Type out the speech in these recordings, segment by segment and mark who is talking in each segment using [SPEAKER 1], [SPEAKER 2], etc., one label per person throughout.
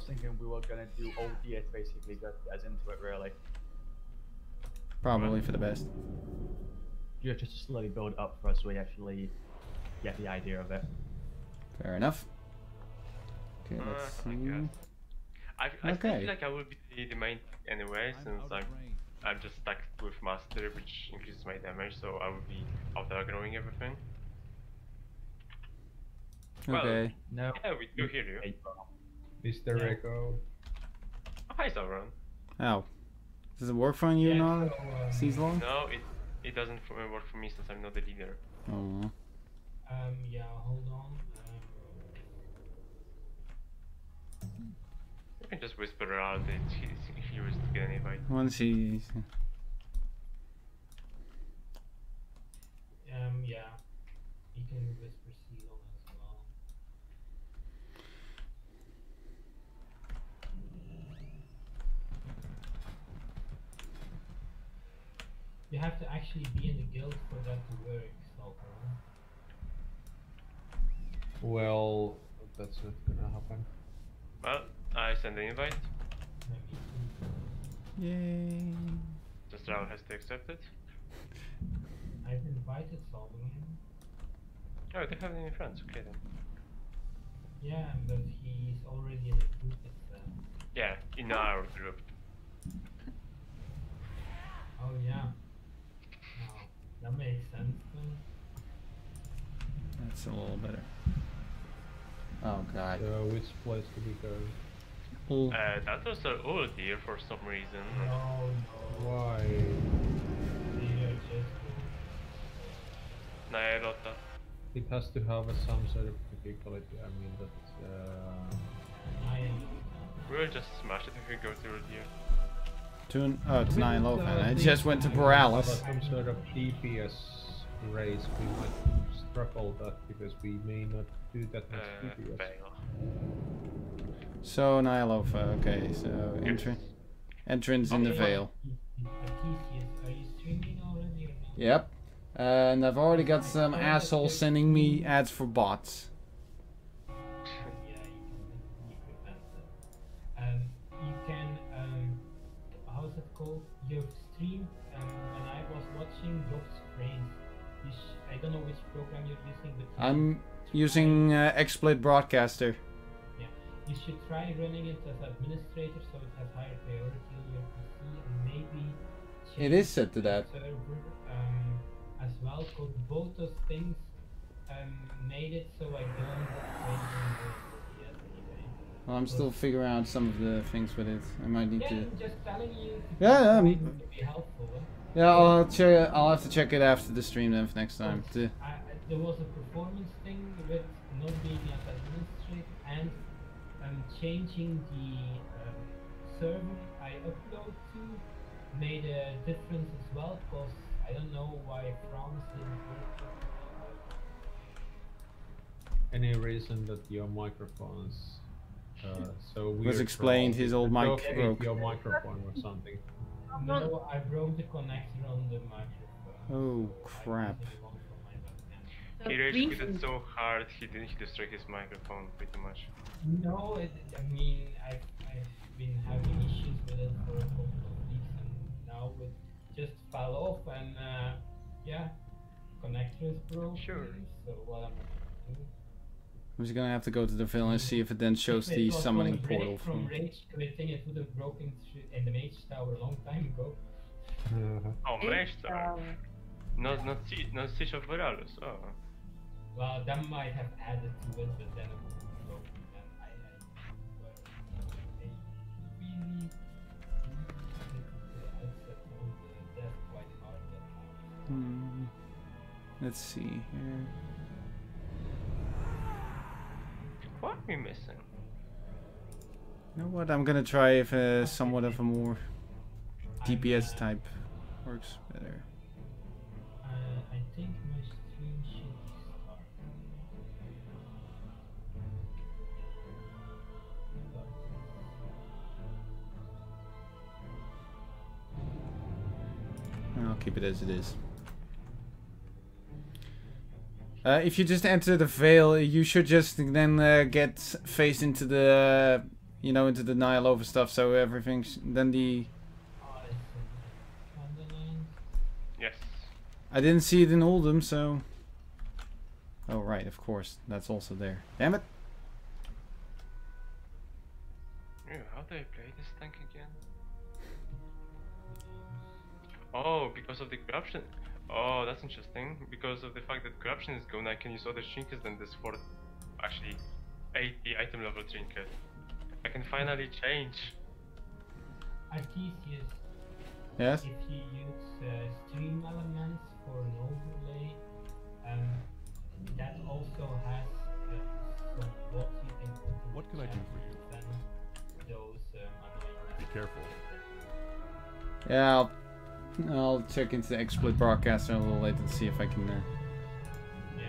[SPEAKER 1] I was thinking we were gonna do all the ODS basically just as into it really.
[SPEAKER 2] Probably for the best.
[SPEAKER 1] Yeah, just to slowly build up for us so we actually get the idea of it.
[SPEAKER 2] Fair enough. Okay,
[SPEAKER 3] Uh,
[SPEAKER 2] let's
[SPEAKER 3] I
[SPEAKER 2] see.
[SPEAKER 3] guess. I, I
[SPEAKER 2] Okay.
[SPEAKER 3] feel like I will be the, the main anyway, since I'm, I'm just stuck with Master, which increases my damage, so I will be auto aggroing everything. Well,
[SPEAKER 2] Okay.
[SPEAKER 1] No.
[SPEAKER 3] Yeah, we do hear you.
[SPEAKER 4] Mr.
[SPEAKER 1] Yeah.
[SPEAKER 4] Echo.
[SPEAKER 3] Oh, hi, Sauron.
[SPEAKER 2] Oh. Does it work for you
[SPEAKER 5] Yeah,
[SPEAKER 2] now,
[SPEAKER 5] so, um,
[SPEAKER 2] Seaslong?
[SPEAKER 3] No, it it doesn't f- uh, work for me since I'm not the leader.
[SPEAKER 2] Oh.
[SPEAKER 5] Um, yeah, hold on. Um,
[SPEAKER 3] You can just whisper out that he's, he was to get an invite.
[SPEAKER 2] Once he.
[SPEAKER 5] um, yeah. You can whisper seal as well. You have to actually be in the guild for that to work, Salter.
[SPEAKER 4] Well, that's not gonna happen.
[SPEAKER 3] Well, I send an invite.
[SPEAKER 2] Yay.
[SPEAKER 3] Just Raul has to accept it.
[SPEAKER 5] I've invited Solomon.
[SPEAKER 3] Oh, they have any friends. Okay then.
[SPEAKER 5] Yeah, but he's already in a group itself.
[SPEAKER 3] Yeah, in our group.
[SPEAKER 5] Oh yeah. Oh, that makes sense then.
[SPEAKER 2] That's a little better. Oh god.
[SPEAKER 4] So which place do we go?
[SPEAKER 2] Ooh.
[SPEAKER 3] Uh, that was an old deer for some reason.
[SPEAKER 5] No, no.
[SPEAKER 4] Why?
[SPEAKER 5] They are just
[SPEAKER 3] Nyarlathotep.
[SPEAKER 4] It has to have a, some sort of difficulty. I mean that. Uh,
[SPEAKER 3] We'll just smash it if we go through deer.
[SPEAKER 2] Tune. Oh, it's nine low fan. I just went to
[SPEAKER 4] we have
[SPEAKER 2] Boralus.
[SPEAKER 4] Some sort of DPS race. We might struggle that because we may not do that much
[SPEAKER 3] Uh,
[SPEAKER 4] DPS.
[SPEAKER 2] So Ny'alotha. Okay, so entry. Entrance in the
[SPEAKER 5] Okay.
[SPEAKER 2] Vale.
[SPEAKER 5] Artesius, are you streaming already or not?
[SPEAKER 2] Yep. And I've already got some assholes sending me ads for bots.
[SPEAKER 5] Stream, um, when I was watching you sh- I don't know which program you're using, but
[SPEAKER 2] I'm using uh, XSplit Broadcaster.
[SPEAKER 5] Yeah, you should try running it as administrator so it has higher priority on your PC and maybe
[SPEAKER 2] It is set to that.
[SPEAKER 5] server um, as well because both those things um, made it so I don't change them yet anyway.
[SPEAKER 2] Well, I'm still figuring out some of the things with it. I might need
[SPEAKER 5] Yeah,
[SPEAKER 2] to.
[SPEAKER 5] I'm just telling you
[SPEAKER 2] Yeah, yeah,
[SPEAKER 5] try
[SPEAKER 2] I'm-
[SPEAKER 5] to be helpful. Huh?
[SPEAKER 2] Yeah, I'll check. I'll have to check it after the stream then for next time.
[SPEAKER 5] Because
[SPEAKER 2] To-
[SPEAKER 5] I, I- there was a performance thing with not being as administrator and um, changing the um, server I upload to made a difference as well because I don't know why France didn't work.
[SPEAKER 4] Any reason that your microphones? Uh, so
[SPEAKER 2] Was
[SPEAKER 4] weird
[SPEAKER 2] explained his old
[SPEAKER 4] the
[SPEAKER 2] mic
[SPEAKER 4] dog
[SPEAKER 2] broke.
[SPEAKER 4] Your microphone or something.
[SPEAKER 5] No, I broke the connector on the microphone.
[SPEAKER 2] Oh, crap.
[SPEAKER 5] used the one for my webcam.
[SPEAKER 3] He
[SPEAKER 6] So
[SPEAKER 3] rage
[SPEAKER 6] briefly-
[SPEAKER 3] quit so hard he didn't he destroyed his microphone pretty much.
[SPEAKER 5] No, it, I mean, I've, I've been having issues with it for a couple of weeks and now it just fell off and uh, yeah, connector is broke.
[SPEAKER 3] Sure.
[SPEAKER 5] So what am I gonna do?
[SPEAKER 2] I'm just gonna have to go to the Vale and see if it then shows
[SPEAKER 5] it
[SPEAKER 2] the
[SPEAKER 5] was
[SPEAKER 2] summoning
[SPEAKER 5] from
[SPEAKER 2] portal.
[SPEAKER 5] Ra- From
[SPEAKER 2] From...
[SPEAKER 5] rage quitting, it would have broken in the mage tower a long time ago.
[SPEAKER 4] Uh,
[SPEAKER 3] Oh,
[SPEAKER 6] It's,
[SPEAKER 3] Mage Star.
[SPEAKER 6] um,
[SPEAKER 3] Not not Sie- not Siege of Boralus. Oh.
[SPEAKER 5] Well, that might have added to it, but then it would have broken. And I, I well, they really, really headset on the desk quite hard.
[SPEAKER 2] Hmm. Let's see here.
[SPEAKER 3] What are we missing?
[SPEAKER 2] You know what? I'm gonna try if uh, somewhat of a more DPS type works better.
[SPEAKER 5] Uh, I think my stream should start.
[SPEAKER 2] I'll keep it as it is. Uh, if you just enter the Vale, you should just then uh, get faced into the you know, into denial over stuff, so everything's then the
[SPEAKER 5] it's in Wonderland.
[SPEAKER 3] Yes.
[SPEAKER 2] I didn't see it in Oldham, so. Oh right, of course, that's also there. Damn it!
[SPEAKER 3] Ew, how do I play this tank again? Oh, because of the corruption. Oh, that's interesting. Because of the fact that corruption is gone, I can use other trinkets than this for actually 80 item level trinket. I can finally change.
[SPEAKER 5] Artesius,
[SPEAKER 2] Yes.
[SPEAKER 5] if you use uh, stream elements for an overlay, um, that also has uh, some bots you can put in
[SPEAKER 6] What can I do for you?
[SPEAKER 5] Those um,
[SPEAKER 6] Be careful.
[SPEAKER 2] Yeah, I'll, I'll check into the XSplit broadcaster a little later to see if I can. Uh...
[SPEAKER 5] Yeah,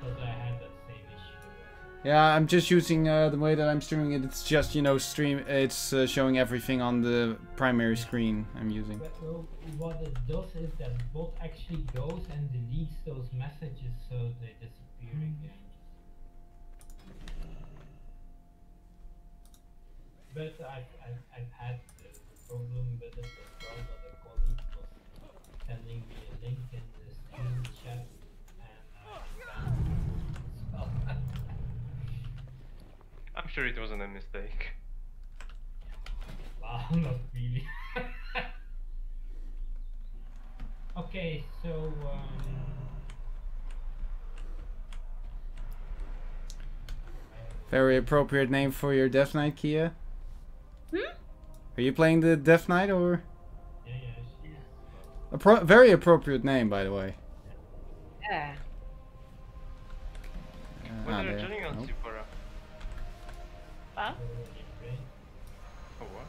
[SPEAKER 5] because I had that same issue.
[SPEAKER 2] Yeah, I'm just using uh, the way that I'm streaming it. It's just you know stream. It's uh, showing everything on the primary screen I'm using.
[SPEAKER 5] But, well, what it does is that bot actually goes and deletes those messages so they disappear again. But I've, I've, I've had the problem with it as well sending me a link in the stream chat and I banned it as well.
[SPEAKER 3] I'm sure it wasn't a mistake.
[SPEAKER 5] Wow, not really. okay, so um,
[SPEAKER 2] Very appropriate name for your Death Knight, Kia.
[SPEAKER 7] Hmm?
[SPEAKER 2] Are you playing the Death Knight or
[SPEAKER 5] yeah, yeah, she's
[SPEAKER 2] a pro- very appropriate name, by the way?
[SPEAKER 7] Yeah.
[SPEAKER 2] Uh,
[SPEAKER 3] When
[SPEAKER 2] ah,
[SPEAKER 3] are you
[SPEAKER 2] there.
[SPEAKER 3] joining on
[SPEAKER 2] Nope.
[SPEAKER 3] Sephora?
[SPEAKER 7] Huh?
[SPEAKER 3] Oh what?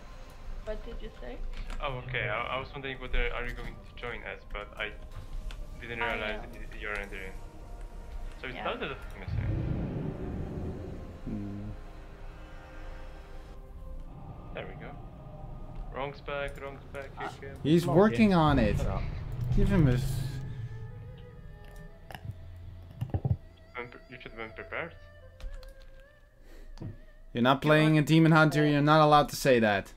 [SPEAKER 7] What did you say?
[SPEAKER 3] Oh okay, I, I was wondering whether are you going to join us, but I didn't realize
[SPEAKER 7] am.
[SPEAKER 3] y- you're entering. So it
[SPEAKER 7] Yeah.
[SPEAKER 3] started a missing.
[SPEAKER 2] Hmm.
[SPEAKER 3] There we go. Wrong spec, wrong spec, kick ah, him.
[SPEAKER 2] He's
[SPEAKER 1] Come
[SPEAKER 2] working
[SPEAKER 1] Ian.
[SPEAKER 2] on it. Give him a. s-
[SPEAKER 3] When pre- You should have been prepared.
[SPEAKER 2] You're not playing a Demon Hunter. You're not allowed to say that.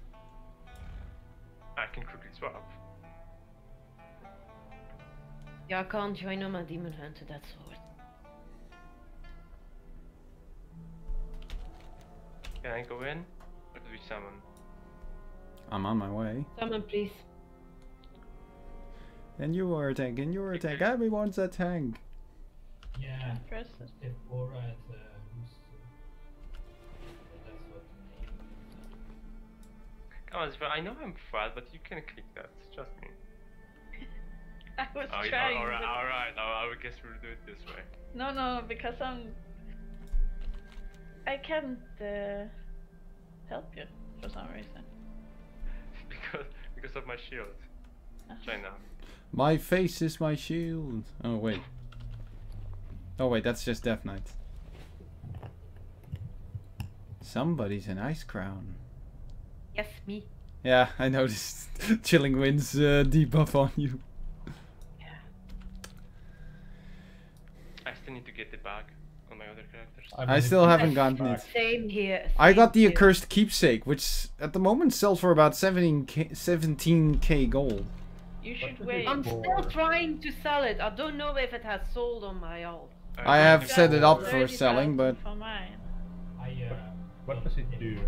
[SPEAKER 3] I can quickly swap.
[SPEAKER 7] Yeah, I can't join on my Demon Hunter, that's all.
[SPEAKER 3] Can I go in? Or do we summon?
[SPEAKER 2] I'm on my way.
[SPEAKER 7] Someone please.
[SPEAKER 2] And you are a tank. And you're a tank. Everyone's a tank.
[SPEAKER 5] Yeah,
[SPEAKER 7] Press it.
[SPEAKER 5] if Aura has a booster. But that's what the name.
[SPEAKER 3] Come on, Zver, I know I'm fat, but you can click that. Trust me.
[SPEAKER 7] I was
[SPEAKER 3] Oh, yeah,
[SPEAKER 7] trying.
[SPEAKER 3] alright,
[SPEAKER 7] but-
[SPEAKER 3] alright. I I guess we'll do it this way.
[SPEAKER 7] No, no, because I'm. I can't uh, help you for some reason.
[SPEAKER 3] Because because of my shield. Try now.
[SPEAKER 2] My face is my shield. Oh wait. Oh wait, that's just Death Knight. Somebody's an ice crown.
[SPEAKER 7] Yes, me.
[SPEAKER 2] Yeah, I noticed. Chilling Winds uh, debuff on you.
[SPEAKER 7] Yeah.
[SPEAKER 3] I still need to get the bag on my other characters.
[SPEAKER 4] I
[SPEAKER 2] I still haven't gotten it.
[SPEAKER 7] Same here.
[SPEAKER 2] I got the
[SPEAKER 7] here.
[SPEAKER 2] accursed keepsake, which at the moment sells for about 17k, 17k gold.
[SPEAKER 7] You should wait. I'm
[SPEAKER 4] for?
[SPEAKER 7] still trying to sell it. I don't know if it has sold on my alt.
[SPEAKER 2] I
[SPEAKER 3] Uh,
[SPEAKER 2] have set it up for selling, but
[SPEAKER 7] For mine.
[SPEAKER 5] I, uh,
[SPEAKER 4] what does it do?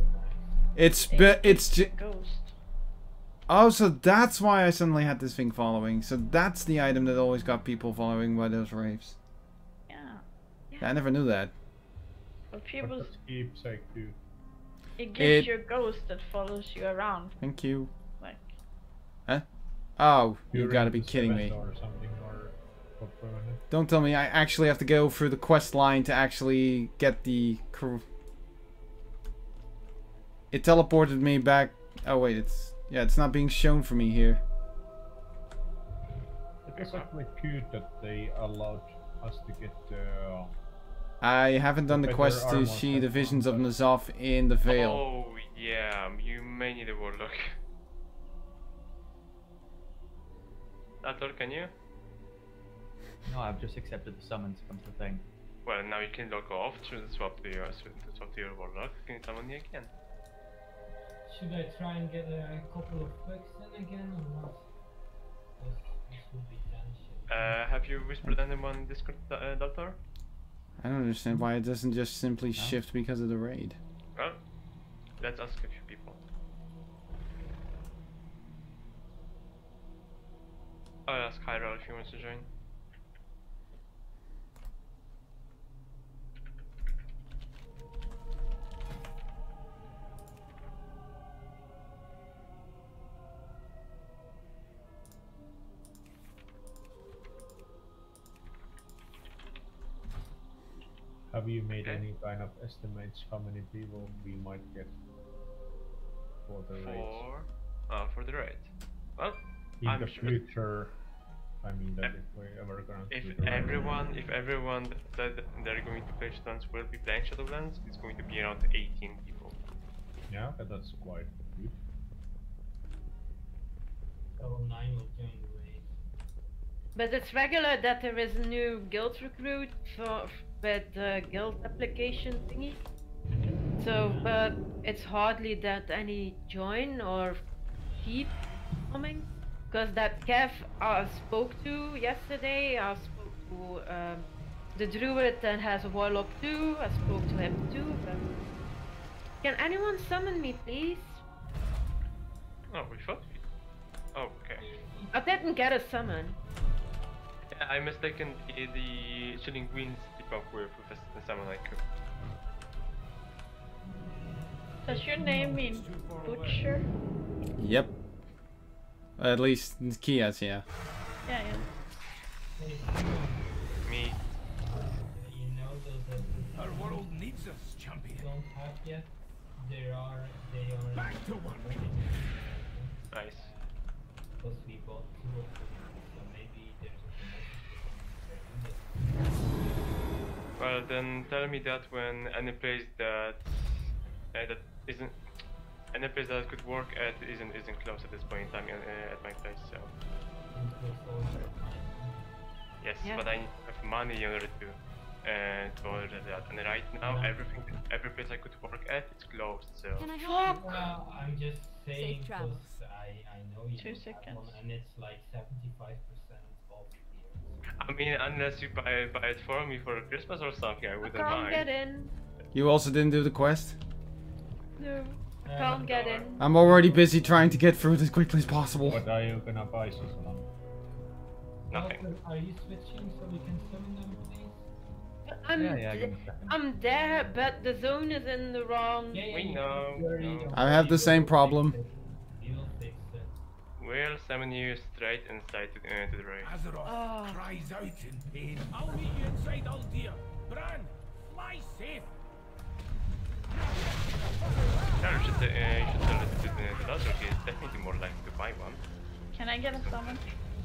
[SPEAKER 2] it's be- it's ju-
[SPEAKER 7] Ghost.
[SPEAKER 2] oh, so that's why I suddenly had this thing following. So that's the item that always got people following by those raves.
[SPEAKER 7] Yeah.
[SPEAKER 2] I never knew that.
[SPEAKER 7] But
[SPEAKER 4] What
[SPEAKER 7] people,
[SPEAKER 4] does keepsake do?
[SPEAKER 7] it gives
[SPEAKER 2] It-
[SPEAKER 7] you a ghost that follows you around.
[SPEAKER 2] Thank you.
[SPEAKER 7] Like, Huh?
[SPEAKER 2] Oh, you
[SPEAKER 4] During
[SPEAKER 2] gotta be kidding me.
[SPEAKER 4] Or or what were it?
[SPEAKER 2] Don't tell me I actually have to go through the quest line to actually get the. It teleported me back. Oh wait, it's yeah, it's not being shown for me here.
[SPEAKER 4] It was actually good that they allowed us to get uh,
[SPEAKER 2] I haven't done the quest to see the visions of
[SPEAKER 4] but-
[SPEAKER 2] N'Zoth in the Vale.
[SPEAKER 3] Oh yeah, you may need a warlock. Ator, can you?
[SPEAKER 1] No, I've just accepted the summons from the thing.
[SPEAKER 3] Well, now you can log off to swap to your to swap to your warlock. Can you summon me again?
[SPEAKER 5] Should I try and get a couple of clicks in again or not? This, this would be tension.
[SPEAKER 3] Uh, have you whispered anyone in Discord, uh, Doctor?
[SPEAKER 2] I don't understand why it doesn't just simply shift because of the raid.
[SPEAKER 3] Well, let's ask a few people. I'll ask Hyrule if he wants to join.
[SPEAKER 4] Have you made
[SPEAKER 3] Okay.
[SPEAKER 4] any kind of estimates how many people we might get for the race?
[SPEAKER 3] For uh, for the raid. Well,
[SPEAKER 4] In
[SPEAKER 3] I'm
[SPEAKER 4] the
[SPEAKER 3] sure-
[SPEAKER 4] future, I mean that
[SPEAKER 3] Uh,
[SPEAKER 4] if we're ever gonna
[SPEAKER 3] if
[SPEAKER 4] do the
[SPEAKER 3] everyone if everyone that said they're going to play Shadowlands will be playing Shadowlands, it's going to be around 18 people.
[SPEAKER 4] Yeah, but that's quite good.
[SPEAKER 5] Level 9 will join the raid.
[SPEAKER 6] But it's regular that there is a new guild recruit for with the guild application thingy. So, but it's hardly that any join or keep coming. Because that Kev I spoke to yesterday, I spoke to um, the druid that has a warlock too. I spoke to him too. Can anyone summon me, please?
[SPEAKER 3] Oh, we thought. we- Oh, okay.
[SPEAKER 6] I didn't get a summon.
[SPEAKER 3] Yeah, I mistaken the, the Chilling Queens debuff with, with a summon
[SPEAKER 7] Does your name mean butcher?
[SPEAKER 2] Yep. At least Kia's, yeah.
[SPEAKER 7] Yeah, yeah.
[SPEAKER 3] Me.
[SPEAKER 5] you know those that
[SPEAKER 8] Our world needs us,
[SPEAKER 5] you
[SPEAKER 8] champion.
[SPEAKER 5] don't have yet? There are, they are
[SPEAKER 8] Back to work.
[SPEAKER 3] Well, then tell me that when any place that uh, that isn't any place that could work at isn't isn't close at this point in time uh, at my place. So
[SPEAKER 5] It was also mine.
[SPEAKER 3] yes,
[SPEAKER 6] Yeah.
[SPEAKER 3] but I need to have money in order to uh, to order that. And right now,
[SPEAKER 5] Yeah.
[SPEAKER 3] everything every place I could work at is closed. So
[SPEAKER 9] Can I help?
[SPEAKER 6] Fuck!
[SPEAKER 5] Well, I'm just saying
[SPEAKER 9] Safe travels.
[SPEAKER 5] because I, I know you
[SPEAKER 7] Two seconds.
[SPEAKER 5] one and it's like 75% off here.
[SPEAKER 3] I mean, unless you buy buy it for me for Christmas or something, I
[SPEAKER 6] I
[SPEAKER 3] wouldn't
[SPEAKER 6] can't
[SPEAKER 3] mind.
[SPEAKER 6] get in.
[SPEAKER 2] You also didn't do the quest?
[SPEAKER 6] No. I
[SPEAKER 5] Uh,
[SPEAKER 6] can't get in.
[SPEAKER 2] I'm already busy trying to get through it as quickly as possible.
[SPEAKER 4] What are you gonna buy, Susan?
[SPEAKER 3] Nothing.
[SPEAKER 5] Are you switching so we can summon them, please?
[SPEAKER 6] I'm
[SPEAKER 1] Yeah, yeah,
[SPEAKER 6] d-
[SPEAKER 1] give me a second.
[SPEAKER 6] I'm there, but the zone is in the wrong.
[SPEAKER 5] Yeah, yeah,
[SPEAKER 3] We know, no.
[SPEAKER 2] I have the same problem.
[SPEAKER 5] fix it. We will fix it.
[SPEAKER 3] We'll summon you straight inside to, uh, to the raid.
[SPEAKER 8] Azeroth
[SPEAKER 6] Oh.
[SPEAKER 8] cries out in pain. I'll meet you inside Aldir. Brann, fly safe.
[SPEAKER 3] Yeah, should, uh, you should tell it to the, the doctor. He's definitely more likely to buy one.
[SPEAKER 7] Can I get a summon?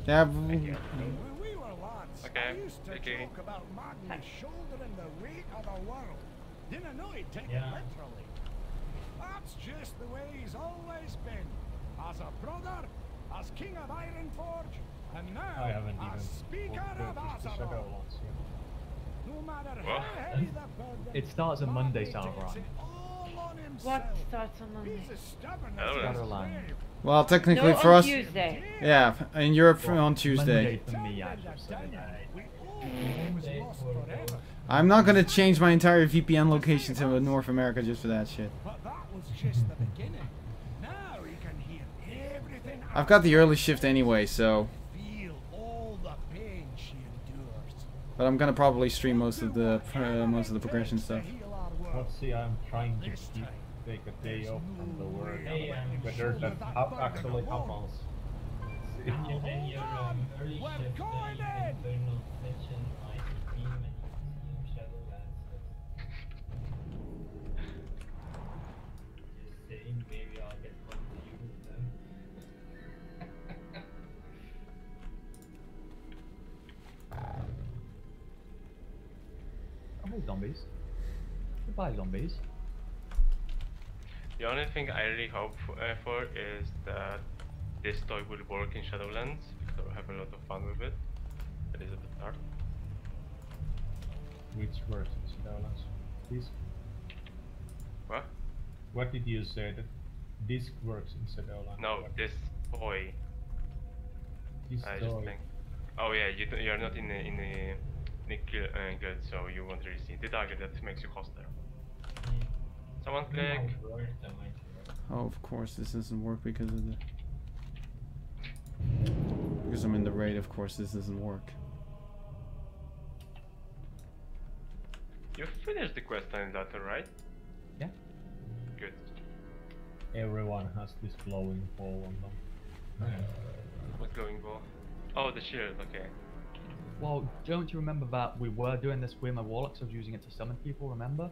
[SPEAKER 2] Yeah,
[SPEAKER 3] Thank you.
[SPEAKER 2] w-
[SPEAKER 8] When we were lads,
[SPEAKER 3] Okay,
[SPEAKER 8] I used to
[SPEAKER 3] okay.
[SPEAKER 8] talk about Magnus shouldering the weight of the world. Didn't know he'd take
[SPEAKER 5] Yeah.
[SPEAKER 8] it literally. That's just the way he's always been. As a brother, as king of Ironforge, and now
[SPEAKER 4] I haven't even
[SPEAKER 8] as speaker of
[SPEAKER 4] the
[SPEAKER 8] Azeroth. No matter
[SPEAKER 3] What?
[SPEAKER 8] how heavy the burden,
[SPEAKER 1] It starts on Monday,
[SPEAKER 8] Magnus
[SPEAKER 1] Salvaran.
[SPEAKER 8] takes it all on
[SPEAKER 6] What starts on Monday?
[SPEAKER 8] He's as stubborn as a
[SPEAKER 1] Shadowlands.
[SPEAKER 8] slave.
[SPEAKER 2] well, technically
[SPEAKER 6] No,
[SPEAKER 2] for
[SPEAKER 6] on
[SPEAKER 2] us,
[SPEAKER 6] Tuesday.
[SPEAKER 2] yeah, in Europe
[SPEAKER 1] Well,
[SPEAKER 2] on Tuesday.
[SPEAKER 1] Me, I should say.
[SPEAKER 8] We all was
[SPEAKER 5] Monday
[SPEAKER 8] lost
[SPEAKER 5] for
[SPEAKER 8] forever.
[SPEAKER 2] I'm not gonna change my entire VPN location to North America just for that shit.
[SPEAKER 8] But that was just the beginning. Now we can hear everything.
[SPEAKER 2] I've got the early shift anyway, so.
[SPEAKER 8] Feel all the pain she endures.
[SPEAKER 2] But I'm gonna probably stream most of the uh, most of the progression stuff.
[SPEAKER 4] Well, see, I'm trying to keep, take a day off from the work.
[SPEAKER 5] Hey,
[SPEAKER 4] Whether that hap- actually happens.
[SPEAKER 1] Oh, hey, zombies. Goodbye, zombies.
[SPEAKER 3] The only thing I really hope for, uh, for is that this toy will work in Shadowlands because I have a lot of fun with it. That is a bit dark.
[SPEAKER 4] which works in Shadowlands. This?
[SPEAKER 3] What?
[SPEAKER 4] What did you say that this works in Shadowlands?
[SPEAKER 3] No, this toy.
[SPEAKER 4] This
[SPEAKER 3] I just think. Oh yeah, you, you are not in the in the in the guild, uh, guild, so you won't really see the target that makes you cost there. Someone click.
[SPEAKER 5] might work, that might work.
[SPEAKER 2] Oh, of course, this doesn't work because of the. Because I'm in the raid, of course, this doesn't work.
[SPEAKER 3] You finished the quest line letter, right?
[SPEAKER 1] Yeah.
[SPEAKER 3] Good.
[SPEAKER 4] Everyone has this glowing ball on them.
[SPEAKER 3] What's going on? Oh, the shield. Okay.
[SPEAKER 1] Well, don't you remember that we were doing this with my warlocks? I was using it to summon people. Remember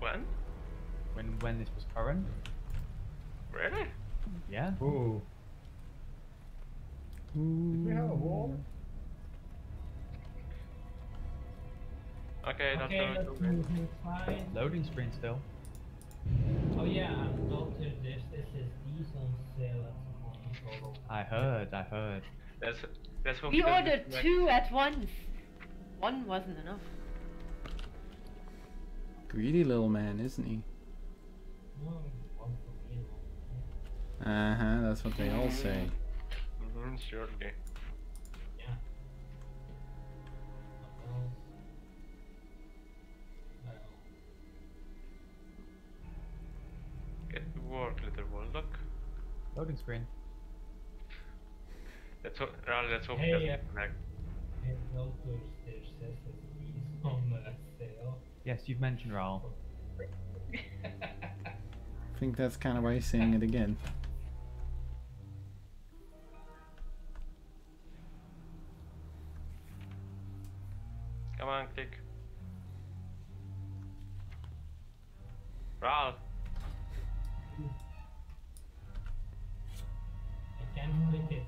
[SPEAKER 3] When?
[SPEAKER 1] when when this was current?
[SPEAKER 3] Really?
[SPEAKER 1] Yeah.
[SPEAKER 4] Ooh. Did we have a wall?
[SPEAKER 3] Okay, that's
[SPEAKER 5] Okay, let's move.
[SPEAKER 1] Loading screen still.
[SPEAKER 5] Oh yeah, I'm noted there's SSDs on sale at the moment.
[SPEAKER 1] I heard. I heard.
[SPEAKER 3] Let's let's hope
[SPEAKER 6] We
[SPEAKER 3] he
[SPEAKER 6] ordered
[SPEAKER 3] like-
[SPEAKER 6] two at once. One wasn't enough.
[SPEAKER 2] Greedy little man, isn't he?
[SPEAKER 5] No, one for me and one for you.
[SPEAKER 2] Uh huh, that's what they all say.
[SPEAKER 3] Mhm, surely.
[SPEAKER 5] Yeah. What else?
[SPEAKER 3] Get to work, little warlock.
[SPEAKER 1] Loading screen.
[SPEAKER 3] Let's hope. Rather, let's hope he
[SPEAKER 5] Hey,
[SPEAKER 3] doesn't
[SPEAKER 5] uh,
[SPEAKER 3] like.
[SPEAKER 5] I noticed there's SSDs on uh, sale.
[SPEAKER 1] Yes, you've mentioned Raul.
[SPEAKER 2] I think that's kind of why he's saying it again.
[SPEAKER 3] Come on, click. Raul.
[SPEAKER 5] I can't click it.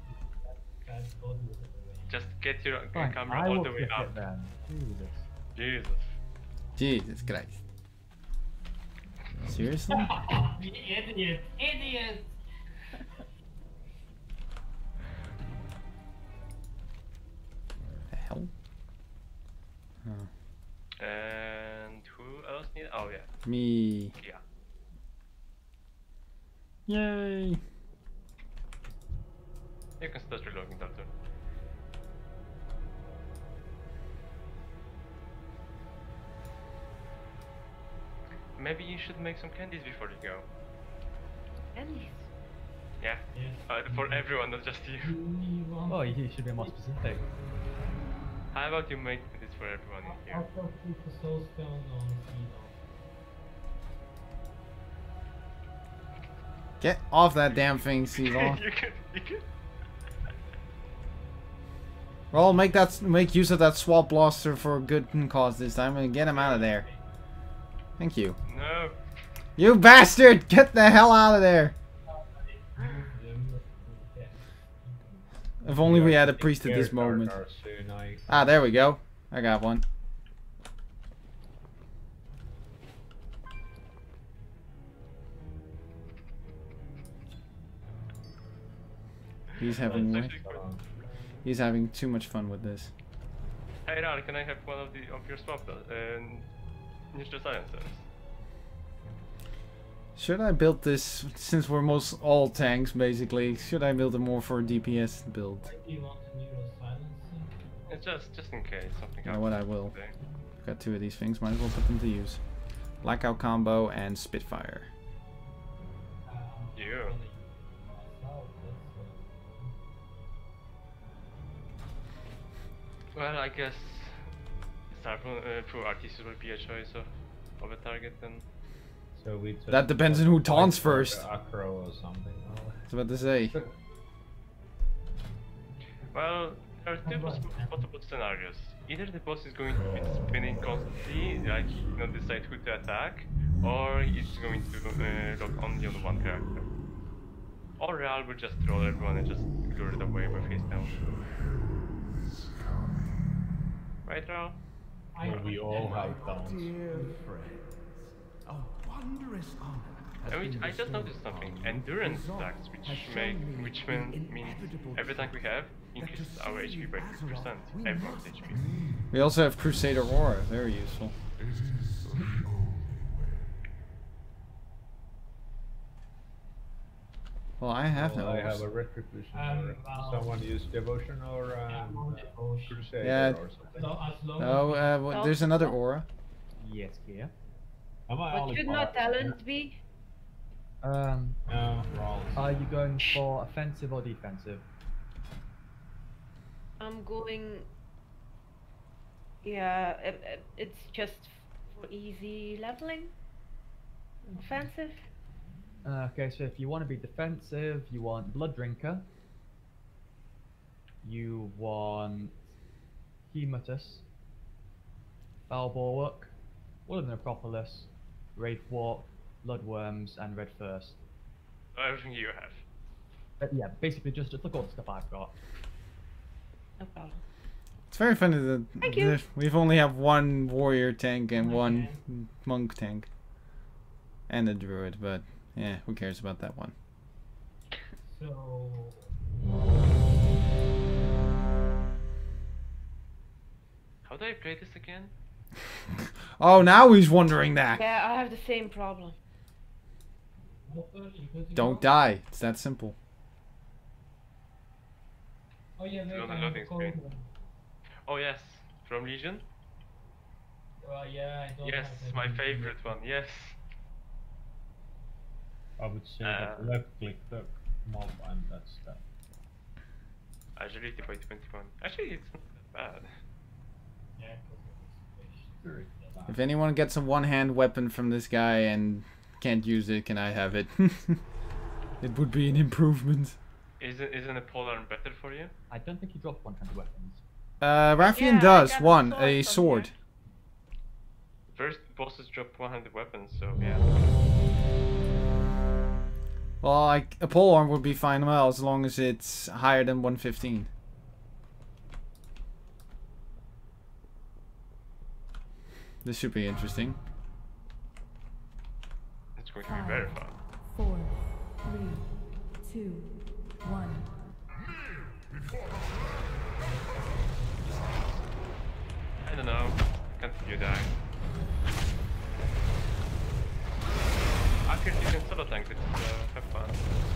[SPEAKER 3] Just get your
[SPEAKER 1] Fine,
[SPEAKER 3] camera
[SPEAKER 1] I
[SPEAKER 3] all
[SPEAKER 1] will
[SPEAKER 3] the way up.
[SPEAKER 1] it then. Jesus.
[SPEAKER 3] Jesus.
[SPEAKER 2] Jesus Christ. Seriously?
[SPEAKER 5] idiot! Idiot!
[SPEAKER 2] the hell? Oh.
[SPEAKER 3] And who else need? Oh yeah,
[SPEAKER 2] Me.
[SPEAKER 3] yeah.
[SPEAKER 2] Yay!
[SPEAKER 3] You can start reloading, Doctor. Maybe you should make some candies before you go.
[SPEAKER 6] Candies.
[SPEAKER 3] Yeah,
[SPEAKER 5] Yes.
[SPEAKER 3] uh, for everyone, not just you.
[SPEAKER 5] You
[SPEAKER 1] Oh, you should be more specific.
[SPEAKER 3] How about you make this for everyone in here?
[SPEAKER 5] I'll put the soul on
[SPEAKER 2] Get off that damn thing, Caesar.
[SPEAKER 3] you can, you can.
[SPEAKER 2] Well, make that make use of that swap blaster for a good cause this time and get him out of there. Thank you.
[SPEAKER 3] No.
[SPEAKER 2] You bastard! Get the hell out of there! If only we had a priest at this moment. Ah, there we go. I got one. He's having
[SPEAKER 3] That's
[SPEAKER 2] way,
[SPEAKER 3] actually good.
[SPEAKER 4] Um,
[SPEAKER 2] he's having too much fun with this.
[SPEAKER 3] Hey Rar, can I have one of the of your swap uh, ninja silencers?
[SPEAKER 2] Should I build this since we're most all tanks basically? Should I build a more for DPS build?
[SPEAKER 5] Do you want a neuro?
[SPEAKER 3] It's just just in case something
[SPEAKER 2] You know what, I will.
[SPEAKER 3] today.
[SPEAKER 2] I've got two of these things, might as well put them to use. Blackout combo and Spitfire.
[SPEAKER 5] Um,
[SPEAKER 3] Yeah. Well, I guess start from uh, through artists will be a choice of, of a target then.
[SPEAKER 4] so we
[SPEAKER 2] That depends on who taunts first.
[SPEAKER 4] Acro or something. Oh.
[SPEAKER 2] I was about to say.
[SPEAKER 3] Well, there are two poss- possible scenarios. Either the boss is going to be spinning constantly, like you know, decide who to attack, or it's going to uh, lock only on one character. Or Real will just troll everyone and just lure it away with his down. Right, now.
[SPEAKER 5] I
[SPEAKER 4] Well, we all have taunts.
[SPEAKER 8] Dear friends, a wondrous honor. has
[SPEAKER 3] And which,
[SPEAKER 8] been
[SPEAKER 3] I just noticed something. Endurance
[SPEAKER 8] Resolve
[SPEAKER 3] stacks, which make, which mean, means every tank we have increases our HP by
[SPEAKER 8] Azeroth,
[SPEAKER 3] 50%. Everyone's HP.
[SPEAKER 2] We also have Crusader Aura, very useful. Well, I have no
[SPEAKER 4] Well, I have
[SPEAKER 2] oars.
[SPEAKER 4] a retribution.
[SPEAKER 5] Um,
[SPEAKER 4] or
[SPEAKER 5] well-
[SPEAKER 4] someone use devotion or
[SPEAKER 5] Yeah,
[SPEAKER 4] um,
[SPEAKER 5] more
[SPEAKER 4] uh,
[SPEAKER 5] devotion.
[SPEAKER 2] Yeah.
[SPEAKER 4] or something.
[SPEAKER 5] So as long
[SPEAKER 2] Oh,
[SPEAKER 5] as
[SPEAKER 2] uh, well, there's another aura.
[SPEAKER 1] Yes, yeah.
[SPEAKER 4] Am I
[SPEAKER 6] What
[SPEAKER 4] only
[SPEAKER 6] should not talent be?
[SPEAKER 9] Um,
[SPEAKER 4] No,
[SPEAKER 9] are you going for offensive or defensive?
[SPEAKER 6] I'm going. Yeah, it, it- it's just for easy leveling. Offensive.
[SPEAKER 9] Uh, okay, so if you want to be defensive, you want Blood Drinker. You want Hematus, Foul Bulwark, Will of Necropolis, Wraith Walk, Bloodworms, and Red Thirst.
[SPEAKER 3] Everything you have.
[SPEAKER 9] Uh, yeah, basically just, just look at all the stuff I've got.
[SPEAKER 6] No problem.
[SPEAKER 2] It's very funny that
[SPEAKER 6] Thank you.
[SPEAKER 2] that we've only have one warrior tank and one monk tank. And a druid, but yeah, who cares about that one?
[SPEAKER 5] so
[SPEAKER 3] How do I play this again?
[SPEAKER 2] Oh, now he's wondering that.
[SPEAKER 6] Yeah, I have the same problem.
[SPEAKER 5] how early you good to
[SPEAKER 2] Don't die. It's that simple.
[SPEAKER 5] Oh yeah, wait,
[SPEAKER 3] on the
[SPEAKER 5] I have a
[SPEAKER 3] loading screen. Oh yes, from Legion.
[SPEAKER 5] Well, yeah, I don't
[SPEAKER 3] Yes,
[SPEAKER 5] have
[SPEAKER 3] my favorite one. Yes.
[SPEAKER 4] I would say
[SPEAKER 3] Uh,
[SPEAKER 4] that left click the mob and that's that.
[SPEAKER 3] I deleted by 21. Actually, it's not that bad.
[SPEAKER 5] Yeah, 'cause of this
[SPEAKER 4] Very
[SPEAKER 5] fish.
[SPEAKER 2] If anyone gets a one-hand weapon from this guy and can't use it, can I have it? it would be an improvement.
[SPEAKER 3] Isn't isn't a polearm better for you?
[SPEAKER 9] I don't think he dropped one-handed weapons.
[SPEAKER 2] Uh, Raffian
[SPEAKER 6] Yeah,
[SPEAKER 2] does.
[SPEAKER 6] got a
[SPEAKER 2] One,
[SPEAKER 6] sword
[SPEAKER 2] a sword.
[SPEAKER 6] here.
[SPEAKER 3] First bosses drop one-handed weapons, so yeah.
[SPEAKER 2] Well, a pole arm would be fine well as long as it's higher than 115. This should be interesting.
[SPEAKER 3] It's going to be better fun.
[SPEAKER 10] Four, three, two, one.
[SPEAKER 3] I don't know. I can't you die? 50 in solo tank, it's uh, have fun.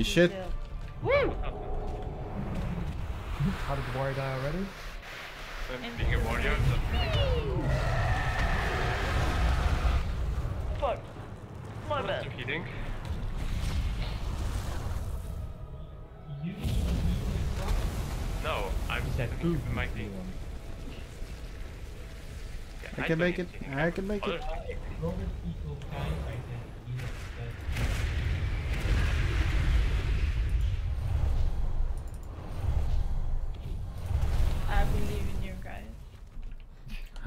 [SPEAKER 2] Holy shit.
[SPEAKER 6] Woo!
[SPEAKER 9] How did the warrior die already?
[SPEAKER 3] I'm being a warrior.
[SPEAKER 7] Fuck. My bad.
[SPEAKER 3] keep hitting. No, I'm
[SPEAKER 9] He said
[SPEAKER 3] I'm
[SPEAKER 9] who?
[SPEAKER 3] keeping my thing. Yeah,
[SPEAKER 2] I can make it.
[SPEAKER 3] healing.
[SPEAKER 2] I can make it.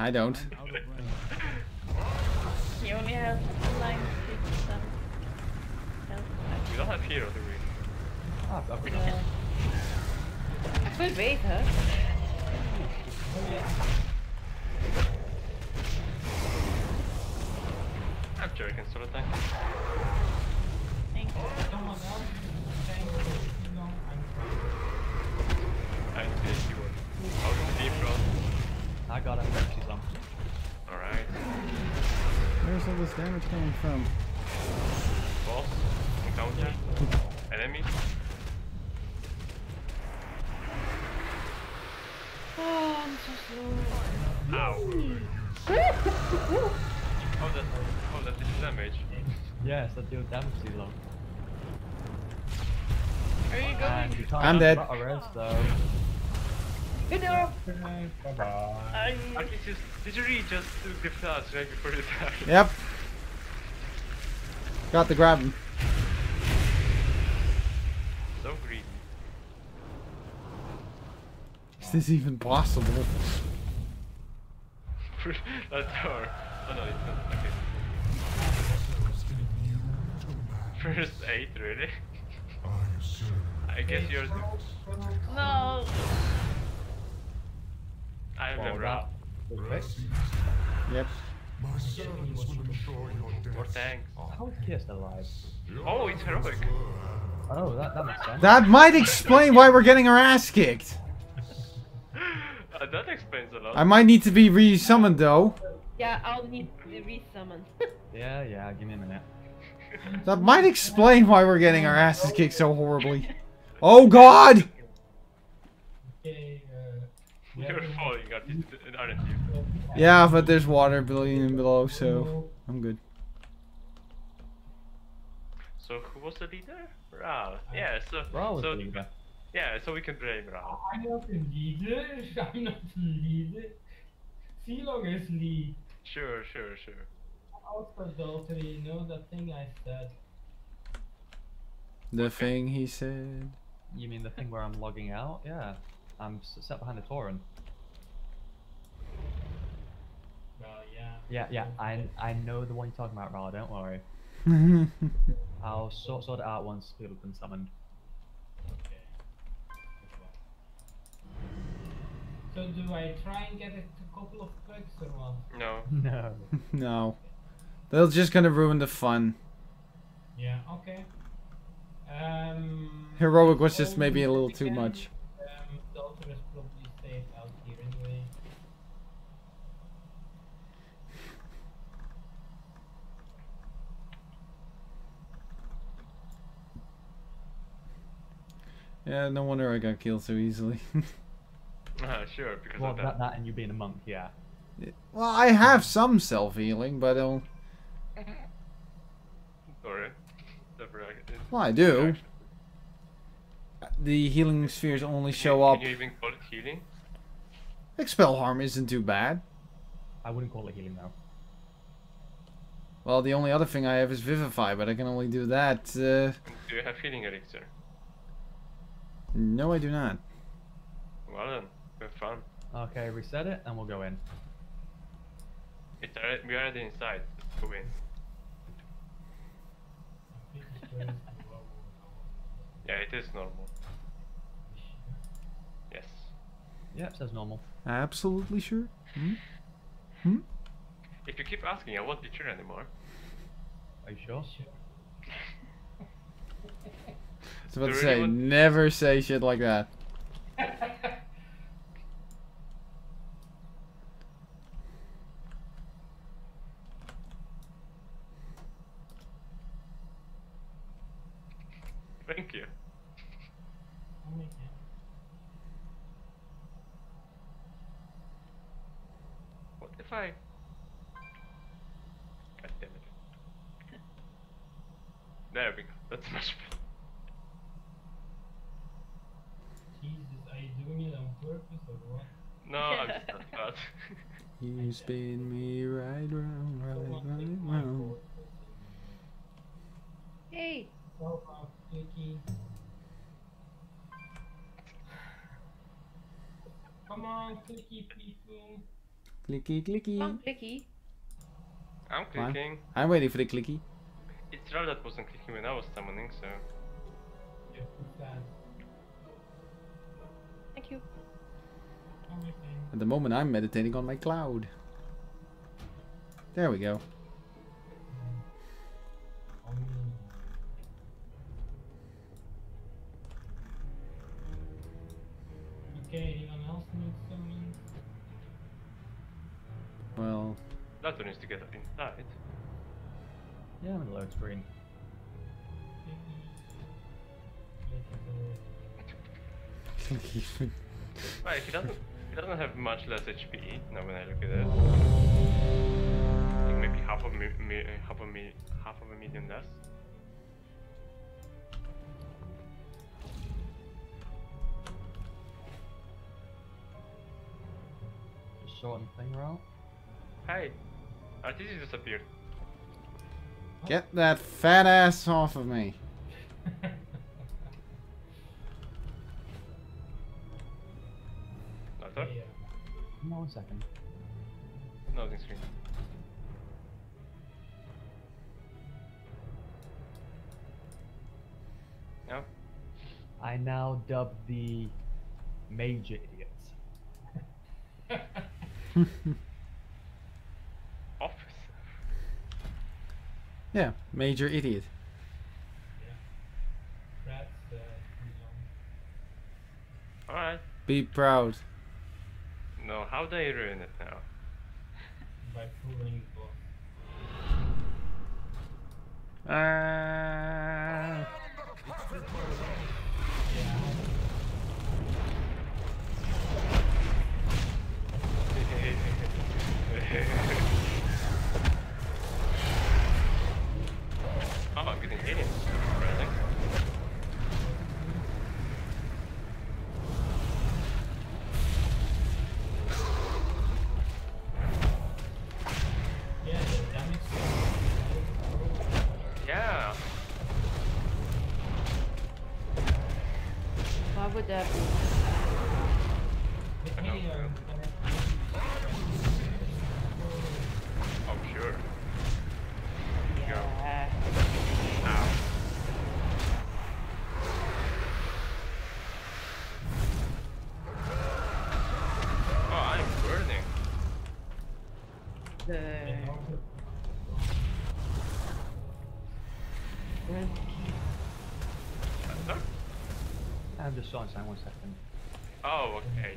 [SPEAKER 7] I
[SPEAKER 2] don't.
[SPEAKER 7] He only has 97 health.
[SPEAKER 3] We don't have hero, do we?
[SPEAKER 9] Ah, I've got it.
[SPEAKER 6] Good wait, huh?
[SPEAKER 3] I'm sure I can solo tank.
[SPEAKER 7] Thank you.
[SPEAKER 5] someone else tank for too long. I'm trying.
[SPEAKER 3] I need a. Out of the deep run.
[SPEAKER 9] I got it. She's on.
[SPEAKER 3] Alright.
[SPEAKER 2] Where's all this damage coming from?
[SPEAKER 3] Boss. Encounter. Enemy.
[SPEAKER 6] Oh, I'm so slow.
[SPEAKER 3] Ow. Oh, that, oh, that did damage.
[SPEAKER 9] Yes, that deals damage too long.
[SPEAKER 7] Where are you going?
[SPEAKER 9] you
[SPEAKER 2] I'm dead.
[SPEAKER 9] Rata res, though.
[SPEAKER 6] Good job.
[SPEAKER 4] Bye bye.
[SPEAKER 7] I...
[SPEAKER 3] I just, did you really just do the flash right before you die?
[SPEAKER 2] Yep. Got the grab him.
[SPEAKER 3] So greedy.
[SPEAKER 2] Is this even possible?
[SPEAKER 3] That's our. Oh no, it's not. Okay. First eight, really? I guess yours.
[SPEAKER 7] No.
[SPEAKER 3] I
[SPEAKER 9] Well,
[SPEAKER 3] remember.
[SPEAKER 9] that was quick.
[SPEAKER 2] Yep.
[SPEAKER 3] Or thanks.
[SPEAKER 9] How is Kier still alive?
[SPEAKER 3] Oh, it's heroic.
[SPEAKER 9] Oh, that, that makes sense.
[SPEAKER 2] That might explain why we're getting our ass kicked.
[SPEAKER 3] Uh, that explains a lot.
[SPEAKER 2] I might need to be re-summoned though.
[SPEAKER 6] Yeah, I'll need to resummon.
[SPEAKER 9] Yeah, yeah, give me a minute.
[SPEAKER 2] That might explain why we're getting our asses kicked so horribly. Oh god!
[SPEAKER 5] Okay, uh,
[SPEAKER 3] You're falling, aren't aren't you?
[SPEAKER 2] Yeah, but there's water below, below so I'm good.
[SPEAKER 3] So who was the leader? Ral. Yeah. So.
[SPEAKER 9] Ral was
[SPEAKER 3] so
[SPEAKER 9] the leader.
[SPEAKER 3] Yeah. So we can blame Ral.
[SPEAKER 5] I'm not the leader. I'm not the leader. Ceylon is lead.
[SPEAKER 3] Sure. Sure. Sure.
[SPEAKER 5] Alpha adultery, you know the thing I said.
[SPEAKER 2] The thing he said.
[SPEAKER 9] You mean the thing where I'm logging out? Yeah. I'm s- set behind a torrent.
[SPEAKER 5] Well, yeah.
[SPEAKER 9] Yeah, yeah, I I know the one you're talking about, Ral, don't worry. I'll sort, sort it out once people have been summoned.
[SPEAKER 5] Okay. So do I try and get a couple of bugs or what?
[SPEAKER 3] No.
[SPEAKER 9] No.
[SPEAKER 2] no. They're just gonna ruin the fun.
[SPEAKER 5] Yeah, okay. Um,
[SPEAKER 2] Heroic was just maybe a little too much.
[SPEAKER 5] Um, the altar is probably safe out here anyway.
[SPEAKER 2] Yeah, no wonder I got killed so easily.
[SPEAKER 3] Uh, sure, because
[SPEAKER 9] Well,
[SPEAKER 3] of
[SPEAKER 9] that,
[SPEAKER 3] that.
[SPEAKER 9] that and you being a monk, yeah.
[SPEAKER 2] well, I have some self-healing, but uh,
[SPEAKER 3] Sorry. Never mind.
[SPEAKER 2] well, I do. The healing spheres only show
[SPEAKER 3] Can
[SPEAKER 2] up.
[SPEAKER 3] you even call it healing?
[SPEAKER 2] Expel harm isn't too bad.
[SPEAKER 9] I wouldn't call it healing though.
[SPEAKER 2] Well, the only other thing I have is Vivify, but I can only do that. Uh,
[SPEAKER 3] Do you have healing elixir?
[SPEAKER 2] No, I do not.
[SPEAKER 3] Well then, have fun.
[SPEAKER 9] Okay, reset it and we'll go in.
[SPEAKER 3] It's already, we are already inside. Let's go in.
[SPEAKER 5] I'm pretty sure it's the lower
[SPEAKER 3] Yeah, it is normal. Yes.
[SPEAKER 9] Yeah, it says normal.
[SPEAKER 2] Absolutely sure. Hmm? Hmm?
[SPEAKER 3] If you keep asking, I won't be sure anymore.
[SPEAKER 9] Are you sure?
[SPEAKER 2] I was about to say,
[SPEAKER 3] anyone-
[SPEAKER 2] never say shit like that.
[SPEAKER 3] Thank you.
[SPEAKER 5] Oh my God.
[SPEAKER 3] What if I... God damn it. There we go. That's much better.
[SPEAKER 5] Jesus, are you doing it on purpose or what?
[SPEAKER 3] No, I'm just not bad.
[SPEAKER 2] You spin me right round, right, right round.
[SPEAKER 6] Hey,
[SPEAKER 5] Oh, wow, clicky. Come on, clicky people.
[SPEAKER 2] Clicky, clicky.
[SPEAKER 6] come clicky.
[SPEAKER 3] I'm
[SPEAKER 2] Fine.
[SPEAKER 3] clicking.
[SPEAKER 2] I'm waiting for the clicky.
[SPEAKER 3] It's Ral that wasn't clicking when I was summoning, so...
[SPEAKER 5] You're.
[SPEAKER 6] Thank you.
[SPEAKER 2] At the moment, I'm meditating on my cloud. There we go.
[SPEAKER 5] Okay, anyone else needs something?
[SPEAKER 2] Well,
[SPEAKER 3] That one needs to get up inside.
[SPEAKER 9] Yeah, I'm in the load screen.
[SPEAKER 3] Right, he doesn't he doesn't have much less HP now when I look at it. I think maybe half of me, me half of me half of a million less.
[SPEAKER 9] Just sorting thing out.
[SPEAKER 3] Hey, Artisi disappeared.
[SPEAKER 2] get that fat ass off of me.
[SPEAKER 3] Not that?
[SPEAKER 5] Yeah.
[SPEAKER 9] Come on one second.
[SPEAKER 3] No,
[SPEAKER 9] I now dub the major idiots.
[SPEAKER 3] Office.
[SPEAKER 2] Yeah, major idiot.
[SPEAKER 5] Rats, uh.
[SPEAKER 3] Alright.
[SPEAKER 2] Be proud.
[SPEAKER 3] No, how do I ruin it now?
[SPEAKER 5] by pulling off.
[SPEAKER 2] Ah.
[SPEAKER 3] Oh, I'm getting aliens. I'm
[SPEAKER 9] just sign one second.
[SPEAKER 3] Oh, okay.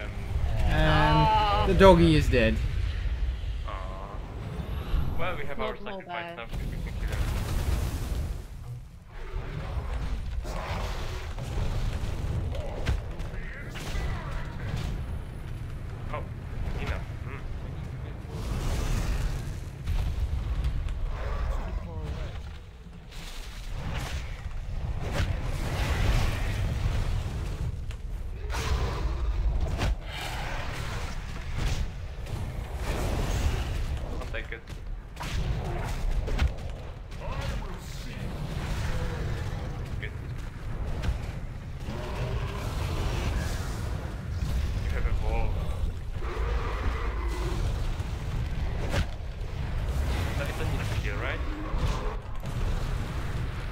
[SPEAKER 3] Um,
[SPEAKER 2] And the doggy is dead.
[SPEAKER 3] aw. well, we have our
[SPEAKER 6] Not mobile.
[SPEAKER 3] sacrifice now, so we can kill him. Oh, Ina. Mm. I'll take it. Good. You have evolved. So I don't need to kill, right?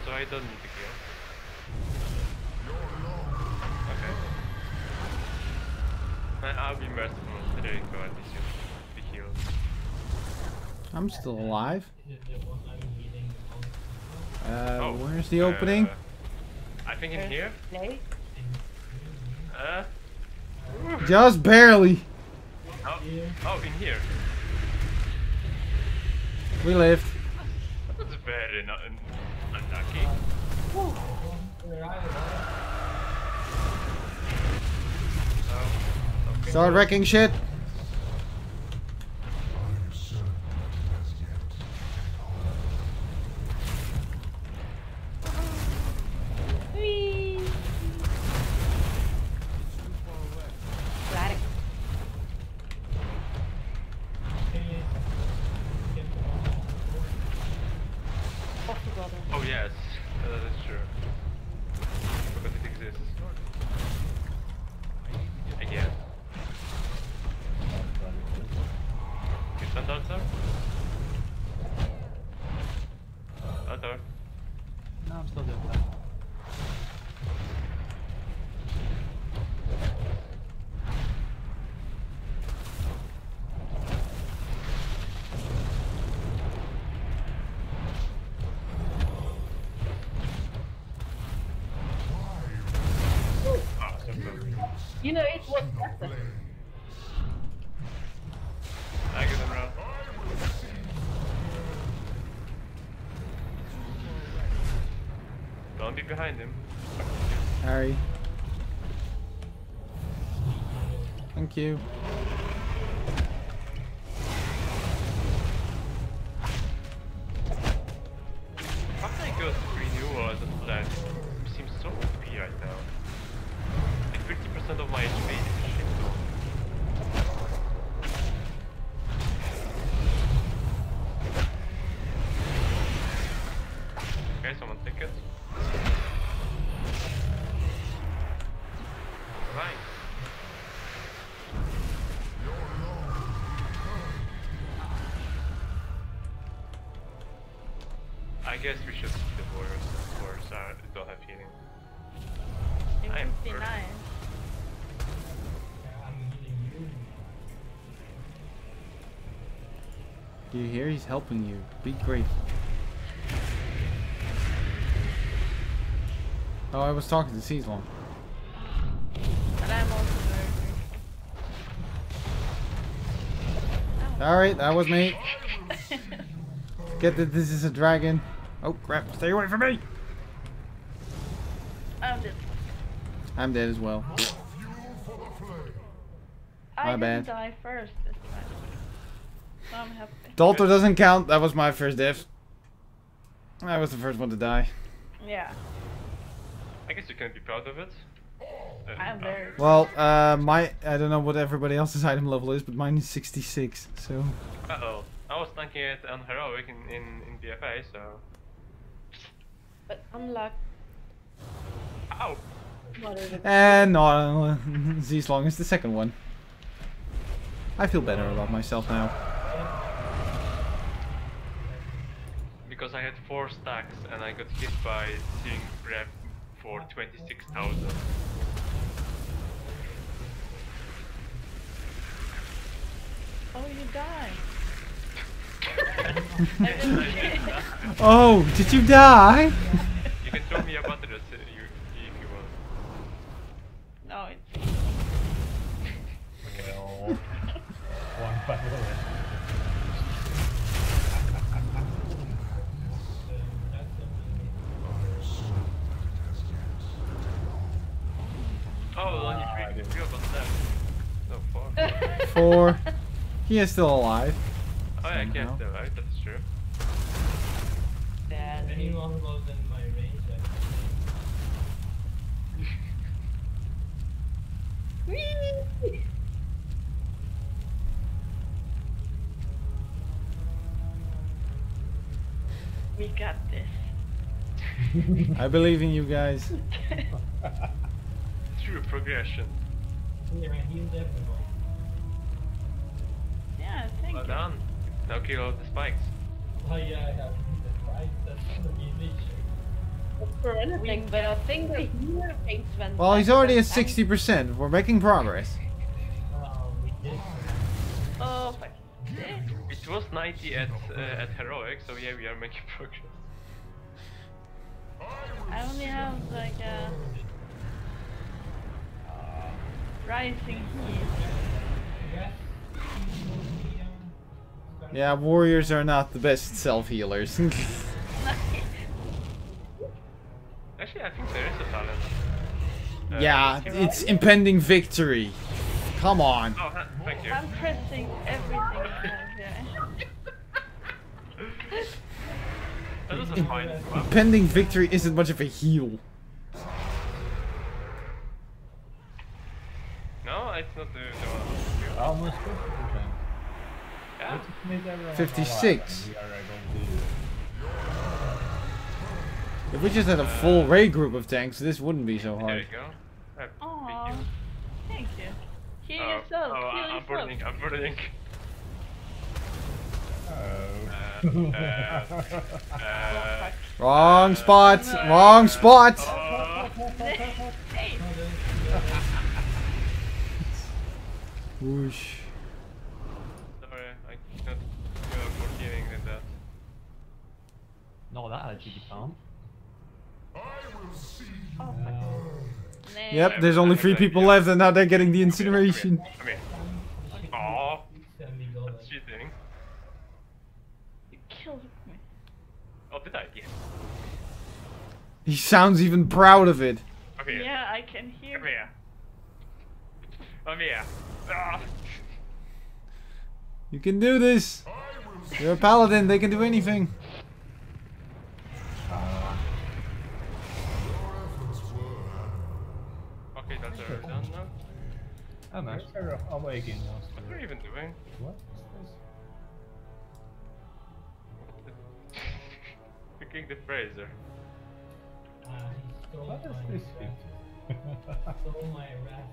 [SPEAKER 3] So I don't need to kill. Okay. And I'll be merciful to Federico at least you'll be healed.
[SPEAKER 2] I'm still alive.
[SPEAKER 5] is it the one I'm reading on?
[SPEAKER 2] Uh,
[SPEAKER 3] Oh,
[SPEAKER 2] where's the opening?
[SPEAKER 3] uh, I think in here.
[SPEAKER 6] Play?
[SPEAKER 3] Uh.
[SPEAKER 2] Just barely.
[SPEAKER 3] Oh, oh, in here.
[SPEAKER 2] We lived.
[SPEAKER 3] That's very not unlucky.
[SPEAKER 5] Where are you?
[SPEAKER 3] Oh, okay.
[SPEAKER 2] Start wrecking shit.
[SPEAKER 3] You.
[SPEAKER 2] Helping you. Be grateful. Oh, I was talking to Caesar.
[SPEAKER 7] But I'm also very.
[SPEAKER 2] Alright, that was me. Get that this is a dragon. Oh crap, stay away from me!
[SPEAKER 7] I'm dead.
[SPEAKER 2] I'm dead as well.
[SPEAKER 7] I
[SPEAKER 2] My
[SPEAKER 7] didn't
[SPEAKER 2] bad.
[SPEAKER 7] die first this time. So I'm.
[SPEAKER 2] Dalto doesn't count, that was my first death. I was the first one to die.
[SPEAKER 7] Yeah,
[SPEAKER 3] I guess you can be proud of it. Uh,
[SPEAKER 7] I'm
[SPEAKER 3] uh,
[SPEAKER 7] very.
[SPEAKER 2] Well, uh, my, I don't know what everybody else's item level is, but mine is 66, so...
[SPEAKER 3] Uh-oh. I was thinking it on heroic in, in, in BFA, so...
[SPEAKER 6] But unlock.
[SPEAKER 3] Ow!
[SPEAKER 6] What is it?
[SPEAKER 2] And no, Z-Slong is the second one. I feel better about myself now.
[SPEAKER 3] Because had four stacks and I got hit by Searing Breath for 26,000.
[SPEAKER 7] Oh, you died.
[SPEAKER 2] Oh, did you die?
[SPEAKER 3] You can throw me a button if you, if you want.
[SPEAKER 7] No, it's.
[SPEAKER 4] Well, one battle left.
[SPEAKER 3] Oh, only three, three of us left. So far.
[SPEAKER 2] Four. He is still alive.
[SPEAKER 3] Oh yeah, I
[SPEAKER 2] Somehow.
[SPEAKER 3] guess so, right? That's true.
[SPEAKER 5] If anyone was in my range, I
[SPEAKER 7] We got this.
[SPEAKER 2] I believe in you guys.
[SPEAKER 3] True progression.
[SPEAKER 5] Here, I healed everyone.
[SPEAKER 7] Yeah, thank
[SPEAKER 3] Well
[SPEAKER 7] you.
[SPEAKER 3] done. Now kill all the spikes.
[SPEAKER 5] Oh yeah, I have the fight. That's gonna be an issue.
[SPEAKER 6] For anything, but I think the healer things went
[SPEAKER 2] Well, he's already at 60%. We're making progress.
[SPEAKER 5] Oh, we did.
[SPEAKER 7] Oh, fuck.
[SPEAKER 3] It was 90 at uh, at heroic, so yeah, we are making progress.
[SPEAKER 7] I only have like a rising heat.
[SPEAKER 2] Yeah, warriors are not the best self-healers.
[SPEAKER 3] Actually, I think there is a talent. Uh,
[SPEAKER 2] yeah,
[SPEAKER 3] hero.
[SPEAKER 2] it's impending victory. Come on.
[SPEAKER 3] Oh, thank you.
[SPEAKER 7] I'm pressing everything I have here.
[SPEAKER 3] That was a fine.
[SPEAKER 2] Impending victory isn't much of a heal.
[SPEAKER 3] No, it's not the, the one.
[SPEAKER 4] Almost 50%.
[SPEAKER 3] Yeah.
[SPEAKER 4] Let's make everyone
[SPEAKER 2] 56.
[SPEAKER 4] alive and We are going to
[SPEAKER 2] If we just had a full raid group of tanks, this wouldn't be so hard.
[SPEAKER 3] There
[SPEAKER 2] hard.
[SPEAKER 3] you go. Uh,
[SPEAKER 7] Aw, thank you. Heal
[SPEAKER 3] Oh,
[SPEAKER 7] yourself,
[SPEAKER 3] oh,
[SPEAKER 7] heal
[SPEAKER 3] I'm
[SPEAKER 7] yourself.
[SPEAKER 3] burning, I'm burning.
[SPEAKER 4] Oh.
[SPEAKER 3] Uh, uh, uh,
[SPEAKER 2] Wrong spot! Wrong spot!
[SPEAKER 3] oh,
[SPEAKER 2] Whoosh.
[SPEAKER 3] sorry, I cannot go more healing than that.
[SPEAKER 9] Not that attitude, you can't.
[SPEAKER 7] oh, fuck.
[SPEAKER 2] Yep, there's only three people left and now they're getting the incineration.
[SPEAKER 3] Come here. Aw,
[SPEAKER 5] Send me go
[SPEAKER 3] that's cheating.
[SPEAKER 7] You killed me.
[SPEAKER 3] Oh, did I? Yes.
[SPEAKER 2] He sounds even proud of it.
[SPEAKER 3] Come.
[SPEAKER 7] Yeah, I can hear.
[SPEAKER 3] Come here. Come here. Ah.
[SPEAKER 2] You can do this! You're a paladin, they can do anything.
[SPEAKER 3] Okay, that's already done now.
[SPEAKER 4] Oh, nice. Awakening wants
[SPEAKER 3] What are you even doing?
[SPEAKER 4] What?
[SPEAKER 3] Picking the Fraser.
[SPEAKER 5] Ah,
[SPEAKER 4] What is this
[SPEAKER 5] wrath. Stole my wrath.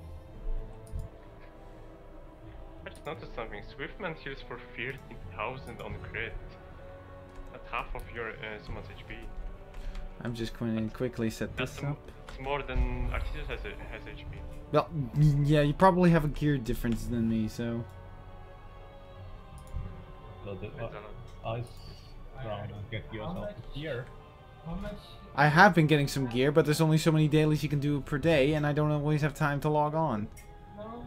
[SPEAKER 3] I just noticed something. Swiftmend heals for 13,000 on crit. at half of your uh, summon's HP.
[SPEAKER 2] I'm just going to quickly set
[SPEAKER 3] That's
[SPEAKER 2] this
[SPEAKER 3] m-
[SPEAKER 2] up.
[SPEAKER 3] It's more than Artesius has, has HP.
[SPEAKER 2] Well, yeah, you probably have a gear difference than me, so.
[SPEAKER 4] So the
[SPEAKER 3] It's a lot.
[SPEAKER 4] uh, ice round and get yourself
[SPEAKER 5] much?
[SPEAKER 4] gear.
[SPEAKER 5] How much?
[SPEAKER 2] I have been getting some gear, but there's only so many dailies you can do per day, and I don't always have time to log on.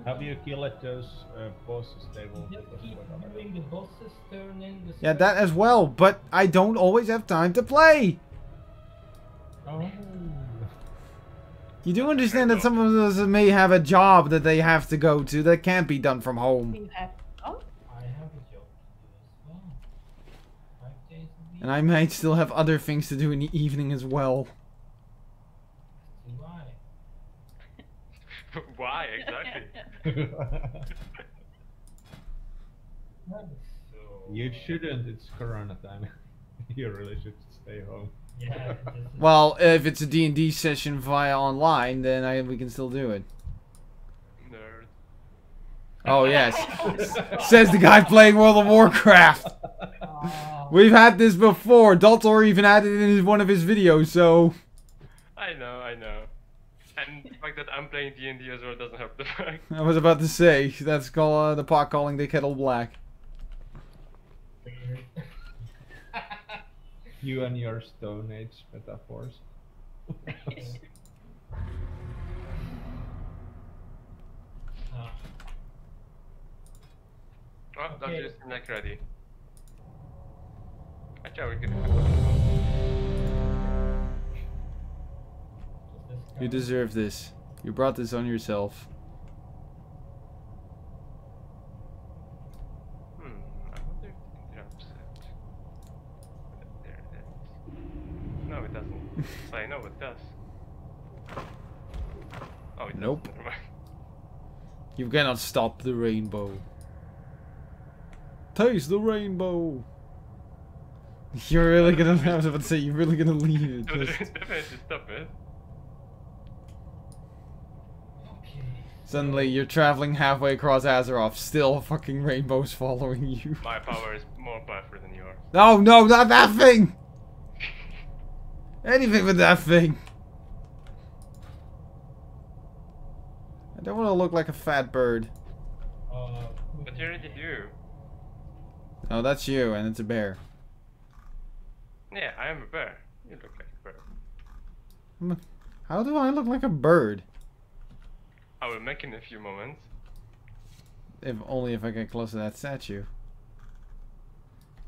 [SPEAKER 4] Have you killed those uh, bosses? They will
[SPEAKER 5] just
[SPEAKER 4] get us
[SPEAKER 5] keep doing the bosses, turn in the.
[SPEAKER 2] Yeah, that as well, but I don't always have time to play!
[SPEAKER 4] Oh.
[SPEAKER 2] You do understand that some of us may have a job that they have to go to that can't be done from home.
[SPEAKER 7] You have. Oh,
[SPEAKER 5] I have a job to do as well. Five days a week.
[SPEAKER 2] And I might still have other things to do in the evening as well.
[SPEAKER 5] Why?
[SPEAKER 3] Why exactly?
[SPEAKER 4] You shouldn't. It's Corona time. you really should stay home.
[SPEAKER 5] Yeah.
[SPEAKER 2] Well, if it's a D&D session via online, then I, we can still do it.
[SPEAKER 3] Nerd.
[SPEAKER 2] Oh, yes. Says the guy playing World of Warcraft.
[SPEAKER 5] Oh,
[SPEAKER 2] We've had this before. Daltor even had it in one of his videos, so...
[SPEAKER 3] I know, I know. And the fact that I'm playing D&D as well doesn't help the fact.
[SPEAKER 2] I was about to say, that's called uh, the pot calling the kettle black.
[SPEAKER 5] Weird.
[SPEAKER 4] You and your Stone Age metaphors.
[SPEAKER 5] Ah,
[SPEAKER 3] Oh, that's
[SPEAKER 5] Okay.
[SPEAKER 3] just like ready. Actually, we can.
[SPEAKER 5] does this
[SPEAKER 2] You deserve this. You brought this on yourself.
[SPEAKER 3] Hmm, I wonder if it interrupts it. There it is. No, it doesn't. so I know it does. Oh, it
[SPEAKER 2] Nope.
[SPEAKER 3] Never mind.
[SPEAKER 2] You cannot stop the rainbow. Taste the rainbow. You're really gonna. I was about to say you're really gonna leave it. Just
[SPEAKER 3] stop it.
[SPEAKER 5] Okay.
[SPEAKER 2] suddenly you're traveling halfway across Azeroth, still fucking rainbows following you.
[SPEAKER 3] My power is more powerful than yours.
[SPEAKER 2] No, no, not that thing. Anything with that thing. I don't want to look like a fat bird.
[SPEAKER 5] Uh,
[SPEAKER 3] But you already do.
[SPEAKER 2] No, that's you, and it's a bear.
[SPEAKER 3] Yeah, I am a bear. You look like a bear.
[SPEAKER 2] Hmm, How do I look like a bird?
[SPEAKER 3] I will make in a few moments.
[SPEAKER 2] If only if I get close to that statue.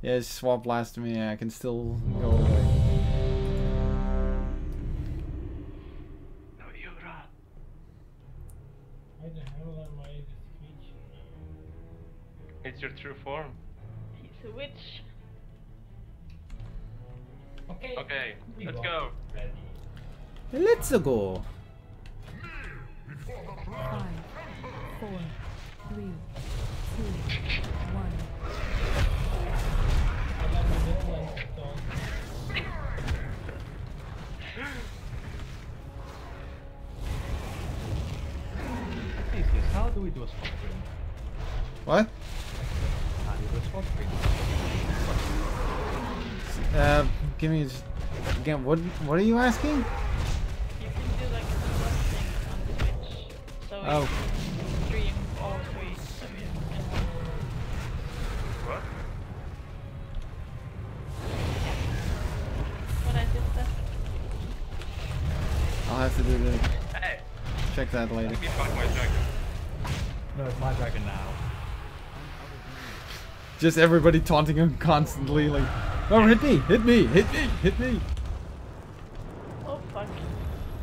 [SPEAKER 2] Yes, swap blast me. I can still go
[SPEAKER 3] true form.
[SPEAKER 7] he's a witch.
[SPEAKER 5] Okay.
[SPEAKER 3] Okay,
[SPEAKER 5] we
[SPEAKER 3] let's
[SPEAKER 5] got
[SPEAKER 3] go.
[SPEAKER 5] Ready.
[SPEAKER 2] Let's go.
[SPEAKER 10] Five, four, three, two, one.
[SPEAKER 5] I got the middle one stone.
[SPEAKER 9] Theseus, how do we do a spot?
[SPEAKER 2] What?
[SPEAKER 9] How do we do a spot screen?
[SPEAKER 2] Uh, give me just, again. What? What are you asking?
[SPEAKER 7] You can do like a spot thing on Twitch. So
[SPEAKER 2] Oh.
[SPEAKER 7] you can stream all three of you. in one.
[SPEAKER 3] What?
[SPEAKER 7] What I just said.
[SPEAKER 2] I'll have to do the
[SPEAKER 3] Hey,
[SPEAKER 2] check that later.
[SPEAKER 3] let me fuck my dragon.
[SPEAKER 9] No, it's my dragon now.
[SPEAKER 2] Just everybody taunting him constantly, like, oh, hit me, hit me, hit me, hit me.
[SPEAKER 7] Oh fuck.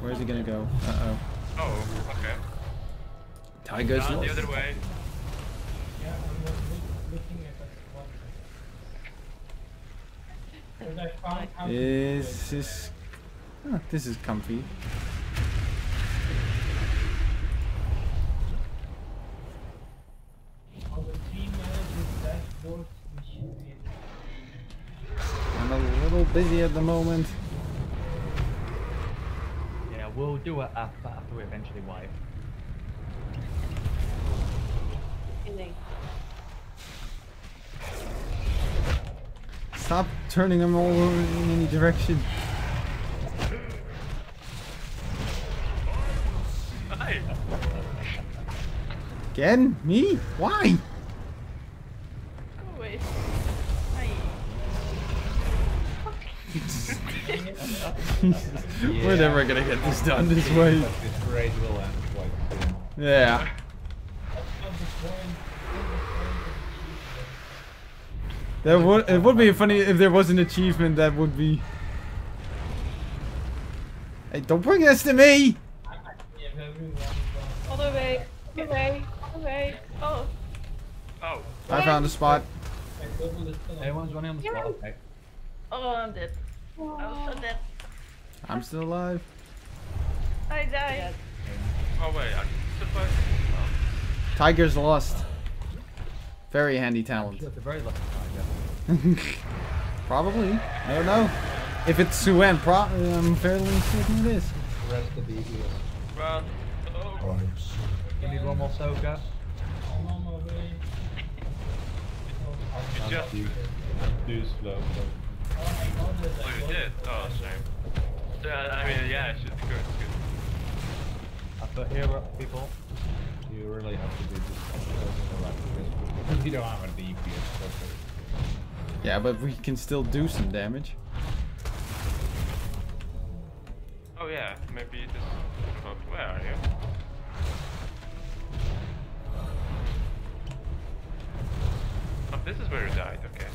[SPEAKER 2] Where's he gonna go? Uh oh.
[SPEAKER 3] Oh, okay.
[SPEAKER 2] Tiger's
[SPEAKER 3] Not the other way.
[SPEAKER 5] Yeah, I'm not looking at that spot. Because I found how to do
[SPEAKER 2] Is
[SPEAKER 5] it.
[SPEAKER 2] this? Huh, this is comfy.
[SPEAKER 5] On the team manager's dashboard, we should be able
[SPEAKER 2] I'm a little busy at the moment.
[SPEAKER 9] Yeah, we'll do it after, after we eventually wipe.
[SPEAKER 2] Stop turning them all over in any direction. Again? Me? Why? Never gonna get this done this way.
[SPEAKER 4] But this raid will end quite soon.
[SPEAKER 2] Yeah. That would it would be funny if there was an achievement that would be. Hey, don't bring this to me!
[SPEAKER 5] If everyone
[SPEAKER 7] All the way. All the way. All the way. Oh.
[SPEAKER 3] Oh.
[SPEAKER 2] I found a spot.
[SPEAKER 9] Everyone's running on the spot. Okay.
[SPEAKER 7] Oh, I'm dead. I'm so dead.
[SPEAKER 2] I'm still alive.
[SPEAKER 7] I died.
[SPEAKER 3] Oh wait, are you surprised? Oh.
[SPEAKER 2] Tiger's Lust. Very handy talent.
[SPEAKER 9] At the very left tiger.
[SPEAKER 2] Probably. I don't know. If it's Suen, pro I'm fairly certain it is.
[SPEAKER 4] Rest of the EBS.
[SPEAKER 3] Well, oh. oh.
[SPEAKER 9] You need one more Soga.
[SPEAKER 5] I'm on my way.
[SPEAKER 3] You just.
[SPEAKER 4] Too slow.
[SPEAKER 5] Oh my god, there's
[SPEAKER 3] Oh, you did? Oh, shame. Yeah, I mean, yeah, it's good, it's good.
[SPEAKER 9] I put hero people.
[SPEAKER 4] You really have to do this because you don't have an EBS. filter.
[SPEAKER 2] Yeah, but we can still do some damage.
[SPEAKER 3] Oh yeah, maybe this. Oh, where are you? Oh, this is where you died. Okay.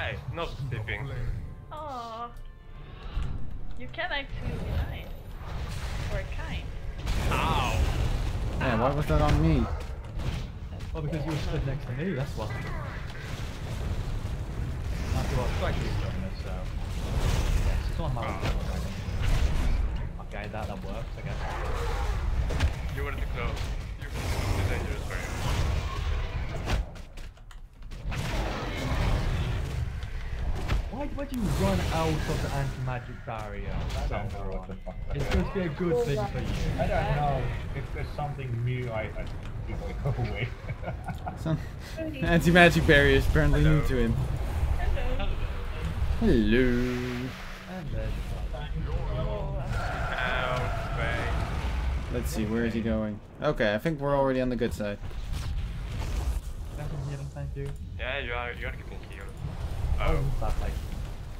[SPEAKER 3] Hey, no sleeping.
[SPEAKER 7] Oh. You can actually be nice. Or kind.
[SPEAKER 3] Ow!
[SPEAKER 2] Yeah, why was that on me?
[SPEAKER 9] Oh, because you were stood next to me, that's why. After all, strike you doing this, so. Yes, it's on my dragon. Okay, that, that works, I guess.
[SPEAKER 3] You were too close.
[SPEAKER 9] Why would you run out of the anti-magic barrier?
[SPEAKER 4] I don't know what the fuck that
[SPEAKER 9] It's
[SPEAKER 4] is.
[SPEAKER 9] supposed to be a good thing for you.
[SPEAKER 4] I don't know. If there's something new, I, I people go away.
[SPEAKER 2] Some anti-magic barrier is apparently new to him.
[SPEAKER 7] Hello.
[SPEAKER 2] Hello.
[SPEAKER 9] And there's
[SPEAKER 3] Ow, bang.
[SPEAKER 2] Let's see, where is he going? Okay, I think we're already on the good side.
[SPEAKER 9] Thank you.
[SPEAKER 3] Yeah, you are. You are getting healed.
[SPEAKER 9] Oh,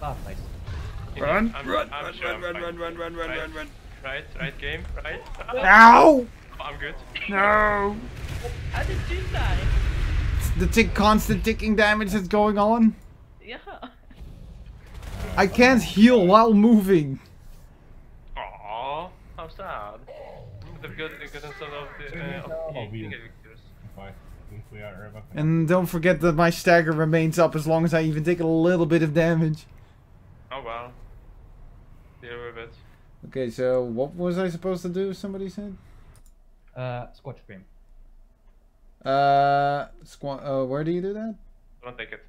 [SPEAKER 3] Oh.
[SPEAKER 9] bad place. Bad place.
[SPEAKER 3] You know,
[SPEAKER 2] Run,
[SPEAKER 3] I'm,
[SPEAKER 2] run,
[SPEAKER 3] I'm
[SPEAKER 2] run,
[SPEAKER 3] sure
[SPEAKER 2] run,
[SPEAKER 3] I'm
[SPEAKER 2] run,
[SPEAKER 3] fine.
[SPEAKER 2] run, run, run, run,
[SPEAKER 3] right?
[SPEAKER 2] run, run.
[SPEAKER 3] Right, right game, right?
[SPEAKER 2] Ow!
[SPEAKER 3] I'm good.
[SPEAKER 2] No!
[SPEAKER 7] How did you die?
[SPEAKER 2] The tick constant ticking damage that's going on.
[SPEAKER 7] Yeah.
[SPEAKER 2] I can't heal while moving.
[SPEAKER 3] Aww, how sad. They've got, they've got some of the uh, of
[SPEAKER 4] Oh,
[SPEAKER 3] the
[SPEAKER 4] we-
[SPEAKER 3] healing elixirs.
[SPEAKER 4] if I think we are about
[SPEAKER 2] And don't forget that my stagger remains up as long as I even take a little bit of damage.
[SPEAKER 3] Oh well. Deal with it.
[SPEAKER 2] Okay, so what was I supposed to do? Somebody said.
[SPEAKER 9] Uh, squad stream.
[SPEAKER 2] Uh, squa- uh, where do you do that?
[SPEAKER 3] I don't take it.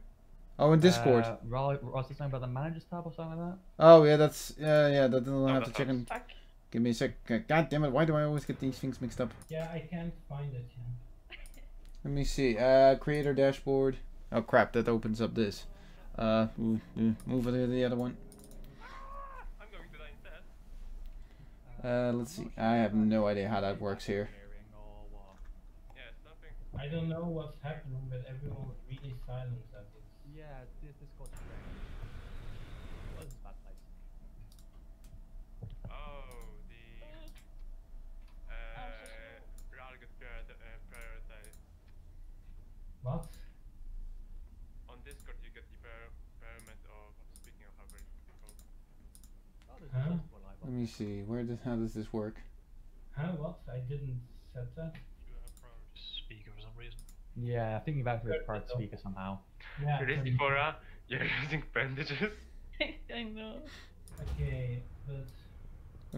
[SPEAKER 2] Oh, in Discord.
[SPEAKER 9] Uh, Ro- Ross was saying about the managers tab or something like that.
[SPEAKER 2] oh yeah, that's yeah, yeah. That I'll have to check in.
[SPEAKER 7] Fuck.
[SPEAKER 2] Give me a sec. Uh, God damn it! Why do I always get these things mixed up?
[SPEAKER 5] Yeah, I can't find it. Yeah.
[SPEAKER 2] Let me see. Uh, creator dashboard. Oh crap! That opens up this. Uh, move, move it to the other one.
[SPEAKER 3] I'm going to die instead.
[SPEAKER 2] Uh, let's see. I have no idea how that works here.
[SPEAKER 3] Yeah, it's nothing.
[SPEAKER 5] I don't know what's happening, but everyone was really silent at this.
[SPEAKER 9] Yeah, this Discord stream. Oh, this is a bad place.
[SPEAKER 3] Oh, the uh, Real got priori- uh, prioritized.
[SPEAKER 5] What?
[SPEAKER 3] On Discord, you get the prior- priority of speaking of however it's called.
[SPEAKER 9] Oh, there's
[SPEAKER 5] Huh?
[SPEAKER 9] a Discord live.
[SPEAKER 2] Let me see. Where does how does this work?
[SPEAKER 5] Huh? What? I didn't set that.
[SPEAKER 11] You have priority speaker for some reason.
[SPEAKER 9] Yeah, I think you've activated private speaker somehow.
[SPEAKER 5] Yeah.
[SPEAKER 3] Release Fora, you're using bandages.
[SPEAKER 7] I know.
[SPEAKER 5] Okay, but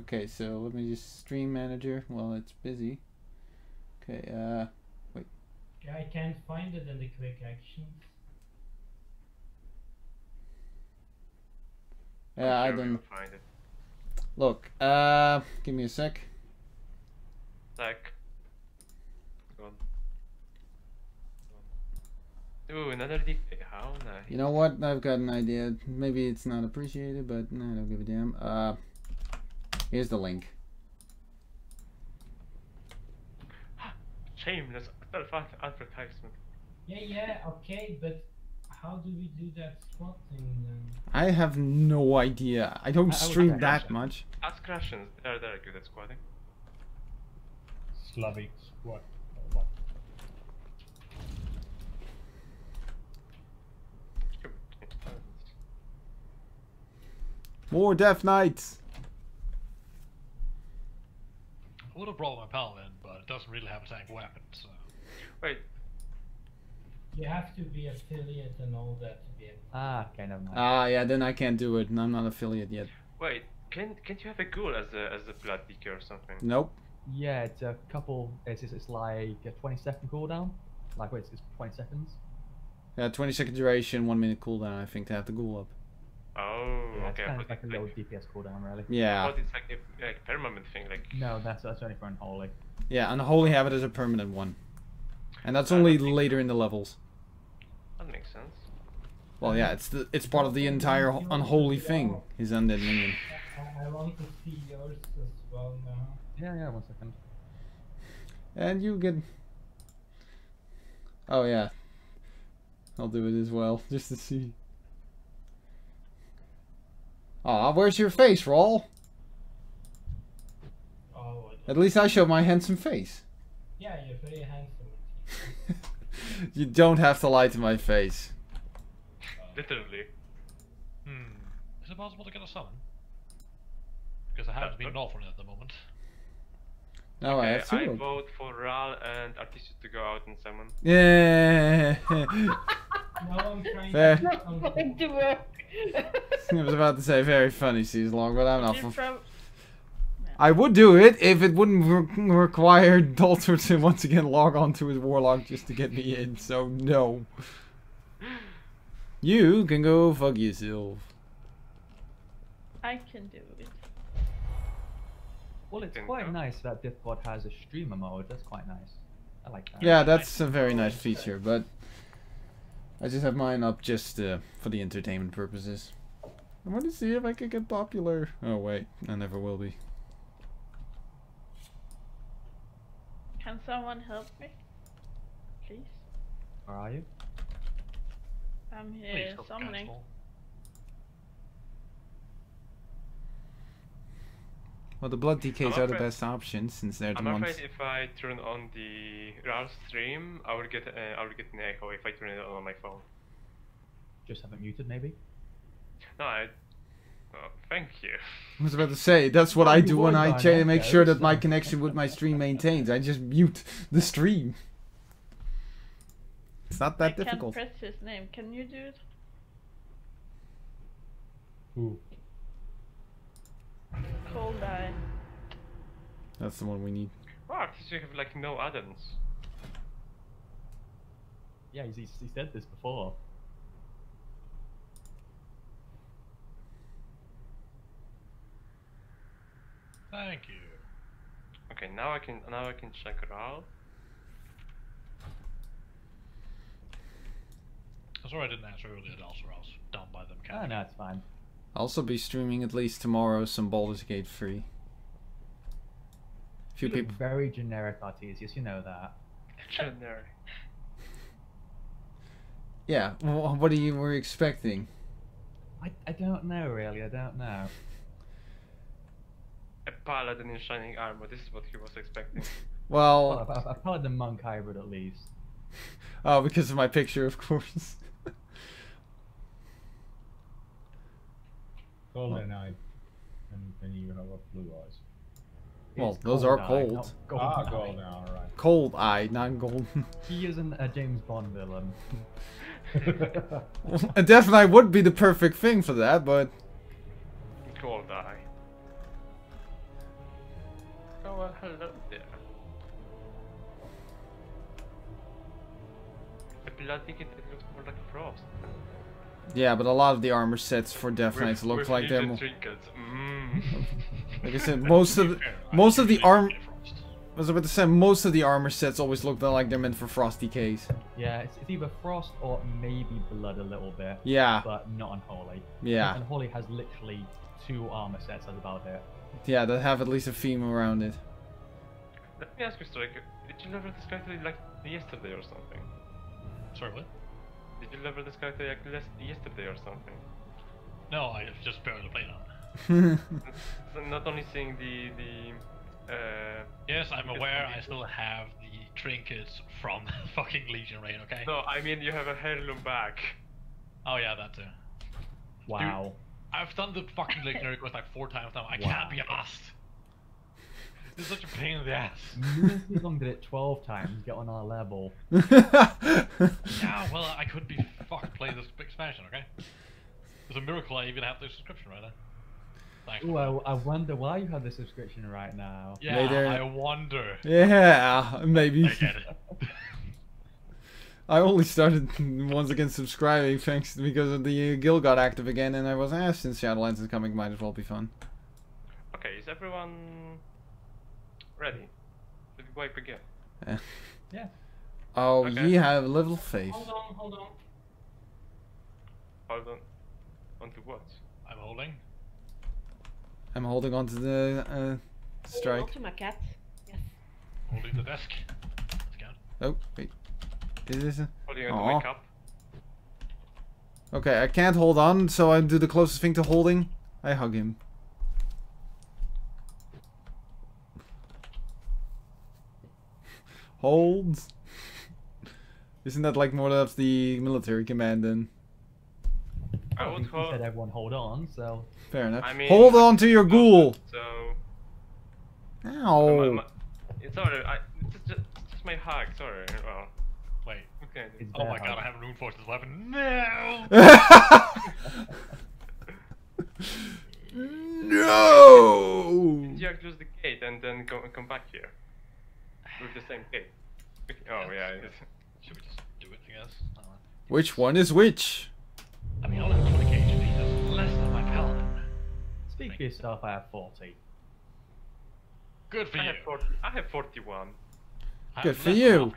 [SPEAKER 2] Okay, so let me just stream manager. while it's busy. Okay. Uh, wait.
[SPEAKER 5] yeah, I can't find it in the quick actions.
[SPEAKER 2] Yeah, I don't.
[SPEAKER 3] find it.
[SPEAKER 2] Look, uh, give me a sec.
[SPEAKER 3] Sec. Go on. Go on. Ooh, another deep. How nice.
[SPEAKER 2] You know what? I've got an idea. Maybe it's not appreciated, but no, I don't give a damn. Uh, here's the link.
[SPEAKER 3] Shameless self advertisement.
[SPEAKER 5] Yeah, yeah, okay, but how do we do that squad thing then?
[SPEAKER 2] I have no idea. I don't
[SPEAKER 1] I- I
[SPEAKER 2] stream
[SPEAKER 1] say
[SPEAKER 2] that
[SPEAKER 1] Russia.
[SPEAKER 2] much.
[SPEAKER 3] Ask Russians. They're they're good at squatting.
[SPEAKER 4] Slavic squat. what?
[SPEAKER 2] More Death Knights.
[SPEAKER 11] I would have brought my paladin, but it doesn't really have a tank weapon, so.
[SPEAKER 3] Wait,
[SPEAKER 5] You have to be affiliate and all that to be able
[SPEAKER 1] Ah, okay, never mind.
[SPEAKER 2] Ah, yeah, then I can't do it. and I'm not affiliate yet.
[SPEAKER 3] wait. Can can't you have a ghoul as a as a blood deaker or something?
[SPEAKER 2] Nope.
[SPEAKER 1] Yeah, it's a couple. It's it's, it's like a 20 second cooldown. Like wait, it's, it's 20 seconds.
[SPEAKER 2] Yeah, 20 second duration, 1 minute cooldown, I think, to have the ghoul up.
[SPEAKER 3] Oh,
[SPEAKER 1] Yeah,
[SPEAKER 3] okay.
[SPEAKER 1] it's kind of like a
[SPEAKER 3] it's
[SPEAKER 1] little
[SPEAKER 3] like,
[SPEAKER 1] DPS cooldown, really.
[SPEAKER 2] Yeah.
[SPEAKER 3] I thought it's like a like permanent thing. Like
[SPEAKER 1] No, that's that's only for unholy.
[SPEAKER 2] Yeah, unholy the Holy Habit is a permanent one. And that's
[SPEAKER 3] Ah,
[SPEAKER 2] only later in the levels.
[SPEAKER 3] That makes sense.
[SPEAKER 2] Well, yeah, it's the it's part of the entire unholy thing. His undead minion.
[SPEAKER 5] I, I want to see yours as well now.
[SPEAKER 1] Yeah, yeah. One second.
[SPEAKER 2] And you get. Oh yeah. I'll do it as well, just to see. Aw, where's your face, Roll?
[SPEAKER 5] Oh,
[SPEAKER 2] At least I show my handsome face.
[SPEAKER 5] yeah, you're very handsome.
[SPEAKER 2] You don't have to lie to my face.
[SPEAKER 3] Literally.
[SPEAKER 11] Hmm. Is it possible to get a summon? Because I haven't been offering it at the moment.
[SPEAKER 2] No, I
[SPEAKER 3] Okay,
[SPEAKER 2] have two.
[SPEAKER 3] I vote for Ral and Artisius to go out and summon.
[SPEAKER 2] Yeah.
[SPEAKER 5] Now I'm trying
[SPEAKER 2] Fair.
[SPEAKER 5] to do
[SPEAKER 6] to work.
[SPEAKER 2] I was about to say very funny season long, but I'm not.
[SPEAKER 7] You
[SPEAKER 2] f-
[SPEAKER 7] prob-
[SPEAKER 2] I would do it if it wouldn't re- require Dalter to once again log on to his warlock just to get me in. So no. You can go fuck yourself.
[SPEAKER 7] I can do it.
[SPEAKER 1] Well, it's quite nice that Diffbot has a streamer mode. That's quite nice. I like that.
[SPEAKER 2] Yeah, that's a very nice feature, but I just have mine up just uh, for the entertainment purposes. I want to see if I can get popular. Oh wait, I never will be.
[SPEAKER 7] Can someone help me? Please?
[SPEAKER 1] Where are you?
[SPEAKER 7] I'm here
[SPEAKER 11] help
[SPEAKER 7] summoning.
[SPEAKER 2] Well, the blood DKs
[SPEAKER 3] I'm
[SPEAKER 2] are the best option since they're the
[SPEAKER 3] I'm
[SPEAKER 2] ones.
[SPEAKER 3] afraid if I turn on the Ral stream, I will get uh, I will get an echo if I turn it on on my phone.
[SPEAKER 1] Just have it muted, maybe.
[SPEAKER 3] No, I. Oh, thank you.
[SPEAKER 2] I was about to say that's what I do when I
[SPEAKER 1] by
[SPEAKER 2] cha- make
[SPEAKER 1] though,
[SPEAKER 2] sure that my connection with my stream maintains. I just mute the stream. It's not
[SPEAKER 7] I
[SPEAKER 2] that difficult.
[SPEAKER 7] can't press his name. Can you do it?
[SPEAKER 4] Who?
[SPEAKER 7] Cold Eye.
[SPEAKER 2] That's the one we need.
[SPEAKER 3] Ah, wow, Artisius, you have like no add-ons.
[SPEAKER 1] Yeah, he's, he's, he said this before.
[SPEAKER 11] Thank you.
[SPEAKER 3] Okay, now I can now I can check Ral.
[SPEAKER 11] I'm sorry I didn't answer earlier, also I was done by them counting.
[SPEAKER 1] no, it's fine.
[SPEAKER 2] I'll also be streaming at least tomorrow some Baldur's Gate free. Few
[SPEAKER 1] You
[SPEAKER 2] people.
[SPEAKER 1] very generic, Artesius. You know that.
[SPEAKER 3] Generic.
[SPEAKER 2] Yeah. wh- What are you were expecting?
[SPEAKER 1] I, I don't know really. I don't know.
[SPEAKER 3] A paladin in shining armor. This is what he was expecting.
[SPEAKER 1] Well,
[SPEAKER 2] Well,
[SPEAKER 1] a, a paladin monk hybrid at least.
[SPEAKER 2] oh, because of my picture, of course.
[SPEAKER 4] Golden Eye. And then you have a blue eyes.
[SPEAKER 2] Well,
[SPEAKER 1] It's
[SPEAKER 2] those are
[SPEAKER 1] eye,
[SPEAKER 2] cold.
[SPEAKER 1] not gold
[SPEAKER 4] ah,
[SPEAKER 1] eye.
[SPEAKER 4] golden, alright.
[SPEAKER 2] Cold eye, not golden.
[SPEAKER 1] He isn't a James Bond villain.
[SPEAKER 2] a Death Knight would be the perfect thing for that, but
[SPEAKER 3] Cold eye. Well, hello there. Bloody Kid, it looks more like Frost.
[SPEAKER 2] Yeah, but a lot of the armor sets for Death
[SPEAKER 3] With-
[SPEAKER 2] Knights look
[SPEAKER 3] with
[SPEAKER 2] like they're more.
[SPEAKER 3] Mm.
[SPEAKER 2] Like I said, most of the, most of the arm. I was about to say most of the armor sets always look like they're meant for Frost DKs.
[SPEAKER 1] Yeah, it's, it's either Frost or maybe Blood a little bit.
[SPEAKER 2] Yeah.
[SPEAKER 1] But not Unholy.
[SPEAKER 2] Yeah.
[SPEAKER 1] Unholy has literally two armor sets, that's about it.
[SPEAKER 2] Yeah, that have at least a theme around it.
[SPEAKER 3] Let me ask you, Striker, did you level this character like yesterday or something?
[SPEAKER 11] Sorry, what?
[SPEAKER 3] Did you level this character like less yesterday or something?
[SPEAKER 11] No, I just barely played on.
[SPEAKER 3] So not only seeing the the. Uh,
[SPEAKER 11] Yes, I'm aware. I still have the trinkets from fucking Legion Rain. Okay.
[SPEAKER 3] No, I mean you have a heirloom back.
[SPEAKER 11] Oh yeah, that too.
[SPEAKER 1] Wow.
[SPEAKER 11] I've done the fucking legendary quest like four times now. I can't be asked. This is such a pain in the ass.
[SPEAKER 1] Mercy Long did it 12 times, get on our level.
[SPEAKER 11] yeah, well, I could be fuck playing this expansion, okay? It's a miracle I even have the subscription right now. Thanks.
[SPEAKER 1] Ooh, I, I wonder why you have the subscription right now.
[SPEAKER 11] Yeah,
[SPEAKER 2] Later.
[SPEAKER 11] I wonder.
[SPEAKER 2] Yeah, maybe.
[SPEAKER 11] I get it.
[SPEAKER 2] I only started once again subscribing thanks because of the uh, guild got active again, and I was asked since Shadowlands is coming, might as well be fun.
[SPEAKER 3] Okay, is everyone ready? Did we wipe again?
[SPEAKER 2] Eh.
[SPEAKER 1] Yeah.
[SPEAKER 2] Oh,
[SPEAKER 3] Okay.
[SPEAKER 2] ye have little faith.
[SPEAKER 5] Hold on, hold on.
[SPEAKER 3] Hold on. Onto what?
[SPEAKER 11] I'm holding.
[SPEAKER 2] I'm holding on to the uh, strike.
[SPEAKER 6] to my cat. Yes.
[SPEAKER 11] Holding the desk. Let's count.
[SPEAKER 2] Oh, wait. Is this a...
[SPEAKER 3] Holding onto
[SPEAKER 2] Aw.
[SPEAKER 3] my cup.
[SPEAKER 2] Okay, I can't hold on, so I do the closest thing to holding. I hug him. Holds. Isn't that like more of the military command then?
[SPEAKER 3] I
[SPEAKER 1] Well,
[SPEAKER 3] would
[SPEAKER 1] he, he
[SPEAKER 3] hold.
[SPEAKER 1] said everyone hold on, so...
[SPEAKER 2] Fair enough.
[SPEAKER 3] I mean-
[SPEAKER 2] hold on to your ghoul!
[SPEAKER 3] Uh, so.
[SPEAKER 2] Ow!
[SPEAKER 3] My- my- it's alright. I, it's just, it's just my hug. Sorry. Well.
[SPEAKER 11] Wait.
[SPEAKER 3] Okay.
[SPEAKER 1] It's
[SPEAKER 11] Oh
[SPEAKER 1] their
[SPEAKER 11] my god. I have Rune Forces 11. No!
[SPEAKER 2] no!
[SPEAKER 3] Did you close the gate and then go, come back here with the same gate? Okay, Oh yeah. It's,
[SPEAKER 11] Should we just do it, I guess? I.
[SPEAKER 2] Which one is which?
[SPEAKER 11] I mean, only 20 HP, that's less than my paladin.
[SPEAKER 1] Speak for yourself, I have 40.
[SPEAKER 11] Good for
[SPEAKER 3] I
[SPEAKER 11] you.
[SPEAKER 3] have 40. I have 41.
[SPEAKER 11] I
[SPEAKER 2] Good
[SPEAKER 11] have
[SPEAKER 2] for you.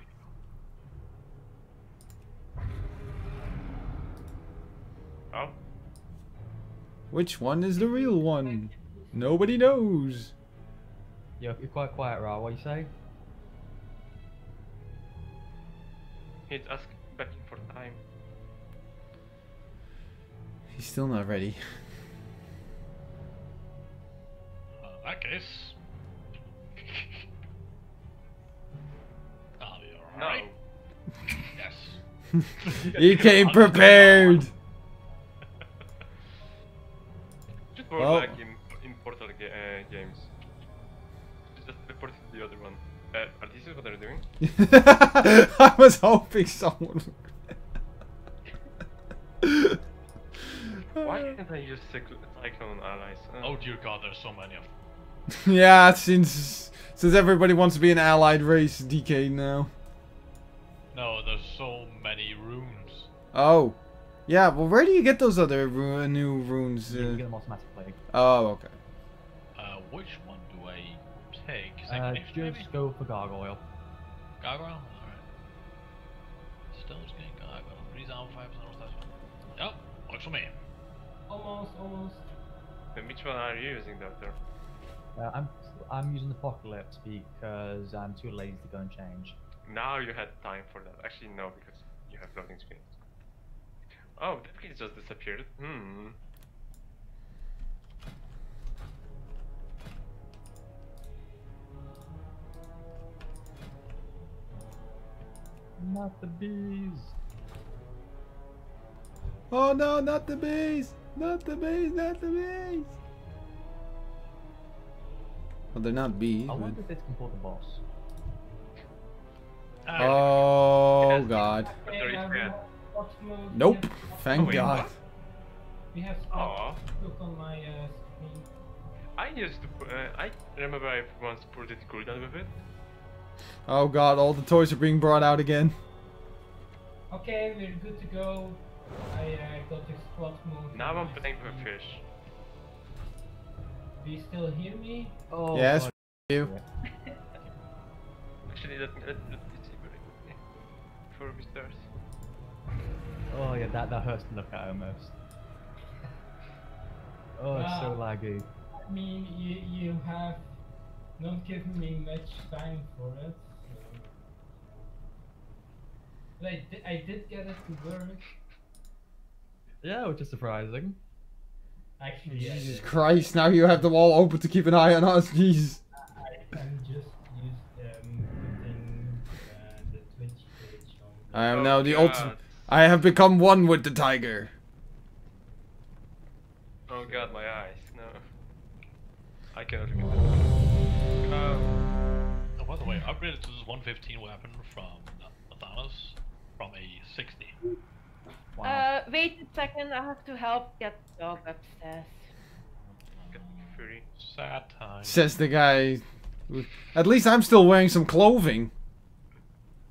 [SPEAKER 3] Oh.
[SPEAKER 2] Which one is the real one? Nobody knows.
[SPEAKER 1] You're, you're quite quiet, Ra. What you say?
[SPEAKER 3] He's asking begging for time.
[SPEAKER 2] He's still not ready.
[SPEAKER 11] Uh, in that case. I'll be alright. No. Yes.
[SPEAKER 2] he came prepared.
[SPEAKER 3] Just more
[SPEAKER 2] Oh.
[SPEAKER 3] like in, in Portal ga- uh, games. Are these what they're doing?
[SPEAKER 2] I was hoping someone.
[SPEAKER 3] Why can't I use cycl- Cyclone allies? Uh,
[SPEAKER 11] Oh dear god, there's so many of them.
[SPEAKER 2] yeah, since since everybody wants to be an allied race, DK now.
[SPEAKER 11] No, there's so many runes.
[SPEAKER 2] Oh, yeah. Well, where do you get those other ru- new runes?
[SPEAKER 1] You
[SPEAKER 2] Uh,
[SPEAKER 1] get them automatically.
[SPEAKER 2] oh, okay.
[SPEAKER 11] Uh, which
[SPEAKER 1] Uh, just
[SPEAKER 11] maybe?
[SPEAKER 1] go for Gargoyle.
[SPEAKER 11] Gargoyle? Alright. Still just getting Gargoyle. Freeze armor 5% or stuff. Yep, works for me.
[SPEAKER 5] Almost, almost.
[SPEAKER 3] Then which one are you using, Doctor?
[SPEAKER 1] Uh, I'm I'm using Apocalypse because I'm too lazy to go and change.
[SPEAKER 3] Now you had time for that. Actually, no, because you have loading screens. Oh, that kid just disappeared. Hmm.
[SPEAKER 1] Not the bees.
[SPEAKER 2] Oh no, not the bees! Not the bees! Not the bees! Well, they're not bees.
[SPEAKER 1] I
[SPEAKER 2] but-
[SPEAKER 1] wonder if this can pull the boss.
[SPEAKER 11] Ah,
[SPEAKER 2] Oh god.
[SPEAKER 3] Doctor is dead.
[SPEAKER 5] watch mode, we
[SPEAKER 2] Nope. Thank
[SPEAKER 3] Oh, wait,
[SPEAKER 2] God.
[SPEAKER 5] We have
[SPEAKER 3] Aw.
[SPEAKER 5] Look on my uh, screen.
[SPEAKER 3] I used to. Uh, I remember I once put it cooldown with it.
[SPEAKER 2] Oh god, all the toys are being brought out again.
[SPEAKER 5] Okay, we're good to go. I uh, got the squad mode.
[SPEAKER 3] Now I'm
[SPEAKER 5] my
[SPEAKER 3] playing for fish.
[SPEAKER 5] Do you still hear me?
[SPEAKER 1] Oh,
[SPEAKER 2] yes,
[SPEAKER 1] God.
[SPEAKER 2] you.
[SPEAKER 3] Actually, that, that, that it's for Mr.
[SPEAKER 1] Oh yeah, that that hurts to look at almost. Oh, it's so laggy.
[SPEAKER 5] I mean, you you have not given me much time for it. So. But I, di- I did get it to work.
[SPEAKER 1] Yeah, which is surprising.
[SPEAKER 5] Actually,
[SPEAKER 2] Jesus
[SPEAKER 5] did.
[SPEAKER 2] Christ, now you have the wall open to keep an eye on us, jeez.
[SPEAKER 5] I can just use um, putting uh, the Twitch page on.
[SPEAKER 2] I am
[SPEAKER 3] Oh,
[SPEAKER 2] now the
[SPEAKER 3] God.
[SPEAKER 2] ultimate. I have become one with the tiger.
[SPEAKER 3] Oh god, my eyes. No. I cannot look at that. Um,
[SPEAKER 11] Oh, by the way, I upgraded to this 115 weapon from Thanos from a 60.
[SPEAKER 1] Wow.
[SPEAKER 6] Uh, wait a second, I have to help get the dog upstairs.
[SPEAKER 3] get fury.
[SPEAKER 11] Sad time.
[SPEAKER 2] Says the guy. At least I'm still wearing some clothing.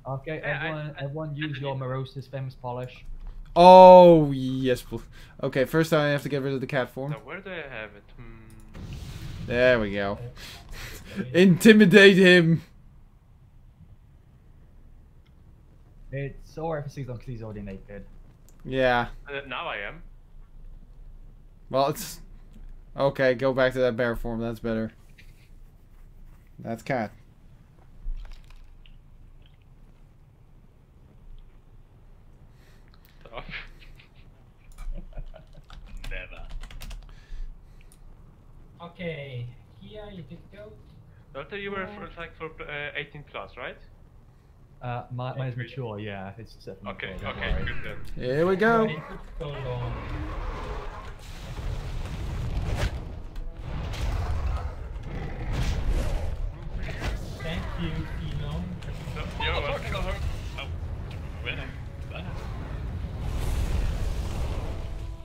[SPEAKER 1] okay,
[SPEAKER 3] yeah,
[SPEAKER 1] everyone,
[SPEAKER 3] I-
[SPEAKER 1] everyone, use your Morosis famous polish.
[SPEAKER 2] Oh, yes. Okay, first I have to get rid of the cat form.
[SPEAKER 3] Now, where do I have it? Hmm.
[SPEAKER 2] There we go. Intimidate him.
[SPEAKER 1] It's or if he's on because he's already naked.
[SPEAKER 2] Yeah.
[SPEAKER 3] Uh, now I am.
[SPEAKER 2] Well, it's. Okay, go back to that bear form. That's better. That's cat.
[SPEAKER 3] Tough.
[SPEAKER 11] Never.
[SPEAKER 5] Okay, Kia, you good go?
[SPEAKER 3] Doctor, you were for, like for uh, 18 plus, right?
[SPEAKER 1] Uh, my, mine's mature, yeah. It's definitely
[SPEAKER 3] Okay,
[SPEAKER 1] mature, don't
[SPEAKER 3] okay,
[SPEAKER 1] worry.
[SPEAKER 3] good then.
[SPEAKER 2] Here we go.
[SPEAKER 5] Why it took so? Thank you, Elon.
[SPEAKER 3] No,
[SPEAKER 11] Oh,
[SPEAKER 3] you're
[SPEAKER 11] fuck,
[SPEAKER 3] welcome.
[SPEAKER 11] got hurt. Oh, wait a minute.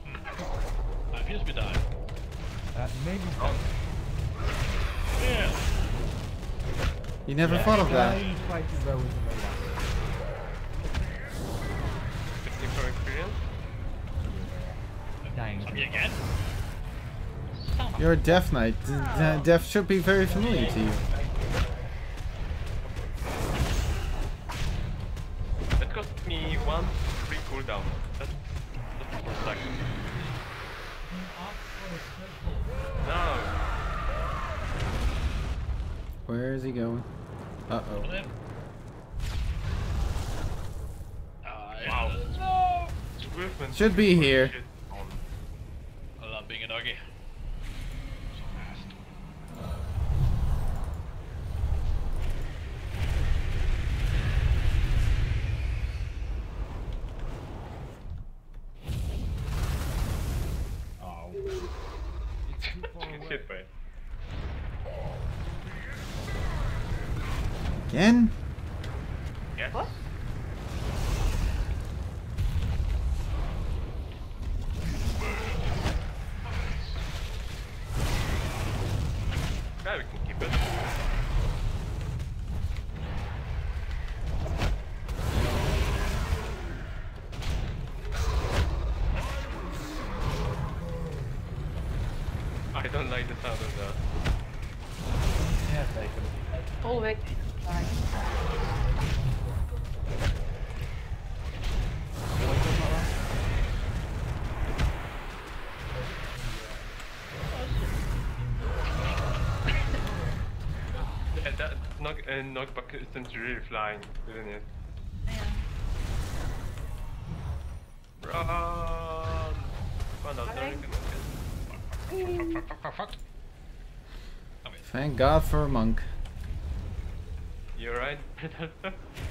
[SPEAKER 11] Hmm. I appears to be dying.
[SPEAKER 1] Uh, maybe.
[SPEAKER 11] Yeah.
[SPEAKER 2] You never thought of that.
[SPEAKER 1] I tried to roll with the radar.
[SPEAKER 3] 15 for experience.
[SPEAKER 1] Dying.
[SPEAKER 11] Me again?
[SPEAKER 2] You're a death knight. Death should be very familiar to you.
[SPEAKER 3] That cost me one free cooldown. Not like. No.
[SPEAKER 2] Where is he going? Uh oh.
[SPEAKER 11] Uh,
[SPEAKER 3] Wow.
[SPEAKER 11] No!
[SPEAKER 2] Should be here.
[SPEAKER 3] Shit on.
[SPEAKER 11] I love being a doggy.
[SPEAKER 3] Knock, uh, knockback isn't really flying, isn't it? Run! Run out there,
[SPEAKER 11] Fuck, fuck, fuck, fuck.
[SPEAKER 2] Thank God for a monk.
[SPEAKER 3] You're right.
[SPEAKER 11] Look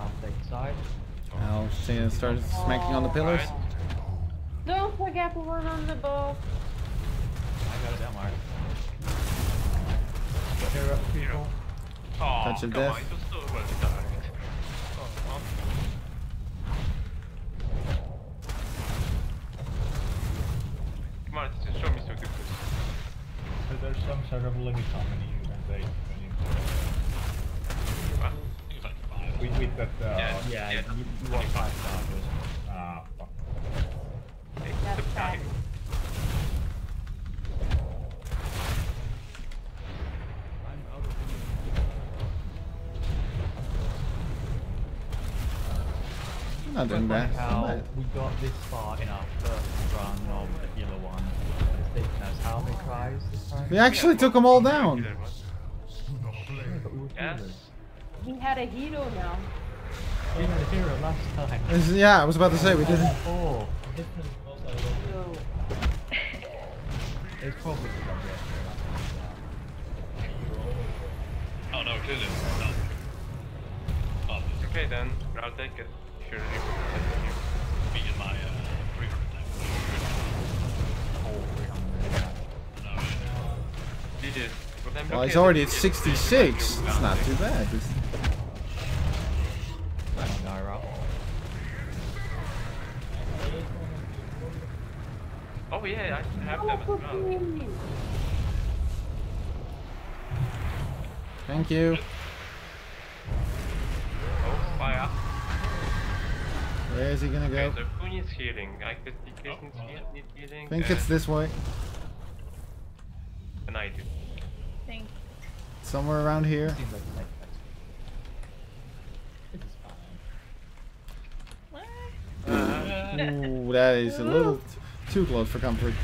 [SPEAKER 1] I'll that side.
[SPEAKER 2] Now she starts smacking on the pillars.
[SPEAKER 6] Don't forget the one on the ball.
[SPEAKER 1] I got it down, Mark. Up people.
[SPEAKER 2] Touch of death.
[SPEAKER 3] Come on,
[SPEAKER 2] just
[SPEAKER 3] show me some good There's some
[SPEAKER 4] sort of limit how
[SPEAKER 11] five.
[SPEAKER 4] with, with that. Uh,
[SPEAKER 3] Yeah.
[SPEAKER 9] Yeah, you, you want five starters.
[SPEAKER 4] Ah, fuck.
[SPEAKER 3] Take
[SPEAKER 6] That's
[SPEAKER 3] the
[SPEAKER 6] bad.
[SPEAKER 3] time.
[SPEAKER 2] I'm not doing
[SPEAKER 9] Like
[SPEAKER 2] bad.
[SPEAKER 9] how we got this far in our first run of the healer one. It's how many tries this time?
[SPEAKER 2] We actually took them all down.
[SPEAKER 3] There was.
[SPEAKER 9] But we were
[SPEAKER 3] Yes.
[SPEAKER 6] We had a hero now.
[SPEAKER 2] Is- yeah, I was about to say we didn't.
[SPEAKER 9] Oh,
[SPEAKER 5] Different also.
[SPEAKER 6] So
[SPEAKER 9] it's probably because we had
[SPEAKER 11] Oh no, clearly no. Oh,
[SPEAKER 3] Okay then, I'll take it. Sure, you
[SPEAKER 11] me and my uh, 300 attack.
[SPEAKER 9] whole 300.
[SPEAKER 11] No, shit.
[SPEAKER 3] Did it. But I'm
[SPEAKER 2] Well, he's already at 66. It's not too bad. It's-
[SPEAKER 3] Oh yeah, I have them as well.
[SPEAKER 2] Thank you.
[SPEAKER 3] Oh, fire.
[SPEAKER 2] Where is he gonna go?
[SPEAKER 3] Okay, so who needs healing? I could DK needs healing.
[SPEAKER 2] I think
[SPEAKER 3] uh,
[SPEAKER 2] it's this way.
[SPEAKER 3] And I do.
[SPEAKER 7] Thank
[SPEAKER 2] Somewhere around here.
[SPEAKER 9] Seems like the next best. This.
[SPEAKER 2] Ooh, that is a little t- too close for comfort.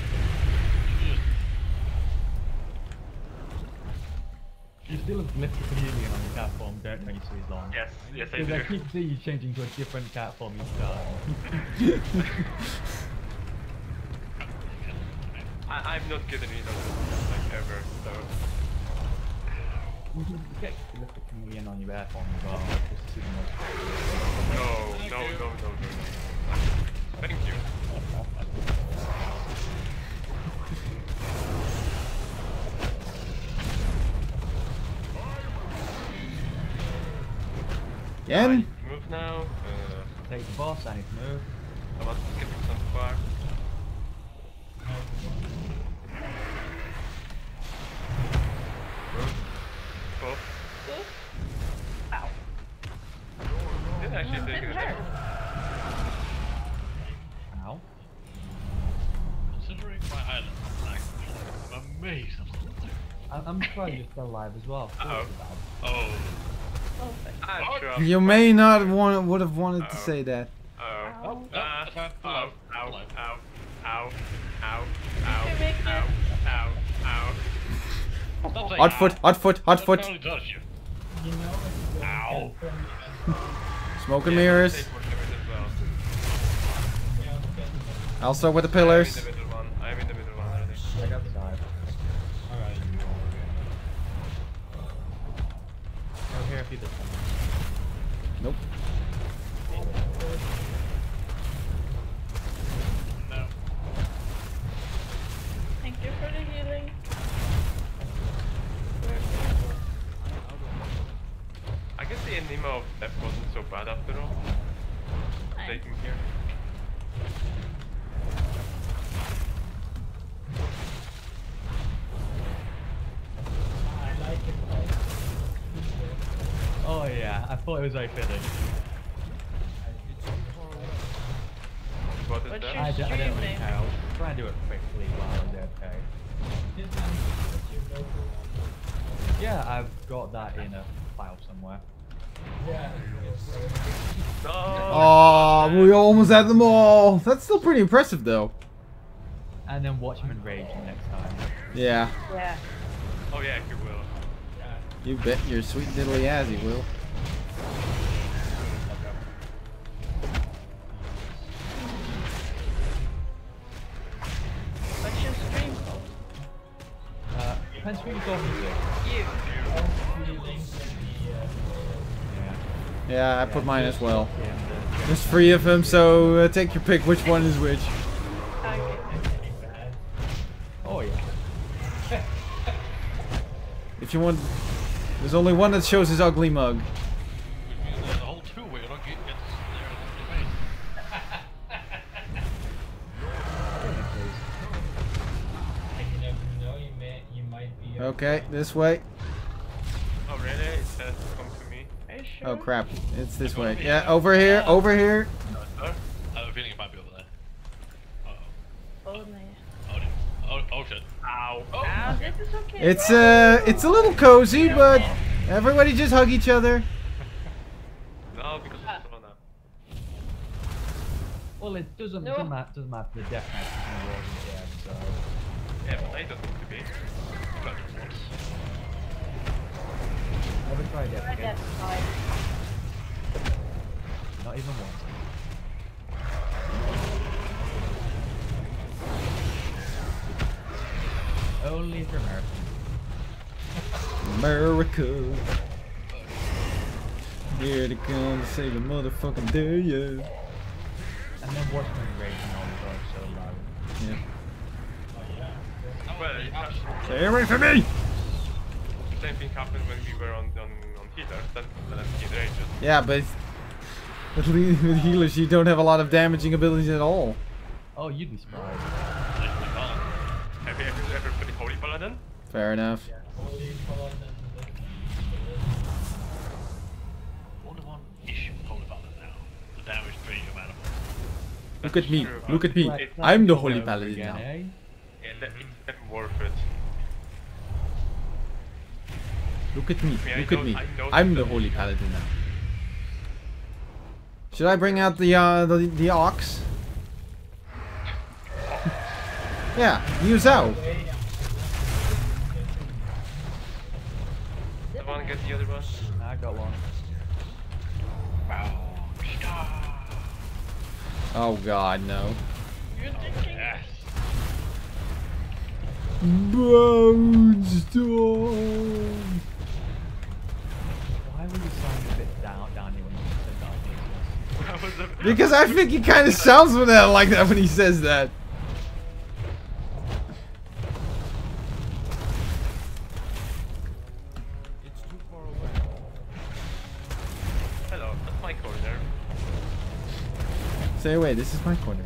[SPEAKER 9] You still have lifted chameleon on your cat form, don't you, so long?
[SPEAKER 3] Yes, yes I
[SPEAKER 9] Because I keep seeing you changing to a different cat form each time.
[SPEAKER 3] I, I'm not getting rid of it like ever, so.
[SPEAKER 9] You can get to lift the chameleon on your air form as well, just to see the most.
[SPEAKER 3] No, no, no, no, no, no. Thank you.
[SPEAKER 2] Again?
[SPEAKER 3] I move now. Uh,
[SPEAKER 9] Take the boss, I need to move.
[SPEAKER 3] I want to skip some far. Cool.
[SPEAKER 7] Ow.
[SPEAKER 3] Didn't actually take it.
[SPEAKER 9] Ow.
[SPEAKER 11] Considering my island like I'm amazed I'm still alive.
[SPEAKER 9] I'm surprised you're still alive as well.
[SPEAKER 3] Uh-oh.
[SPEAKER 11] Oh.
[SPEAKER 3] I'm oh, sure.
[SPEAKER 2] You may not want would have wanted to
[SPEAKER 3] oh.
[SPEAKER 2] say that.
[SPEAKER 3] Oh.
[SPEAKER 11] Oh,
[SPEAKER 3] uh, oh
[SPEAKER 11] that's fine.
[SPEAKER 3] ow,
[SPEAKER 11] Alive.
[SPEAKER 3] ow,
[SPEAKER 11] Alive.
[SPEAKER 3] ow, ow, ow, ow, ow, ow, ow.
[SPEAKER 2] Hot foot,
[SPEAKER 11] ow.
[SPEAKER 2] hot foot, hot foot.
[SPEAKER 11] totally touched you.
[SPEAKER 5] You know, it's going
[SPEAKER 11] Ow.
[SPEAKER 5] from,
[SPEAKER 2] Smoke and mirrors.
[SPEAKER 3] take whatever as well.
[SPEAKER 5] yeah, okay.
[SPEAKER 2] I'll start with the
[SPEAKER 3] I'm
[SPEAKER 2] pillars.
[SPEAKER 3] in the middle one. I'm in the middle one already.
[SPEAKER 9] I got the dive.
[SPEAKER 4] Alright, you
[SPEAKER 9] Go here if you this time.
[SPEAKER 2] Nope.
[SPEAKER 11] No.
[SPEAKER 7] Thank you for the healing.
[SPEAKER 3] I guess the enigma of death wasn't so bad after all.
[SPEAKER 7] Nice.
[SPEAKER 3] Taking here.
[SPEAKER 5] I like it.
[SPEAKER 9] Oh yeah, I thought it was very fitting.
[SPEAKER 3] What is
[SPEAKER 7] What's
[SPEAKER 3] that?
[SPEAKER 7] your
[SPEAKER 9] I, d- I don't really
[SPEAKER 7] name?
[SPEAKER 9] care. I was trying to do it quickly while I was okay.
[SPEAKER 5] This one is your local one.
[SPEAKER 9] Yeah, I've got that in a file somewhere.
[SPEAKER 5] Yeah, it's
[SPEAKER 3] No!
[SPEAKER 2] Oh, we almost had them all. That's still pretty impressive, though.
[SPEAKER 9] And then Watchman Rage next time.
[SPEAKER 2] Yeah,
[SPEAKER 6] Yeah.
[SPEAKER 3] Oh yeah, you will.
[SPEAKER 5] yeah.
[SPEAKER 2] you bet your sweet diddly ass he will.
[SPEAKER 7] What's your stream called?
[SPEAKER 9] Uh, depends who you're talking to.
[SPEAKER 7] You.
[SPEAKER 5] The links in the,
[SPEAKER 9] Yeah.
[SPEAKER 2] Yeah, I put mine as well.
[SPEAKER 9] Yeah, and,
[SPEAKER 2] There's three of them, so uh, take your pick which one is which.
[SPEAKER 7] Okay.
[SPEAKER 5] pretty bad.
[SPEAKER 9] Oh yeah.
[SPEAKER 2] If you want, there's only one that shows his ugly mug.
[SPEAKER 11] Which means there's a whole two way. Don't get gets there in the face.
[SPEAKER 5] You never know, you may, you might be. a
[SPEAKER 2] Okay, this way.
[SPEAKER 3] Oh really? It says come to me.
[SPEAKER 6] You oh, sure?
[SPEAKER 2] Oh crap, it's this way. Yeah, over here, over here.
[SPEAKER 3] No, sir.
[SPEAKER 11] I have a feeling it might be over there. Uh-oh.
[SPEAKER 7] Oh no.
[SPEAKER 11] Oh, dear. oh, oh shit.
[SPEAKER 3] Ow. Oh.
[SPEAKER 6] Ah, this is okay.
[SPEAKER 2] It's uh, it's a little cozy, but everybody just hug each other.
[SPEAKER 3] No, because of Sona.
[SPEAKER 9] Well, it doesn't,
[SPEAKER 6] No.
[SPEAKER 9] doesn't, matter, doesn't matter. The death match is in the world is so.
[SPEAKER 3] Yeah, but I don't want to be.
[SPEAKER 11] Got it once.
[SPEAKER 9] Never try death again. Not even once. Only for you're
[SPEAKER 2] America. Here to come to save the motherfucking day, yeah.
[SPEAKER 9] And then watch when rage and all these are so loud.
[SPEAKER 2] Yeah.
[SPEAKER 3] Well, it has-
[SPEAKER 2] Stay away from me!
[SPEAKER 3] same thing happened when we were on on, on healers. Then then he rages.
[SPEAKER 2] Yeah, but at least with healers you don't have a lot of damaging abilities at all.
[SPEAKER 9] Oh, you'd be surprised.
[SPEAKER 11] Actually, fine.
[SPEAKER 3] Have you ever, ever played Holy Paladin?
[SPEAKER 2] Fair enough.
[SPEAKER 5] Holy Paladin,
[SPEAKER 11] Only one issue with Holy Paladin now. The damage being enough.
[SPEAKER 2] Look at me, look at me. I'm the holy paladin now.
[SPEAKER 9] eh?
[SPEAKER 3] Yeah, that, it's never worth it.
[SPEAKER 2] Look at me, look at me.
[SPEAKER 3] I know
[SPEAKER 2] I'm the holy paladin now. Should I bring out the uh the the ox? yeah, use out.
[SPEAKER 3] Someone get the other one.
[SPEAKER 9] I got one.
[SPEAKER 2] Oh god, no.
[SPEAKER 7] You're oh, thinking.
[SPEAKER 11] Yes.
[SPEAKER 2] Bonestorm.
[SPEAKER 9] Why were you sounding a bit down, down here when you said
[SPEAKER 3] That
[SPEAKER 2] Because I think he kind of sounds with that like that when he says that. Stay away. This is my corner.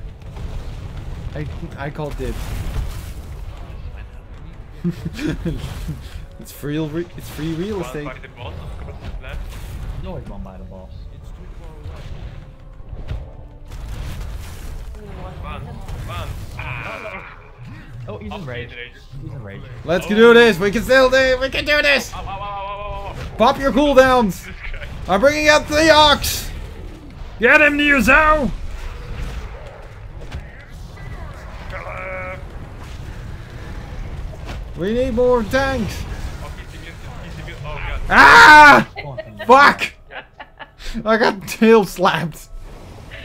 [SPEAKER 2] I I call dibs. it's free. Re it's free real estate.
[SPEAKER 3] by the boss, of course, is left.
[SPEAKER 9] There's always one by the boss.
[SPEAKER 3] One, one. Ah.
[SPEAKER 9] Oh, he's in
[SPEAKER 3] Oh, he's in rage.
[SPEAKER 9] He's in rage.
[SPEAKER 2] Let's do this. We can still do. We can do this.
[SPEAKER 3] Ow, ow, ow.
[SPEAKER 2] Pop your cooldowns. I'm bringing out the ox. Get him, Neo
[SPEAKER 3] Uh,
[SPEAKER 2] We need more tanks.
[SPEAKER 3] Oh, he's immune, he's immune. Oh, god.
[SPEAKER 2] Ah!
[SPEAKER 9] Come on, Finn.
[SPEAKER 2] Fuck! I got tail slapped.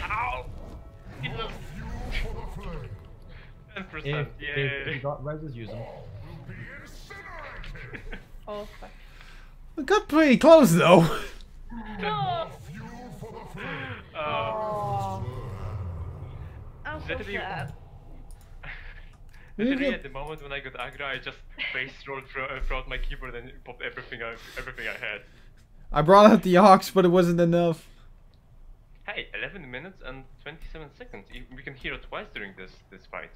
[SPEAKER 3] Ow!
[SPEAKER 9] If,
[SPEAKER 3] percent,
[SPEAKER 9] if, if you got reses, use them.
[SPEAKER 7] Oh fuck.
[SPEAKER 2] We got pretty close though.
[SPEAKER 7] No.
[SPEAKER 3] Uh,
[SPEAKER 7] Oh. I'm so sad.
[SPEAKER 3] Literally at the moment when I got aggro, I just face rolled thro- uh, throughout my keyboard and popped everything I everything I had.
[SPEAKER 2] I brought out the ox, but it wasn't enough.
[SPEAKER 3] Hey, 11 minutes and 27 seconds. We can hear it twice during this this fight.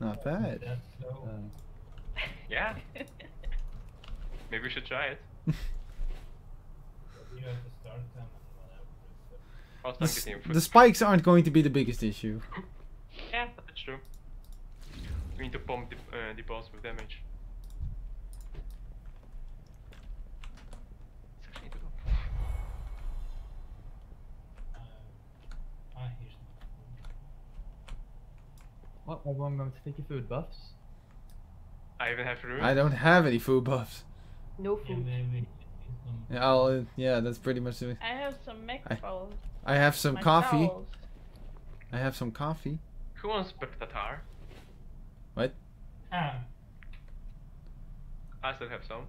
[SPEAKER 2] Not bad.
[SPEAKER 5] So.
[SPEAKER 9] Uh,
[SPEAKER 3] Yeah. Maybe we should try it.
[SPEAKER 5] You have to start them and whatever. so-
[SPEAKER 3] Also,
[SPEAKER 2] The,
[SPEAKER 3] I'm
[SPEAKER 2] s-
[SPEAKER 3] getting food.
[SPEAKER 2] the spikes aren't going to be the biggest issue.
[SPEAKER 3] Yeah, that's true. We need to pump the, uh, the boss with damage. It's actually good.
[SPEAKER 5] Uh, ah, here's my
[SPEAKER 9] what, everyone going to take your food buffs?
[SPEAKER 3] I even have room.
[SPEAKER 2] I don't have any food buffs.
[SPEAKER 6] No food.
[SPEAKER 5] maybe. use them.
[SPEAKER 2] Yeah, I'll, uh, yeah that's pretty much it.
[SPEAKER 7] I have some mech
[SPEAKER 2] I- I have some
[SPEAKER 7] My
[SPEAKER 2] coffee.
[SPEAKER 7] towels.
[SPEAKER 2] I have some coffee.
[SPEAKER 3] Who wants Peptatar?
[SPEAKER 2] What?
[SPEAKER 5] Ah,
[SPEAKER 3] I still have some.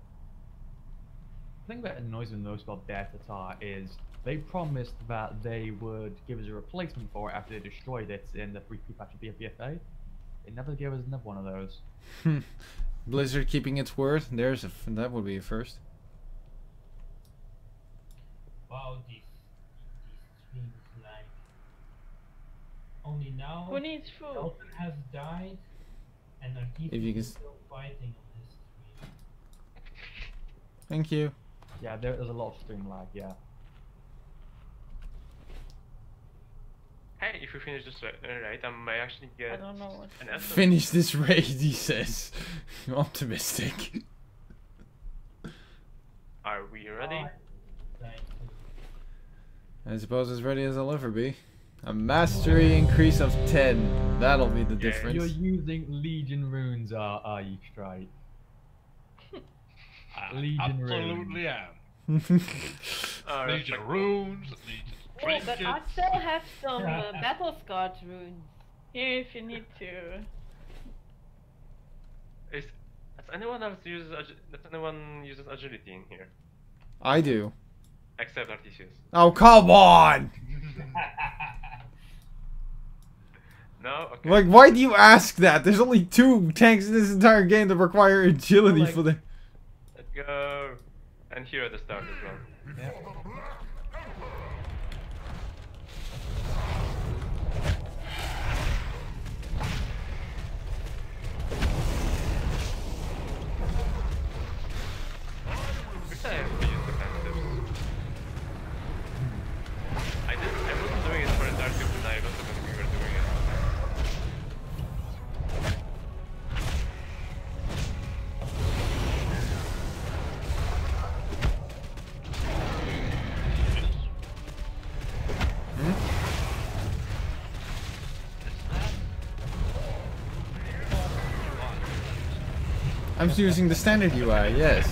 [SPEAKER 9] The thing that annoys me most about Death Tatar is they promised that they would give us a replacement for it after they destroyed it in the free patch of BFBFA. They never gave us another one of those.
[SPEAKER 2] Blizzard keeping its word. There's a f- that would be a first.
[SPEAKER 5] wow, these these streams like. Only now.
[SPEAKER 7] Who needs food?
[SPEAKER 5] Elton has died, and our
[SPEAKER 2] If you can
[SPEAKER 5] still fighting on this stream.
[SPEAKER 2] Thank you.
[SPEAKER 9] Yeah, there, there's a lot of stream lag. Yeah.
[SPEAKER 3] Hey, if you finish this ra- uh, raid, I may actually get
[SPEAKER 7] I don't know what.
[SPEAKER 3] an essence.
[SPEAKER 2] Finish this raid, he says. Optimistic.
[SPEAKER 3] Are we ready?
[SPEAKER 2] I suppose as ready as I'll ever be. A mastery increase of 10. That'll be the
[SPEAKER 3] Yeah,
[SPEAKER 2] difference.
[SPEAKER 9] You're using Legion runes, are are you straight?
[SPEAKER 11] I
[SPEAKER 9] Legion
[SPEAKER 11] absolutely am.
[SPEAKER 3] Uh,
[SPEAKER 11] Legion
[SPEAKER 3] respect-
[SPEAKER 11] runes, Legion
[SPEAKER 6] Oh, but I still have some uh, battle scarred runes.
[SPEAKER 7] Yeah, if you need to.
[SPEAKER 3] Is does anyone else use does anyone uses agility in here
[SPEAKER 2] I do.
[SPEAKER 3] except Artesius?
[SPEAKER 2] Oh, come on!
[SPEAKER 3] No. Okay.
[SPEAKER 2] Like, why do you ask that? There's only two tanks in this entire game that require agility
[SPEAKER 9] Like-
[SPEAKER 2] for the.
[SPEAKER 3] Let's go. And here at the start as well.
[SPEAKER 9] Yeah.
[SPEAKER 3] Wish
[SPEAKER 2] I'm using the standard UI, yes.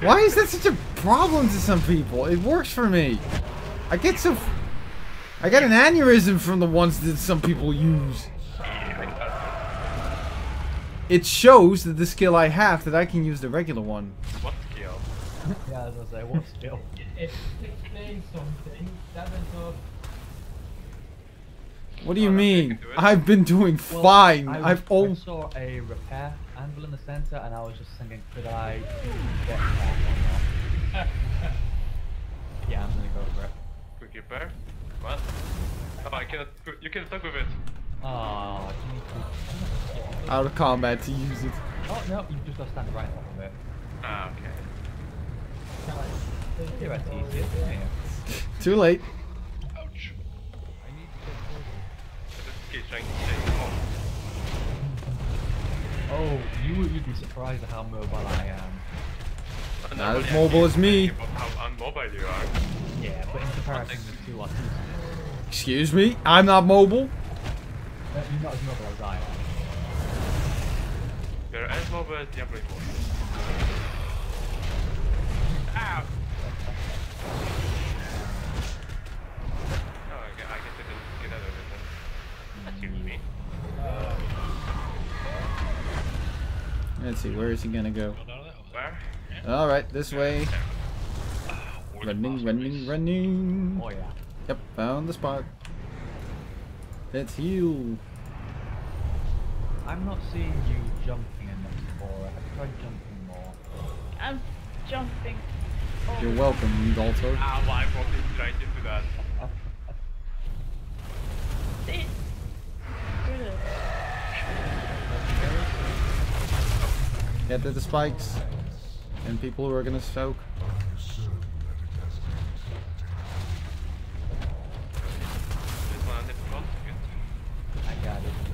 [SPEAKER 2] Why is that such a problem to some people? It works for me. I get so. f- I get an aneurysm from the ones that some people use. It shows that the skill I have that I can use the regular one.
[SPEAKER 3] What skill?
[SPEAKER 9] Yeah, as I say, what skill?
[SPEAKER 5] It explains something. That is not.
[SPEAKER 2] What do you
[SPEAKER 3] Oh,
[SPEAKER 2] mean?
[SPEAKER 3] do.
[SPEAKER 2] I've been doing
[SPEAKER 9] Well,
[SPEAKER 2] fine.
[SPEAKER 9] I,
[SPEAKER 2] I've
[SPEAKER 9] I
[SPEAKER 2] all.
[SPEAKER 9] saw a repair anvil in the center, and I was just thinking, could I get that or not? yeah, I'm gonna go for it.
[SPEAKER 3] Quick repair. What? Oh, I cannot. You can talk with it.
[SPEAKER 9] Oh, you.
[SPEAKER 2] Out of combat to use it.
[SPEAKER 9] Oh no, you just gotta stand right on top of it.
[SPEAKER 3] Ah, okay.
[SPEAKER 9] Here at easy, isn't it?
[SPEAKER 2] Too late.
[SPEAKER 11] Ouch.
[SPEAKER 3] So this kid trying to stay home.
[SPEAKER 9] Oh, you would be surprised at how mobile I am.
[SPEAKER 3] But
[SPEAKER 2] Not as mobile as me.
[SPEAKER 3] How unmobile you are.
[SPEAKER 9] Yeah, but in comparison to like,
[SPEAKER 2] Excuse me? I'm not mobile.
[SPEAKER 9] uh, you're not as mobile as I am.
[SPEAKER 3] You're as mobile as Diablo 4. Ow! Oh, I guess I guess I didn't get out of it then. That suits me.
[SPEAKER 2] Let's see, where is he gonna go?
[SPEAKER 11] Got out of that, was it?
[SPEAKER 3] Where?
[SPEAKER 2] Alright, this way.
[SPEAKER 11] Order
[SPEAKER 2] Running, running,
[SPEAKER 11] race.
[SPEAKER 2] running.
[SPEAKER 9] Oh yeah.
[SPEAKER 2] Yep, found the spot. Let's heal.
[SPEAKER 9] I'm not seeing you jumping enough for it. I've tried jumping more.
[SPEAKER 7] I'm jumping. over.
[SPEAKER 2] You're welcome, Daltor.
[SPEAKER 3] Ah, why walked right into that?
[SPEAKER 7] See? Good.
[SPEAKER 2] Get to the spikes. And people who are gonna soak.
[SPEAKER 3] This one under front. Good.
[SPEAKER 9] I got it.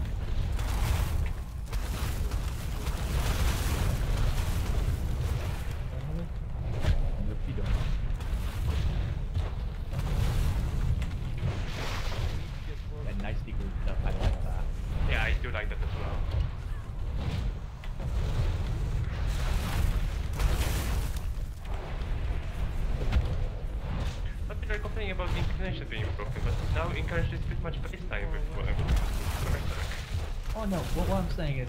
[SPEAKER 3] Now Incarnation is pretty much baseline with with Berserk.
[SPEAKER 9] Oh no, what, what I'm saying is,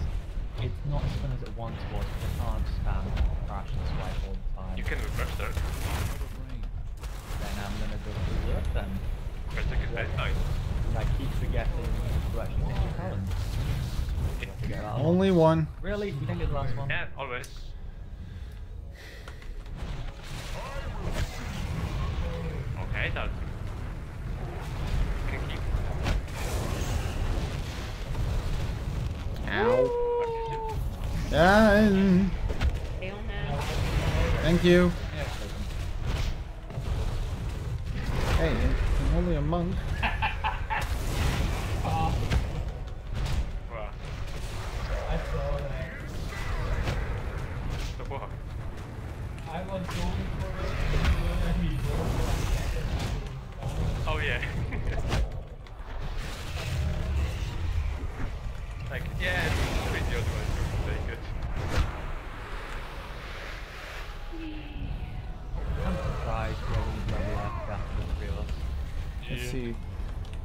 [SPEAKER 9] it's not as fun as it once was. I can't spam thrash and swipe all the time.
[SPEAKER 3] You can with Berserk.
[SPEAKER 9] Then I'm gonna go to work then.
[SPEAKER 3] Berserk is baseline.
[SPEAKER 9] And I keep forgetting to actually change your talent. Forget that a lot.
[SPEAKER 2] Only one.
[SPEAKER 9] Really? You think it's the last one?
[SPEAKER 3] Yeah, always. Okay, that's can keep.
[SPEAKER 2] Ow. Yeah. Thank you.
[SPEAKER 9] Yeah.
[SPEAKER 2] Hey, I'm only a monk.
[SPEAKER 3] Oh
[SPEAKER 5] I saw that.
[SPEAKER 3] So what?
[SPEAKER 5] I was going for it, and you let me go, so I kept it.
[SPEAKER 3] Oh yeah. like yeah, it's the video was very good.
[SPEAKER 9] I'm surprised we haven't level left after the three of us.
[SPEAKER 2] Let's
[SPEAKER 11] Yeah.
[SPEAKER 2] see.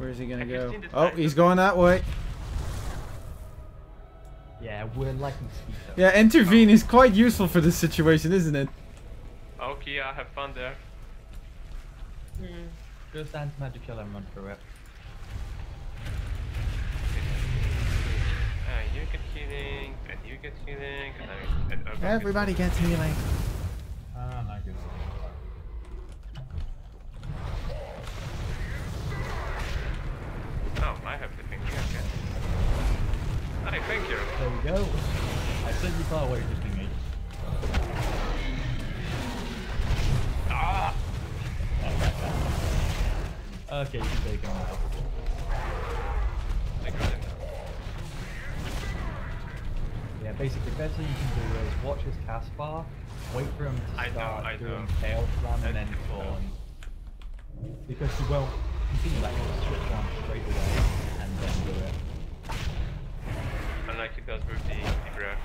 [SPEAKER 2] Where is he gonna go? Oh, he's going that way.
[SPEAKER 9] Yeah, we're liking speed though.
[SPEAKER 2] Yeah, intervene is quite useful for this situation, isn't it?
[SPEAKER 3] Okay, I have fun there.
[SPEAKER 6] Hmm.
[SPEAKER 9] Just anti-magic kill and run through it.
[SPEAKER 3] Uh, you get healing, and you get healing, and I and
[SPEAKER 2] Everybody gets healing.
[SPEAKER 4] Ah, not good.
[SPEAKER 3] Oh, I have the thing. Hi, thank you.
[SPEAKER 9] There we go. I sent you far away just to me.
[SPEAKER 3] Ah!
[SPEAKER 9] Okay, you can take him.
[SPEAKER 3] I got it now.
[SPEAKER 9] Yeah, basically, better you can do is watch his cast bar, wait for him to
[SPEAKER 3] I know,
[SPEAKER 9] start
[SPEAKER 3] I
[SPEAKER 9] doing
[SPEAKER 3] know.
[SPEAKER 9] tail slam and then fall Because he won't continue that, he'll switch on straight away and then do uh, it.
[SPEAKER 3] Unlike it does with the, the breath.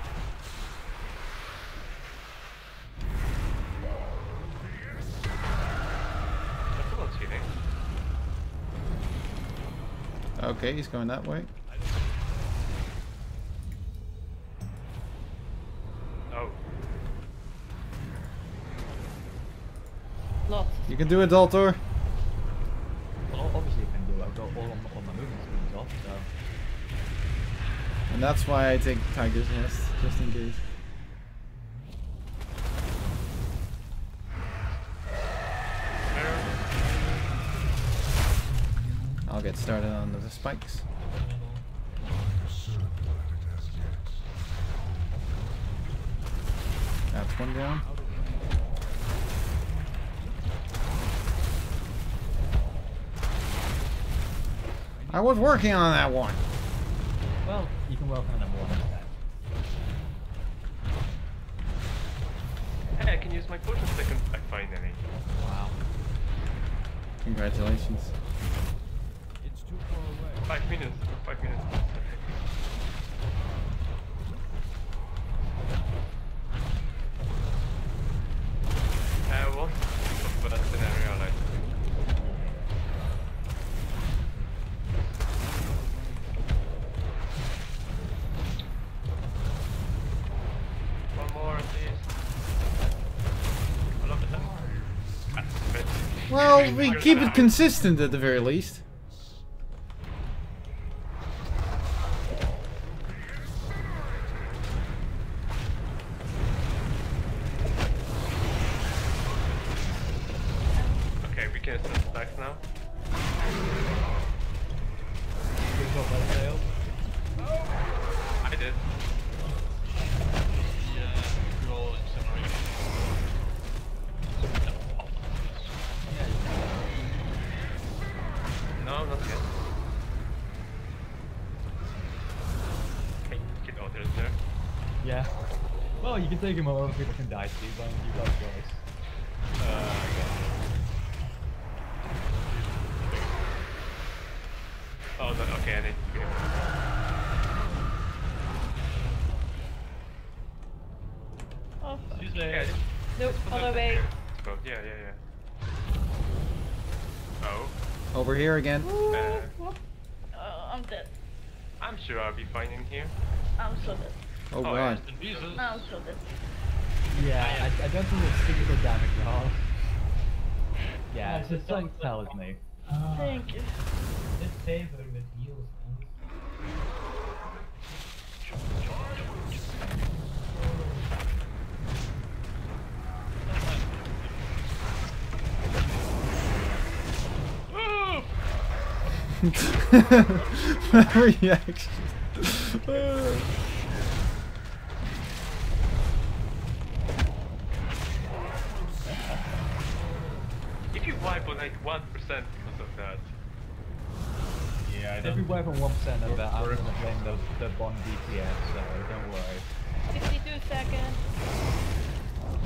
[SPEAKER 3] Everyone's healing.
[SPEAKER 2] Okay, he's going that way.
[SPEAKER 3] Oh.
[SPEAKER 6] Lots.
[SPEAKER 2] You can do it, Daltor.
[SPEAKER 9] Well, obviously you can do it. I've got all, all my movement speeds off, so.
[SPEAKER 2] And that's why I take Tiger's Lust, just in case. I'll get started on the spikes. That's one down. I was working on that one.
[SPEAKER 9] Well, you can work on number one instead.
[SPEAKER 3] Hey, I can use my potions I can I finally.
[SPEAKER 9] Wow.
[SPEAKER 2] Congratulations.
[SPEAKER 8] It's too far away.
[SPEAKER 3] Five minutes. Five minutes. Uh, what?
[SPEAKER 2] Well, we keep it consistent at the very least.
[SPEAKER 9] Well, you can take him or other people can die, Steve, but you've got a choice.
[SPEAKER 3] Uh, Oh, no, okay, I need to get him.
[SPEAKER 7] Oh, fuck.
[SPEAKER 11] She's
[SPEAKER 3] Yeah, just-
[SPEAKER 6] Nope,
[SPEAKER 3] just put
[SPEAKER 6] other
[SPEAKER 3] them
[SPEAKER 6] way.
[SPEAKER 3] there. Let's go. Yeah, yeah, yeah. Oh,
[SPEAKER 2] Over here again.
[SPEAKER 7] Ooh,
[SPEAKER 3] Uh.
[SPEAKER 7] whoop. Oh, I'm dead.
[SPEAKER 3] I'm sure I'll be fine in here.
[SPEAKER 7] I'm so dead.
[SPEAKER 2] Oh
[SPEAKER 3] Oh,
[SPEAKER 2] god.
[SPEAKER 3] yeah.
[SPEAKER 11] Rest in pieces.
[SPEAKER 7] I'm so dead.
[SPEAKER 9] Yeah, I, I don't think it's physical damage at all. Yeah,
[SPEAKER 5] Yeah,
[SPEAKER 9] it's
[SPEAKER 5] just
[SPEAKER 9] just something
[SPEAKER 5] don't-
[SPEAKER 9] tells me.
[SPEAKER 5] Uh,
[SPEAKER 7] Thank you.
[SPEAKER 5] Just favor with heals.
[SPEAKER 2] My reaction.
[SPEAKER 3] 1% because of that?
[SPEAKER 4] Yeah, I
[SPEAKER 9] If we wipe on one percent of that, I'm gonna blame the the Bond DPS, so don't worry.
[SPEAKER 7] 52 seconds.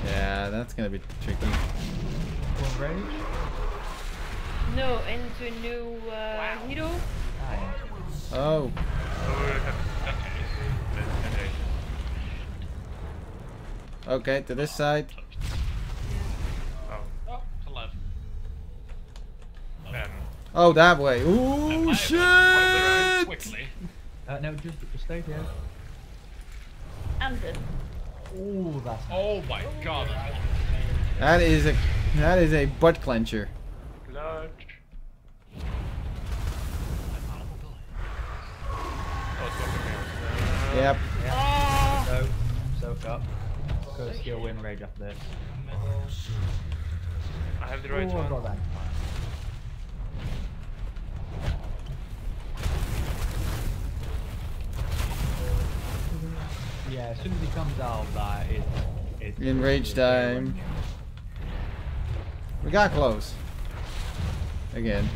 [SPEAKER 2] Yeah, that's gonna be tricky.
[SPEAKER 9] One rage.
[SPEAKER 6] No, into new uh, hero.
[SPEAKER 9] Ah, yeah.
[SPEAKER 2] Oh,
[SPEAKER 3] Oh, we have okay.
[SPEAKER 2] okay, to this side.
[SPEAKER 3] Um,
[SPEAKER 2] Oh, that way.
[SPEAKER 11] I
[SPEAKER 2] Ooh,
[SPEAKER 11] have
[SPEAKER 2] shit!
[SPEAKER 11] Quickly.
[SPEAKER 9] Uh, no, just, just stay here.
[SPEAKER 7] And this.
[SPEAKER 9] Ooh, that's
[SPEAKER 11] Oh my god.
[SPEAKER 2] That is a that is a butt clencher.
[SPEAKER 3] clutch. Oh, it's.
[SPEAKER 2] Yep.
[SPEAKER 6] Oh,
[SPEAKER 9] So, soak up. Go skill win rage after this.
[SPEAKER 3] I have the right
[SPEAKER 9] Ooh,
[SPEAKER 3] one.
[SPEAKER 9] Yeah, as soon as he comes out, that it's it's
[SPEAKER 2] In rage time. We got close. Again.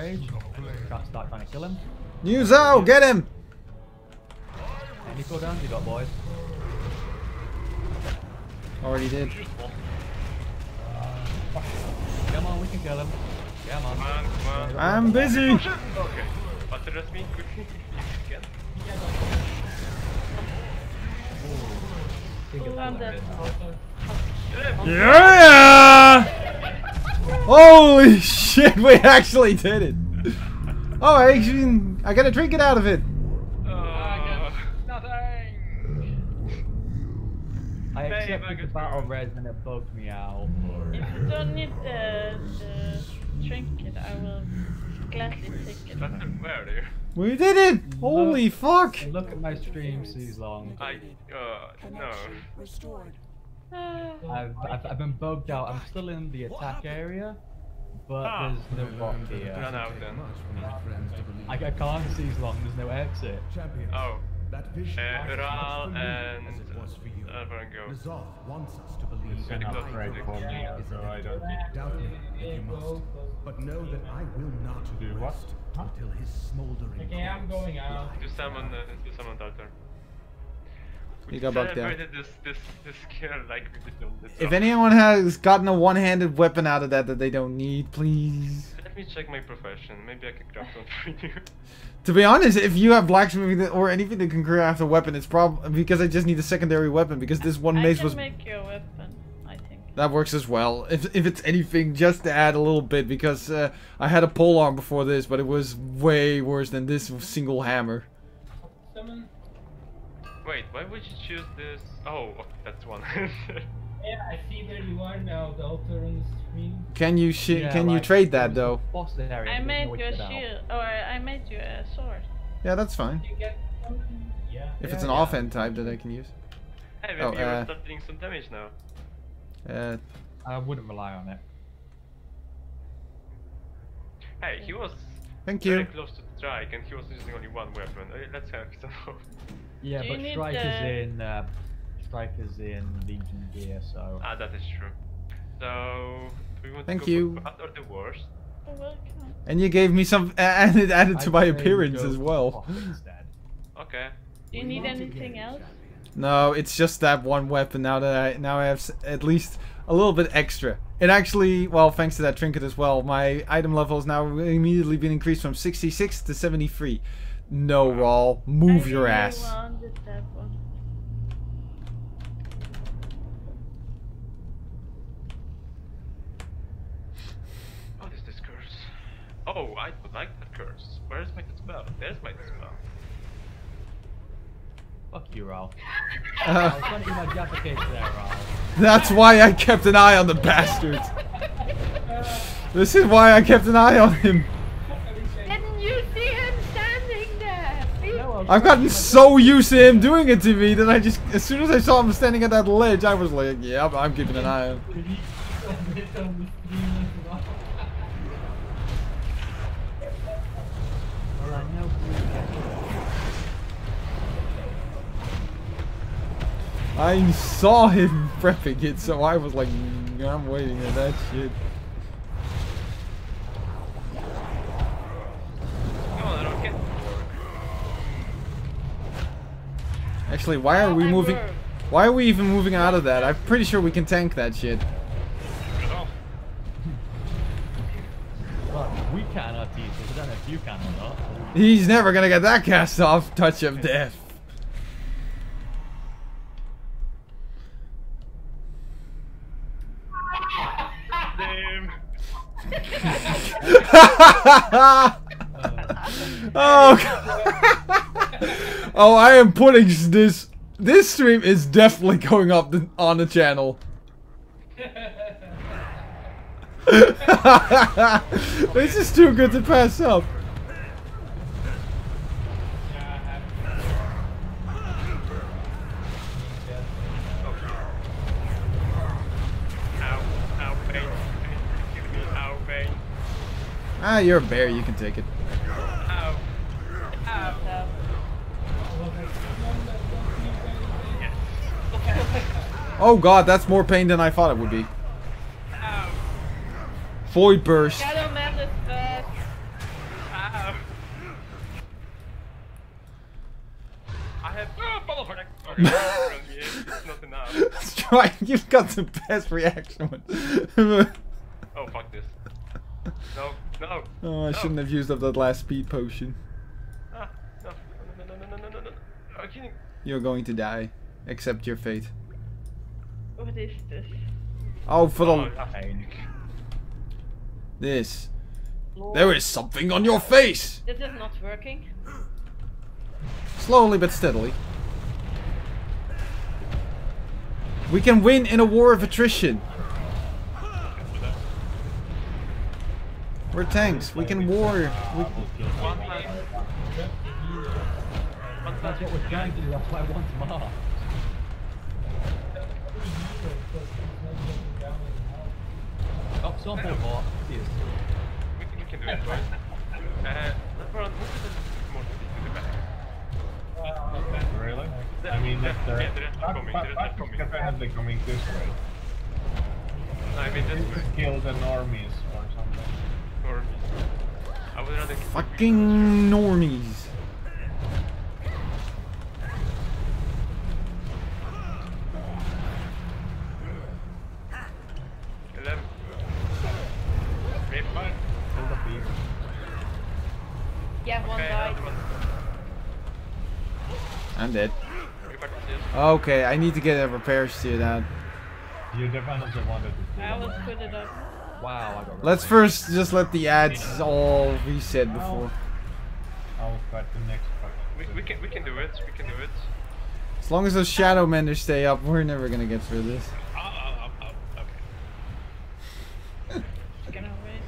[SPEAKER 3] He's
[SPEAKER 9] rage. Try start trying to kill him.
[SPEAKER 2] Muzo, get him!
[SPEAKER 9] Any cooldowns you got, boys?
[SPEAKER 2] Already did.
[SPEAKER 9] Come on, we can kill him. Come on.
[SPEAKER 3] Come on, come on.
[SPEAKER 2] I'm busy.
[SPEAKER 3] Okay. But trust me, quickly, if you can.
[SPEAKER 7] I'm dead.
[SPEAKER 2] Yeah! Holy shit, we actually did it. Oh, I actually, I got a trinket out of it.
[SPEAKER 3] Uh,
[SPEAKER 9] I
[SPEAKER 3] Hey,
[SPEAKER 9] accepted the
[SPEAKER 3] Marcus,
[SPEAKER 9] battle
[SPEAKER 3] bro.
[SPEAKER 9] res and it bugged me out.
[SPEAKER 7] If you don't need the, the trinket, I will gladly take it.
[SPEAKER 3] Doctor, where are you?
[SPEAKER 2] We did it! Holy fuck!
[SPEAKER 9] Look at my stream, Seas Long.
[SPEAKER 3] I, uh, no.
[SPEAKER 9] I've, I've, I've been bugged out. I'm still in the attack area, but
[SPEAKER 3] Ah.
[SPEAKER 9] there's no bot
[SPEAKER 3] Run
[SPEAKER 9] here.
[SPEAKER 3] out then.
[SPEAKER 9] I, I can't see as long. There's no exit. Champions.
[SPEAKER 3] Oh.
[SPEAKER 8] That vision
[SPEAKER 3] Uh,
[SPEAKER 8] was
[SPEAKER 3] Ral and
[SPEAKER 8] as it was for you.
[SPEAKER 3] Everyone go.
[SPEAKER 8] Resolve wants us to believe
[SPEAKER 3] It's
[SPEAKER 8] that
[SPEAKER 3] gonna
[SPEAKER 8] I
[SPEAKER 3] be for me,
[SPEAKER 8] is
[SPEAKER 4] so I
[SPEAKER 8] it.
[SPEAKER 4] don't-
[SPEAKER 8] Doubt me if you must. But know that I will not
[SPEAKER 4] Do what?
[SPEAKER 8] rest until his smoldering
[SPEAKER 5] Okay, I'm going out.
[SPEAKER 3] To summon, uh, to summon Doctor. We
[SPEAKER 2] got bugged out.
[SPEAKER 3] celebrated this, this, this kill like we did on the
[SPEAKER 2] If
[SPEAKER 3] top.
[SPEAKER 2] anyone has gotten a one-handed weapon out of that that they don't need, please.
[SPEAKER 3] Let me check my profession. Maybe I can craft one for you.
[SPEAKER 2] To be honest, if you have blacksmithing or anything that can craft a weapon, it's probably because I just need a secondary weapon because this one
[SPEAKER 7] I
[SPEAKER 2] mace
[SPEAKER 7] can
[SPEAKER 2] was
[SPEAKER 7] make you a weapon, I think.
[SPEAKER 2] that works as well. If if it's anything, just to add a little bit because uh, I had a pole arm before this, but it was way worse than this single hammer.
[SPEAKER 5] Summon.
[SPEAKER 3] Wait, why would you choose this? Oh, okay, that's one.
[SPEAKER 5] Yeah, I see where you are now, the altar on the screen.
[SPEAKER 2] Can you shi
[SPEAKER 9] Yeah,
[SPEAKER 2] can you trade that though?
[SPEAKER 9] Boss area.
[SPEAKER 7] I made you a shield, or I made you a sword.
[SPEAKER 2] Yeah, that's fine.
[SPEAKER 5] You get? Yeah.
[SPEAKER 2] If
[SPEAKER 9] Yeah,
[SPEAKER 2] it's an
[SPEAKER 9] yeah.
[SPEAKER 2] offhand type that I can use.
[SPEAKER 3] hey, maybe
[SPEAKER 2] Oh,
[SPEAKER 3] you're
[SPEAKER 2] uh,
[SPEAKER 3] starting some damage now.
[SPEAKER 2] Uh,
[SPEAKER 9] I wouldn't rely on it.
[SPEAKER 3] Hey, he was
[SPEAKER 2] thank
[SPEAKER 3] very
[SPEAKER 2] you.
[SPEAKER 3] close to strike and he was using only one weapon. Uh, Let's have some.
[SPEAKER 9] Yeah,
[SPEAKER 7] Do
[SPEAKER 9] but
[SPEAKER 7] need
[SPEAKER 9] strikers
[SPEAKER 7] the-
[SPEAKER 9] in uh, strikers in Legion gear, so
[SPEAKER 3] ah, that is true. So, do we want
[SPEAKER 2] Thank
[SPEAKER 3] to go
[SPEAKER 2] you.
[SPEAKER 3] for the worst?
[SPEAKER 7] You're welcome.
[SPEAKER 2] And you gave me some, and it added to
[SPEAKER 9] I'd
[SPEAKER 2] my appearance as well.
[SPEAKER 3] Okay.
[SPEAKER 7] Do you need anything else?
[SPEAKER 2] No, it's just that one weapon. Now that I now I have s- at least a little bit extra. It actually, well, thanks to that trinket as well, my item level has now immediately been increased from 66 to 73. No, Rawl, move
[SPEAKER 7] I
[SPEAKER 2] your ass.
[SPEAKER 7] wanted that one.
[SPEAKER 3] What is this curse? Oh, I don't like that curse. Where's my dispel? There's my dispel.
[SPEAKER 9] Fuck you, Ralph.
[SPEAKER 2] Uh,
[SPEAKER 9] I was trying to get my there, Ralph.
[SPEAKER 2] That's why I kept an eye on the bastards. This is why I kept an eye on him. I've gotten so used to him doing it to me that I just, as soon as I saw him standing at that ledge, I was like, yeah, I'm keeping an eye on
[SPEAKER 9] I
[SPEAKER 2] saw him prepping it, so I was like, "Mm, I'm waiting at that shit. Actually, why are we moving? Why are we even moving out of that? I'm pretty sure we can tank that shit.
[SPEAKER 9] We cannot teach this. I don't know if you can or not.
[SPEAKER 2] He's never gonna get that cast off. Touch of death.
[SPEAKER 3] Damn.
[SPEAKER 2] oh, oh, I am putting this. This stream is definitely going up the, on the channel. this is too good to pass up.
[SPEAKER 3] Ow, ow, pain. Give me ow, pain.
[SPEAKER 2] Ah, you're a bear. You can take it. Oh God, that's more pain than I thought it would be. Void burst.
[SPEAKER 6] Shadow Man is.
[SPEAKER 3] Ow. I have. Uh, oh, motherfucker! Okay, it's not enough.
[SPEAKER 2] Let's try. You've got the best reaction.
[SPEAKER 3] Oh, fuck this. No, no.
[SPEAKER 2] oh, I
[SPEAKER 3] no.
[SPEAKER 2] shouldn't have used up that last speed potion.
[SPEAKER 3] Ah, no, no, no, no, no, no, no, no, no. I'm kidding.
[SPEAKER 2] You're going to die. Accept your fate.
[SPEAKER 7] What is this?
[SPEAKER 2] Oh, for the
[SPEAKER 3] Oh, pain.
[SPEAKER 2] this. There is something on your face.
[SPEAKER 6] This is not working.
[SPEAKER 2] Slowly but steadily. We can win in a war of attrition. We're tanks. We can war. We,
[SPEAKER 9] That's what we're trying to do. That's why I want them off. Some more. Yes.
[SPEAKER 3] We, we can do it, right? Uh, let's run. Let's more to the back.
[SPEAKER 4] Really? I mean, if they're,
[SPEAKER 3] Yeah, they're not coming, they're not
[SPEAKER 4] Pac-
[SPEAKER 3] coming.
[SPEAKER 4] definitely coming this way.
[SPEAKER 3] I mean, this
[SPEAKER 4] could
[SPEAKER 3] way.
[SPEAKER 4] kill the normies or something.
[SPEAKER 3] Or I would rather.
[SPEAKER 2] fucking normies.
[SPEAKER 3] Eleven. Rip.
[SPEAKER 4] Kill the beast.
[SPEAKER 6] Yeah, one
[SPEAKER 3] Okay,
[SPEAKER 6] died.
[SPEAKER 3] one.
[SPEAKER 2] I'm dead. Okay, I need to get a repair steer down.
[SPEAKER 4] You definitely wanted to kill
[SPEAKER 7] I
[SPEAKER 4] them.
[SPEAKER 7] will put it up.
[SPEAKER 9] Wow, I got
[SPEAKER 2] Let's first just let the ads all reset before.
[SPEAKER 4] I'll cut the next part.
[SPEAKER 3] We, we can we can do it. We can do it.
[SPEAKER 2] As long as those shadow menders stay up, we're never gonna get through this.
[SPEAKER 11] Oh, oh, oh, oh, okay.
[SPEAKER 7] Gonna wait.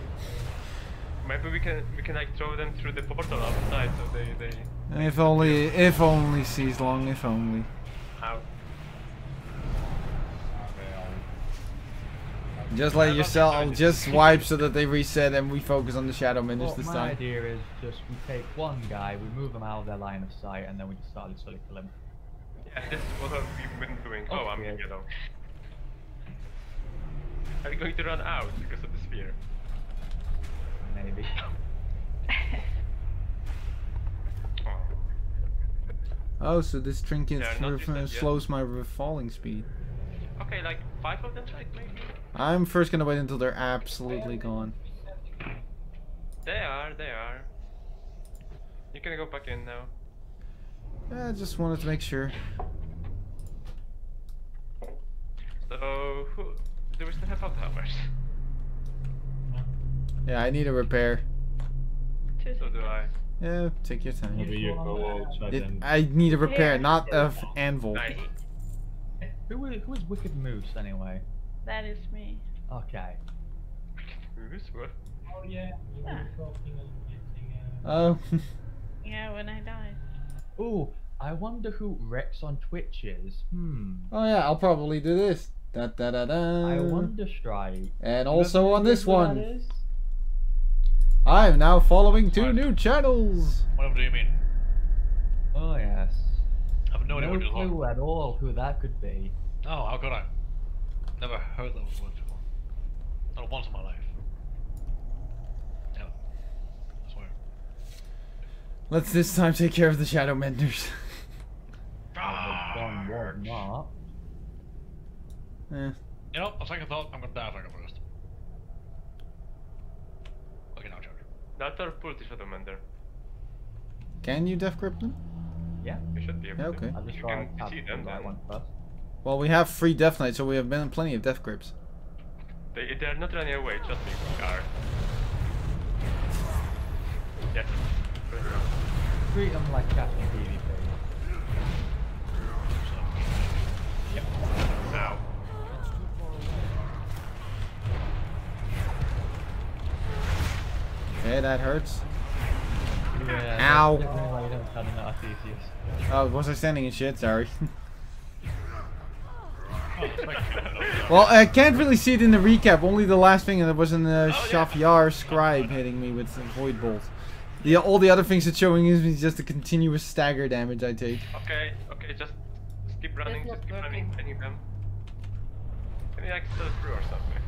[SPEAKER 3] Maybe we can we can like throw them through the portal outside so they they.
[SPEAKER 2] If only, if only sees long, if only.
[SPEAKER 3] How?
[SPEAKER 2] Just let yourself, just wipe so that they reset and we focus on the shadow menders
[SPEAKER 9] Well,
[SPEAKER 2] this
[SPEAKER 9] my
[SPEAKER 2] time.
[SPEAKER 9] idea is just we take one guy, we move him out of their line of sight, and then we just start to slowly kill him.
[SPEAKER 3] Yeah, this is what we've been doing. Oh, I'm
[SPEAKER 9] Okay.
[SPEAKER 3] yellow. Are we going to run out because of the sphere?
[SPEAKER 9] Maybe.
[SPEAKER 2] Oh, so this trinket
[SPEAKER 3] They're not
[SPEAKER 2] re-
[SPEAKER 3] used as yet.
[SPEAKER 2] slows my falling speed.
[SPEAKER 3] Okay, like five of them, like maybe.
[SPEAKER 2] I'm first gonna wait until they're absolutely gone.
[SPEAKER 3] They are. They are. You can go back in now.
[SPEAKER 2] I just wanted to make sure.
[SPEAKER 3] So who? Do we still have hot towers?
[SPEAKER 2] Yeah, I need a repair.
[SPEAKER 3] So do I.
[SPEAKER 2] Yeah, take your time.
[SPEAKER 4] Maybe you go
[SPEAKER 2] It, I need a repair, not a f- anvil.
[SPEAKER 3] Nice.
[SPEAKER 9] Who is, who is Wicked Moose anyway?
[SPEAKER 7] That is me.
[SPEAKER 9] Okay.
[SPEAKER 3] Moose? What?
[SPEAKER 5] Oh yeah,
[SPEAKER 7] Yeah.
[SPEAKER 5] talking and getting uh,
[SPEAKER 2] Oh,
[SPEAKER 7] Yeah, when I died.
[SPEAKER 9] Ooh, I wonder who Rex on Twitch is. Hmm.
[SPEAKER 2] oh yeah, I'll probably do this. Da da da da.
[SPEAKER 9] I wonder, Strike.
[SPEAKER 2] And
[SPEAKER 9] You
[SPEAKER 2] also on this
[SPEAKER 9] idea who
[SPEAKER 2] one,
[SPEAKER 9] is?
[SPEAKER 2] I'm now following two
[SPEAKER 11] Right.
[SPEAKER 2] new channels.
[SPEAKER 11] Whatever do you mean?
[SPEAKER 9] Oh yes.
[SPEAKER 11] I have no idea what you're talking
[SPEAKER 9] clue at all who that could be.
[SPEAKER 11] Oh, how could I? Never heard those words before. Not once in my life. Never. I swear.
[SPEAKER 2] Let's this time take care of the Shadow Menders.
[SPEAKER 11] Ah,
[SPEAKER 9] One won't
[SPEAKER 11] hurts.
[SPEAKER 9] not.
[SPEAKER 2] eh.
[SPEAKER 11] You know, a second thought, I'm gonna die second first. Okay, now, Charger.
[SPEAKER 3] That or pull the Shadow Mender.
[SPEAKER 2] Can you death grip them?
[SPEAKER 9] Yeah.
[SPEAKER 3] You should be able
[SPEAKER 2] Yeah,
[SPEAKER 3] to.
[SPEAKER 2] okay.
[SPEAKER 9] I just
[SPEAKER 3] You
[SPEAKER 9] saw
[SPEAKER 3] can see them then.
[SPEAKER 9] one first.
[SPEAKER 2] Well, we have free Death Knight, so we have been plenty of death grips.
[SPEAKER 3] They, they're not running away, trust me, we are. Yes.
[SPEAKER 9] Treat them like catching PvP.
[SPEAKER 3] Yep. Now.
[SPEAKER 2] Okay, that hurts.
[SPEAKER 9] Yeah,
[SPEAKER 2] Ow.
[SPEAKER 9] that's definitely why you don't cut in Arceus.
[SPEAKER 2] Oh, was I standing in shit? Sorry.
[SPEAKER 11] Thank you.
[SPEAKER 2] well, I can't really see it in the recap. Only the last thing, that was in the
[SPEAKER 3] Oh, yeah.
[SPEAKER 2] Shath'Yar scribe hitting me with the void bolt. The all the other things it's showing is just the continuous stagger damage I take.
[SPEAKER 3] Okay, okay, just, just keep running, just keep
[SPEAKER 6] working.
[SPEAKER 3] running, hitting them. Can you like steal through or something?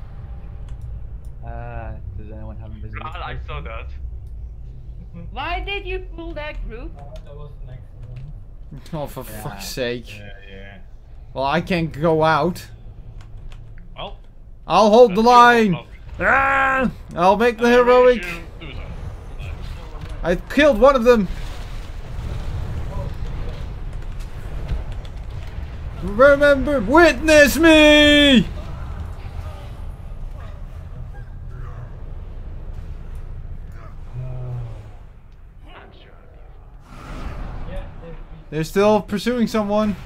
[SPEAKER 9] Uh, does anyone have invisible?
[SPEAKER 3] Lol, I saw that.
[SPEAKER 6] Why did you pull that group?
[SPEAKER 5] that was an accident.
[SPEAKER 2] Oh, for
[SPEAKER 9] Yeah.
[SPEAKER 2] fuck's sake.
[SPEAKER 4] yeah, yeah.
[SPEAKER 2] Well, I can't go out.
[SPEAKER 11] Well,
[SPEAKER 2] I'll hold the line. Ah! I'll make the
[SPEAKER 11] I
[SPEAKER 2] heroic.
[SPEAKER 11] you do so. Nice.
[SPEAKER 2] I killed one of them. Remember, witness me!
[SPEAKER 3] I'm sure.
[SPEAKER 5] Yeah, they,
[SPEAKER 2] They're still pursuing someone.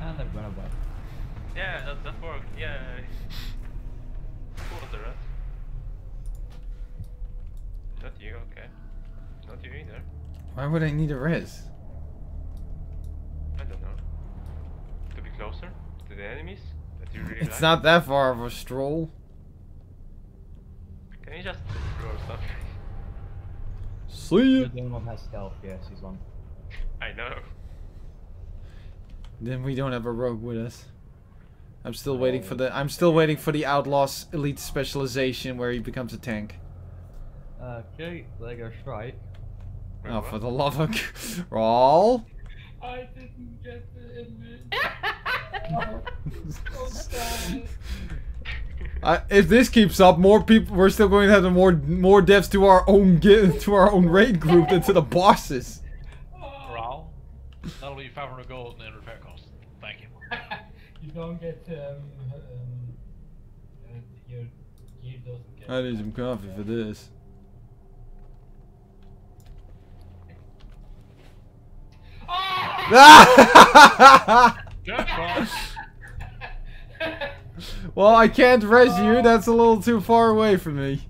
[SPEAKER 9] And they've run away.
[SPEAKER 3] Yeah, that, that worked, yeah. Who was the rest? Not you, okay. Not you either.
[SPEAKER 2] Why would I need a res?
[SPEAKER 3] I don't know. To be closer to the enemies that you really
[SPEAKER 2] It's
[SPEAKER 3] like?
[SPEAKER 2] not that far of a stroll.
[SPEAKER 3] Can you just throw something?
[SPEAKER 2] See
[SPEAKER 9] The
[SPEAKER 2] ya.
[SPEAKER 9] other one has stealth, yes, he's on.
[SPEAKER 3] I know.
[SPEAKER 2] Then we don't have a rogue with us. I'm still waiting for the. I'm still waiting for the outlaws elite specialization where he becomes a tank.
[SPEAKER 9] Uh, okay, there goes Strike.
[SPEAKER 3] Wait,
[SPEAKER 2] Oh,
[SPEAKER 3] what?
[SPEAKER 2] for the love of g- roll.
[SPEAKER 5] I didn't get the image. oh, so sad.
[SPEAKER 2] I, if this keeps up, more people. We're still going to have more more deaths to our own gi- to our own raid group than to the bosses.
[SPEAKER 11] Morale. That'll be 500 gold in repair costs. Thank you.
[SPEAKER 5] you don't get um, um your gear doesn't get.
[SPEAKER 2] I need some coffee for this.
[SPEAKER 11] Jack Frost.
[SPEAKER 2] well, I can't res you. That's a little too far away from me.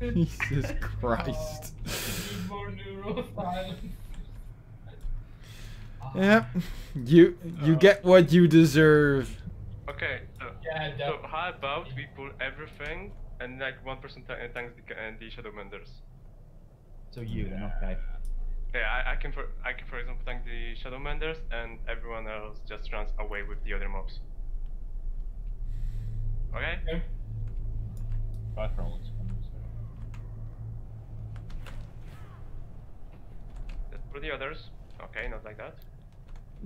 [SPEAKER 2] Jesus Christ.
[SPEAKER 5] Need more neuroscience.
[SPEAKER 2] Yep. You you get what you deserve.
[SPEAKER 3] Okay, so,
[SPEAKER 5] Yeah,
[SPEAKER 3] so how about we pull everything and like one person ta- uh, tanks the, and the shadow menders?
[SPEAKER 9] So you then, okay.
[SPEAKER 3] Yeah, I, I can for I can for example tank the shadow menders and everyone else just runs away with the other mobs. Okay?
[SPEAKER 5] Okay.
[SPEAKER 4] Five rounds.
[SPEAKER 3] Let's the others. Okay, not like that.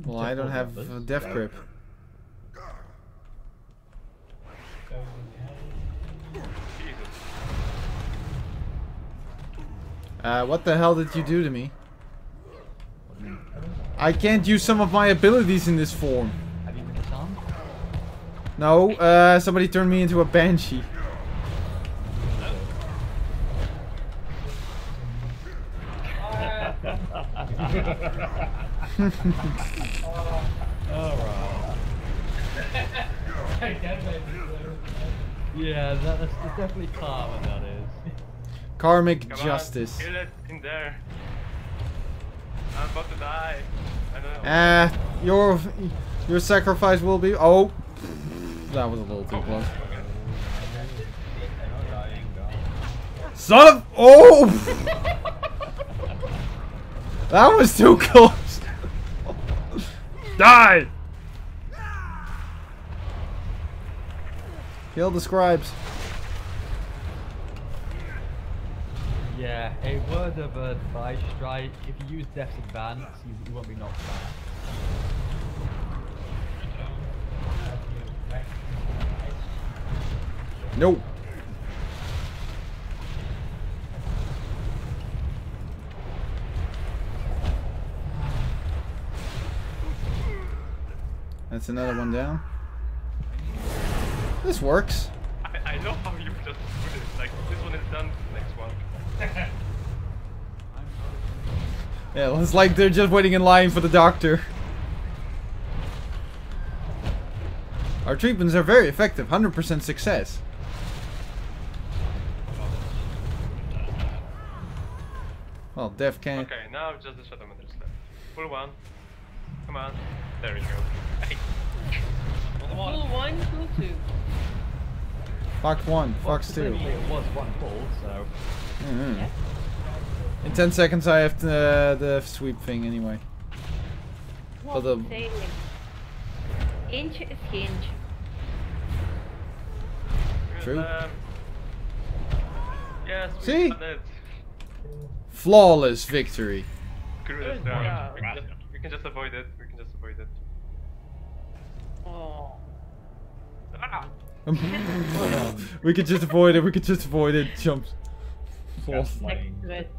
[SPEAKER 2] Well, I don't have a death grip.
[SPEAKER 3] Jesus.
[SPEAKER 2] Uh, what the hell did you do to me? I can't use some of my abilities in this form. No, uh, somebody turned me into a banshee.
[SPEAKER 9] Alright. Yeah, that, that's, that's definitely karma, that is.
[SPEAKER 2] Karmic
[SPEAKER 3] Come
[SPEAKER 2] justice.
[SPEAKER 3] On, it in there. I'm about to die. I don't know.
[SPEAKER 2] Ah, your your sacrifice will be. Oh, that was a little too close. Son of oh, that was too close. Die. Kill the scribes.
[SPEAKER 9] Yeah, a word of advice, Strike. If you use Death's Advance, you, you won't be knocked back.
[SPEAKER 2] Nope. That's another one down. This works.
[SPEAKER 3] I, I know how you just put it. Like, this one is done, next one.
[SPEAKER 2] Yeah, it's like they're just waiting in line for the doctor. Our treatments are very effective, 100% success. Well, Death can't.
[SPEAKER 3] Okay, now just the shadow matters left. Pull one. Come on. There we go. Hey.
[SPEAKER 6] Full one, full two.
[SPEAKER 2] Fox 1, Fox 2.
[SPEAKER 9] It was one full, so.
[SPEAKER 2] Mhm. In 10 seconds I have the, the sweep thing anyway.
[SPEAKER 6] What
[SPEAKER 2] the-
[SPEAKER 6] saying? Inch is hinge.
[SPEAKER 2] True.
[SPEAKER 3] Um, yes, we
[SPEAKER 2] See?
[SPEAKER 3] Done it.
[SPEAKER 2] Flawless victory.
[SPEAKER 3] Screw this down.
[SPEAKER 11] job.
[SPEAKER 3] We can, just, we can just avoid it. We can just avoid it.
[SPEAKER 6] Oh.
[SPEAKER 3] Ah!
[SPEAKER 2] we could just avoid it, we could just avoid it. Jumps.
[SPEAKER 9] That's
[SPEAKER 6] Next
[SPEAKER 9] lame.
[SPEAKER 6] to it.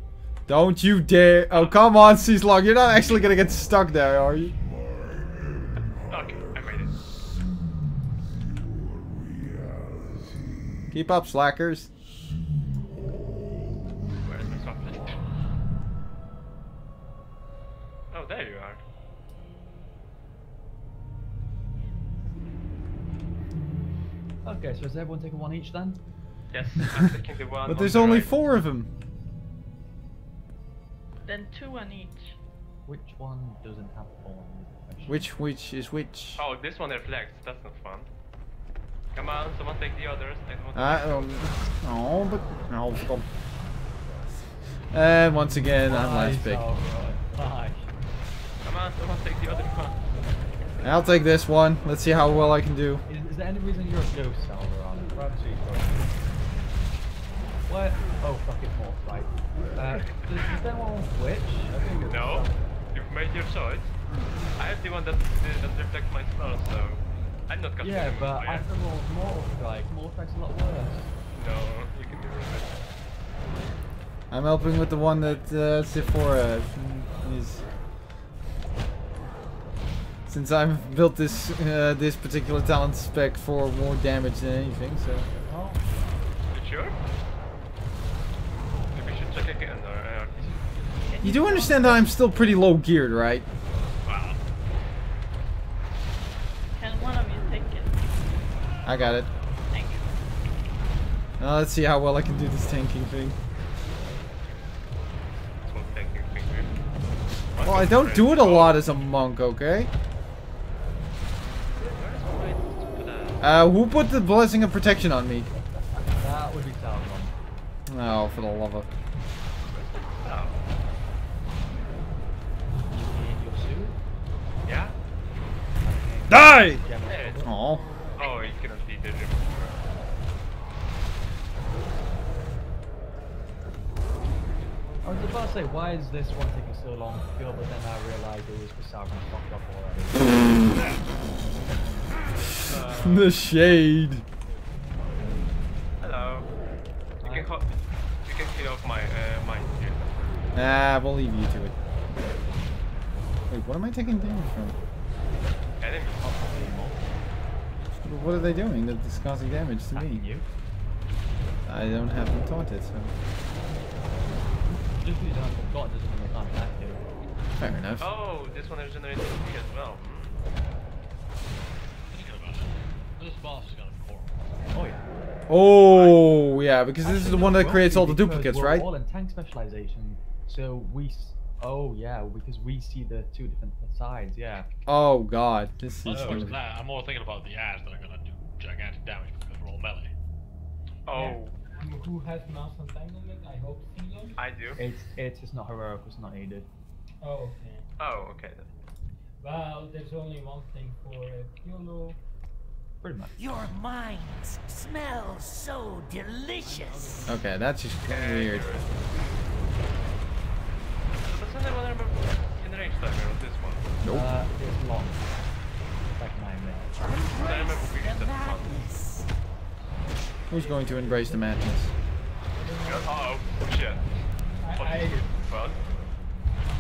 [SPEAKER 2] Don't you dare. Oh, come on, Ceaselog. You're not actually gonna get stuck there, are you?
[SPEAKER 3] Okay, I made it.
[SPEAKER 2] Keep up, slackers.
[SPEAKER 3] There you are.
[SPEAKER 9] Okay, so is everyone taking one each then?
[SPEAKER 3] Yes, I'm taking the one.
[SPEAKER 2] But
[SPEAKER 3] on
[SPEAKER 2] there's
[SPEAKER 3] the
[SPEAKER 2] only
[SPEAKER 3] right.
[SPEAKER 2] four of them.
[SPEAKER 7] Then two on each.
[SPEAKER 9] Which one doesn't have thorns?
[SPEAKER 2] Which which is which?
[SPEAKER 3] Oh, this one reflects. That's not fun. Come on, someone take the others. I don't want to
[SPEAKER 2] um, oh, but no. stop. And once again, I'm last pick.
[SPEAKER 9] Bye.
[SPEAKER 3] Come on, someone take the other one.
[SPEAKER 2] I'll take this one. Let's see how well I can do.
[SPEAKER 9] Is, is there any reason you're a ghost, Salvaron? Perhaps you What? Oh, fuck it, more, right. Uh, does, does anyone want Twitch? I think it's
[SPEAKER 3] No, you've made your choice. I have the one that that reflects my spell, so I'm not casting
[SPEAKER 9] Yeah,
[SPEAKER 3] them
[SPEAKER 9] but
[SPEAKER 3] fire.
[SPEAKER 9] after all, Mortal Strike, Mortal Strike's a lot worse.
[SPEAKER 3] No, you can do it.
[SPEAKER 2] I'm helping with the one that uh, Sephora is. Since I've built this uh, this particular talent spec for more damage than anything, so.
[SPEAKER 9] Oh,
[SPEAKER 3] You sure? Maybe we should check again, or uh,
[SPEAKER 2] You do understand that I'm still pretty low geared, right?
[SPEAKER 3] wow.
[SPEAKER 7] Can one of you take it?
[SPEAKER 2] I got it.
[SPEAKER 7] Thank you.
[SPEAKER 2] Now let's see how well I can do this tanking thing.
[SPEAKER 3] This one's taking finger.
[SPEAKER 2] Well, I don't do it a lot as a monk, okay? Uh, who put the blessing of protection on me?
[SPEAKER 9] that would be Salvaron.
[SPEAKER 2] Oh, for the love of.
[SPEAKER 3] Oh.
[SPEAKER 9] In your suit?
[SPEAKER 3] Yeah?
[SPEAKER 2] Die!
[SPEAKER 3] Hey.
[SPEAKER 2] Oh.
[SPEAKER 3] Oh, you cannot be the
[SPEAKER 9] I was about to say, why is this one taking so long to kill, but then I realized it was because Salvaron fucked up already.
[SPEAKER 2] the shade.
[SPEAKER 3] Hello. You can call, you can kill off my uh, mine here.
[SPEAKER 2] Nah, we'll leave you to it. Wait, what am I taking damage from?
[SPEAKER 3] Enemy.
[SPEAKER 2] What are they doing that is causing damage to
[SPEAKER 9] Attacking
[SPEAKER 2] me?
[SPEAKER 9] you.
[SPEAKER 2] I don't have them taunted, so
[SPEAKER 9] Just because you don't have the god doesn't mean they can't attack you.
[SPEAKER 2] fair enough.
[SPEAKER 3] Oh, this one regenerates HP as well.
[SPEAKER 11] This boss has got a core.
[SPEAKER 9] Oh yeah.
[SPEAKER 2] Oh yeah, because this is the one that creates all the
[SPEAKER 9] because
[SPEAKER 2] duplicates,
[SPEAKER 9] we're
[SPEAKER 2] right?
[SPEAKER 9] all in tank specialization, so we. S- oh yeah, because we see the two different sides. Yeah.
[SPEAKER 2] Oh god, this is
[SPEAKER 11] so much
[SPEAKER 2] gonna
[SPEAKER 11] that, I'm more thinking about the ads that are gonna do gigantic damage because we're all melee.
[SPEAKER 3] Oh,
[SPEAKER 5] Um, who has mass entanglement? I hope Ceylon.
[SPEAKER 3] I do.
[SPEAKER 9] It's it's it's not heroic. It's not needed.
[SPEAKER 5] Oh, okay.
[SPEAKER 3] Oh, okay then.
[SPEAKER 5] Well, there's only one thing for uh, Piolo.
[SPEAKER 9] Pretty much.
[SPEAKER 12] Your minds smell so delicious.
[SPEAKER 2] Okay, that's just weird.
[SPEAKER 3] Doesn't anyone remember in the range timer on this one?
[SPEAKER 2] Nope.
[SPEAKER 9] Uh, it's long. Like nine minutes.
[SPEAKER 3] I remember we
[SPEAKER 12] The
[SPEAKER 3] used that one.
[SPEAKER 12] madness.
[SPEAKER 2] Who's going to embrace the madness?
[SPEAKER 3] Oh, shit.
[SPEAKER 5] I, I
[SPEAKER 3] is it? Fun?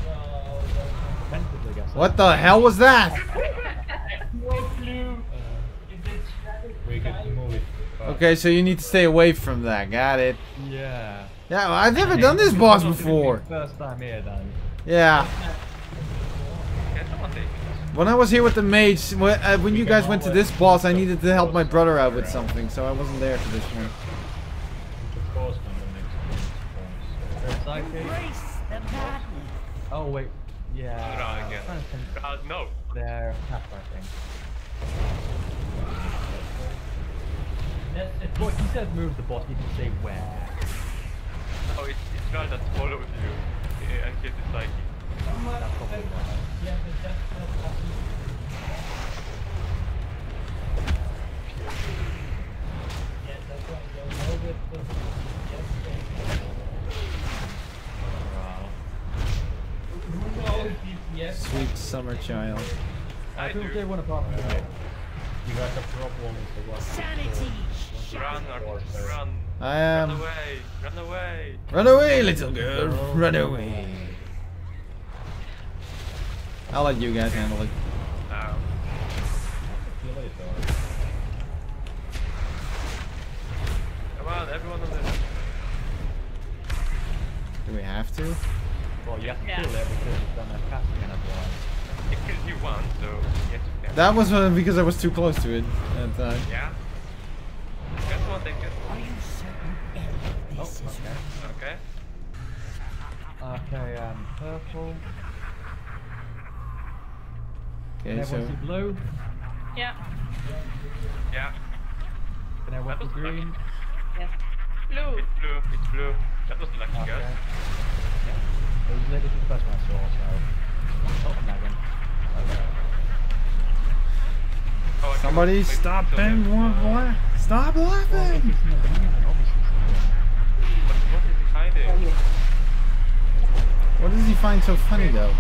[SPEAKER 5] well,
[SPEAKER 9] Tentatively guess.
[SPEAKER 2] What the hell was that?
[SPEAKER 4] We get move it.
[SPEAKER 2] Okay, so you need to stay away from that. Got it.
[SPEAKER 9] Yeah.
[SPEAKER 2] Yeah, well, I've never done this boss before.
[SPEAKER 9] First time here, then.
[SPEAKER 2] Yeah.
[SPEAKER 3] Can someone take it?
[SPEAKER 2] When I was here with the mage, when, uh, when you guys went to this boss, I needed to help my brother out with something, so I wasn't there for this one.
[SPEAKER 4] Of course, when the next
[SPEAKER 9] Third side case.
[SPEAKER 12] Embrace the madness.
[SPEAKER 9] Oh wait. Yeah.
[SPEAKER 3] Run
[SPEAKER 9] I'm
[SPEAKER 3] again.
[SPEAKER 9] trying to think.
[SPEAKER 3] Uh, no.
[SPEAKER 9] They're half, I think.
[SPEAKER 5] That's it.
[SPEAKER 9] Well, he says move the boss. He didn't say where.
[SPEAKER 3] Oh, it's, it's not that follows you uh, and kills the psyche.
[SPEAKER 9] That's probably why.
[SPEAKER 5] Yeah, but that's not happening. Yeah, that's why I don't know with the yes, Who knows yes?
[SPEAKER 2] Sweet summer child.
[SPEAKER 9] I
[SPEAKER 3] I
[SPEAKER 9] think
[SPEAKER 3] do.
[SPEAKER 9] they went apart from the
[SPEAKER 4] You got the problem with the one.
[SPEAKER 12] Sanity.
[SPEAKER 3] Run, Arctis, run.
[SPEAKER 2] I
[SPEAKER 3] Run
[SPEAKER 2] am.
[SPEAKER 3] away, run away.
[SPEAKER 2] Run away, little girl. Run away. I'll let you guys handle it.
[SPEAKER 3] Oh.
[SPEAKER 4] Kill it or
[SPEAKER 3] Come on, everyone on the...
[SPEAKER 2] Do we have to?
[SPEAKER 9] Well, you have to
[SPEAKER 7] Yeah.
[SPEAKER 9] kill it because it's done a casting and otherwise.
[SPEAKER 3] It kills you once, so yes you can.
[SPEAKER 2] That was uh, because I was too close to it at the time.
[SPEAKER 3] Yeah? Can someone take it?
[SPEAKER 12] Are you certain any of this is
[SPEAKER 9] okay.
[SPEAKER 3] Okay.
[SPEAKER 9] Okay, um, purple.
[SPEAKER 2] Okay,
[SPEAKER 9] Can
[SPEAKER 2] so
[SPEAKER 9] everyone see blue?
[SPEAKER 7] Yeah.
[SPEAKER 3] Yeah.
[SPEAKER 9] Can everyone
[SPEAKER 3] That
[SPEAKER 9] see
[SPEAKER 3] was
[SPEAKER 9] green?
[SPEAKER 7] Yes. Blue.
[SPEAKER 3] It's blue, it's blue. That was the lucky
[SPEAKER 9] Okay.
[SPEAKER 3] guess.
[SPEAKER 9] Yeah. It was literally the first one I saw, so. Oh, Megan. Okay.
[SPEAKER 2] Somebody stop
[SPEAKER 3] then.
[SPEAKER 2] one boy. Stop laughing.
[SPEAKER 9] it's it's
[SPEAKER 3] what
[SPEAKER 2] does he find so funny though?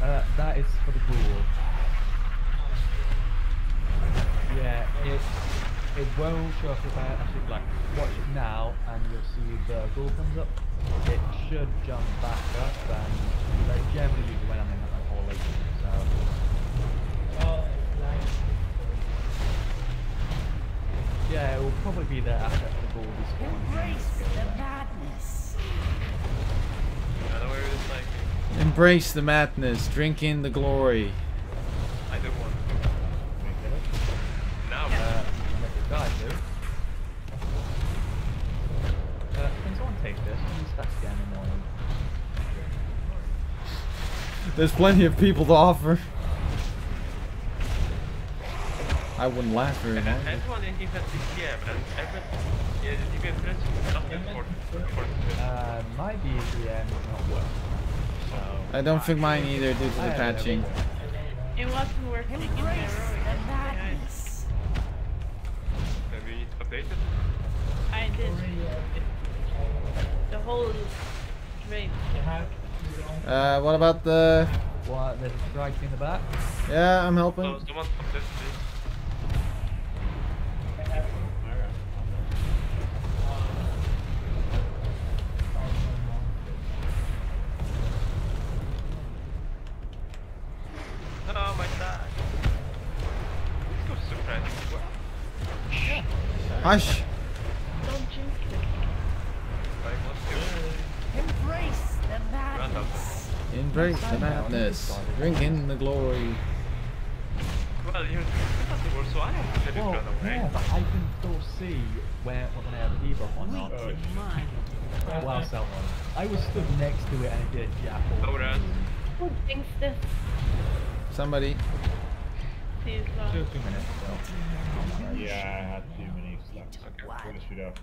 [SPEAKER 9] Uh, that is for the ghoul. Yeah, it it won't show up if I actually like watch it now and you'll see the ghoul comes up. It should jump back up and like generally usually when I'm in that like whole late so
[SPEAKER 5] Oh, it's
[SPEAKER 9] yeah, it will probably be there after the ghoul respawns.
[SPEAKER 12] Embrace the madness.
[SPEAKER 3] I know where it is like.
[SPEAKER 2] Embrace the madness. Drink in the glory.
[SPEAKER 9] Guy do. Uh, can someone take this? Use that again in the morning.
[SPEAKER 2] There's plenty of people to offer. I wouldn't last very
[SPEAKER 3] And
[SPEAKER 2] long.
[SPEAKER 3] everyone in even yeah, and everyone yeah, you can press nothing for for
[SPEAKER 9] Uh, my DBM does not work. So.
[SPEAKER 2] I don't think mine either due to
[SPEAKER 9] I
[SPEAKER 2] the
[SPEAKER 9] it
[SPEAKER 2] patching.
[SPEAKER 7] It wasn't working in
[SPEAKER 12] Embrace
[SPEAKER 7] Heroic.
[SPEAKER 12] the
[SPEAKER 7] That's I did. The whole
[SPEAKER 5] drape.
[SPEAKER 2] Uh, what about the...
[SPEAKER 9] What, the strike in the back?
[SPEAKER 2] Yeah, I'm helping.
[SPEAKER 3] Oh, Someone this, please.
[SPEAKER 2] Oh
[SPEAKER 7] my god. This
[SPEAKER 3] goes surprisingly well. Yeah do
[SPEAKER 12] Embrace the madness.
[SPEAKER 2] Embrace the madness. Drink in the glory.
[SPEAKER 3] Well, you're not the worst, so I have to let it
[SPEAKER 9] Well,
[SPEAKER 3] run away.
[SPEAKER 9] yeah, but I can still see where when I have a debuff or not.
[SPEAKER 12] Wicked mind.
[SPEAKER 9] Well, so I was stood next to it and it did jackal.
[SPEAKER 3] No rest.
[SPEAKER 6] Who thinks this?
[SPEAKER 2] Somebody.
[SPEAKER 7] Please,
[SPEAKER 9] Two,
[SPEAKER 7] Lord.
[SPEAKER 9] two minutes. So.
[SPEAKER 13] Yeah, I had too many slaps.
[SPEAKER 3] Okay.
[SPEAKER 13] Finish it up.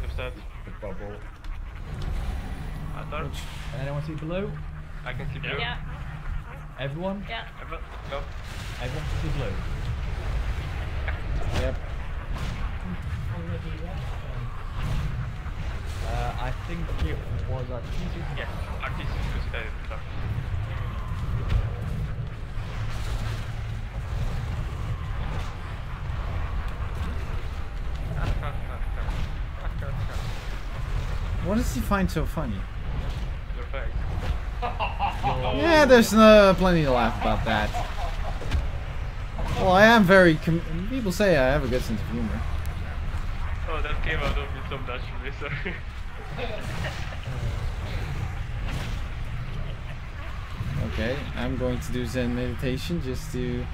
[SPEAKER 3] Finish that.
[SPEAKER 13] The bubble.
[SPEAKER 3] Atar.
[SPEAKER 9] And anyone see blue?
[SPEAKER 3] I can see blue.
[SPEAKER 7] Yeah,
[SPEAKER 9] Everyone?
[SPEAKER 7] yeah.
[SPEAKER 3] Everyone, go.
[SPEAKER 9] Everyone can see blue.
[SPEAKER 2] Yep.
[SPEAKER 9] Uh, I think it was a easy
[SPEAKER 3] Yes, artist is decided to start.
[SPEAKER 2] What does he find so funny?
[SPEAKER 3] Your face.
[SPEAKER 2] Yeah, there's uh, plenty to laugh about that. Well, I am very. Com people say I have a good sense of humor.
[SPEAKER 3] Oh, that came out of me so naturally, sorry.
[SPEAKER 2] Okay, I'm going to do Zen meditation just to.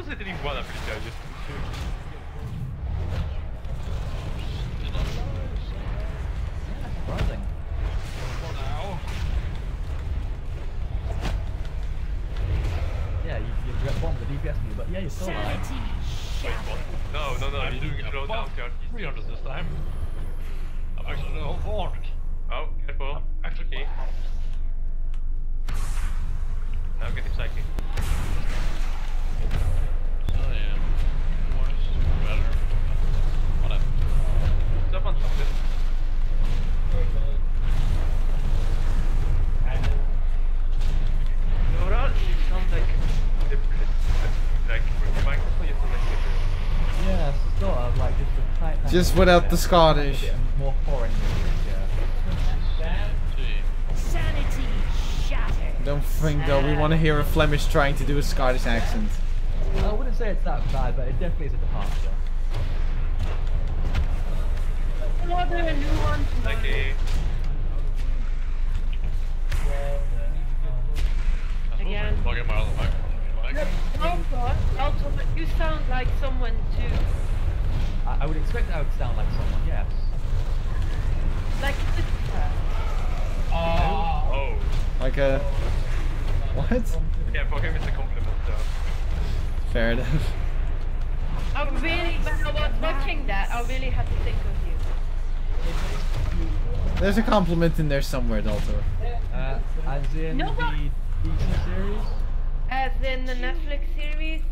[SPEAKER 3] Healed. That doesn't even one ability, I just
[SPEAKER 9] surprising. Yeah, you, you get bombed with DPS on you, but yeah, you're still alive.
[SPEAKER 12] Sanity
[SPEAKER 3] Wait,
[SPEAKER 12] shattered.
[SPEAKER 3] what? No, no, no,
[SPEAKER 11] I'm
[SPEAKER 3] you
[SPEAKER 11] doing
[SPEAKER 3] need slow down
[SPEAKER 11] above
[SPEAKER 3] to
[SPEAKER 11] 300 this time. I'm actually doing whole 400.
[SPEAKER 3] Oh, careful. Okay. Now get him psychic.
[SPEAKER 9] Just a tight
[SPEAKER 2] Just without the Scottish.
[SPEAKER 9] More foreign music, yeah.
[SPEAKER 12] Sanity shattered.
[SPEAKER 2] Don't think though we want to hear a Flemish trying to do a Scottish accent.
[SPEAKER 9] I wouldn't say it's that bad, but it definitely is a departure.
[SPEAKER 6] Order a new one.
[SPEAKER 3] Like a...
[SPEAKER 6] Again.
[SPEAKER 11] Plug in my other microphone if you like.
[SPEAKER 6] Also, also, oh you sound like someone too.
[SPEAKER 9] I, I would expect that would sound like someone, yes.
[SPEAKER 6] Like sister.
[SPEAKER 3] Oh.
[SPEAKER 2] Like a. What?
[SPEAKER 3] Yeah, for him it's a compliment, so.
[SPEAKER 2] Fair enough.
[SPEAKER 6] I really, when I was watching that, I really had to think of you.
[SPEAKER 2] There's a compliment in there somewhere, Daltor.
[SPEAKER 9] Uh, as in
[SPEAKER 6] No,
[SPEAKER 9] the DC series,
[SPEAKER 6] As in the Netflix series.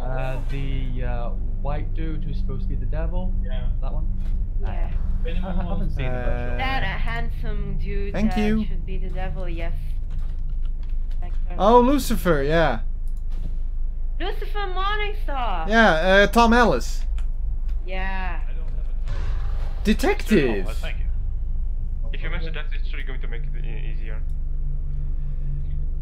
[SPEAKER 9] uh, the uh, white dude who's supposed to be the devil.
[SPEAKER 5] Yeah.
[SPEAKER 9] That one.
[SPEAKER 6] Yeah.
[SPEAKER 9] I, I haven't seen
[SPEAKER 2] Uh.
[SPEAKER 6] That a handsome dude
[SPEAKER 2] Thank
[SPEAKER 6] that
[SPEAKER 2] you.
[SPEAKER 6] should be the devil, yes. Like, uh,
[SPEAKER 2] Oh, Lucifer, yeah.
[SPEAKER 6] Lucifer Morningstar.
[SPEAKER 2] Yeah, uh, Tom Ellis.
[SPEAKER 6] Yeah.
[SPEAKER 2] Detective.
[SPEAKER 11] Oh, thank you.
[SPEAKER 3] If you mention that, it's really going to make it easier.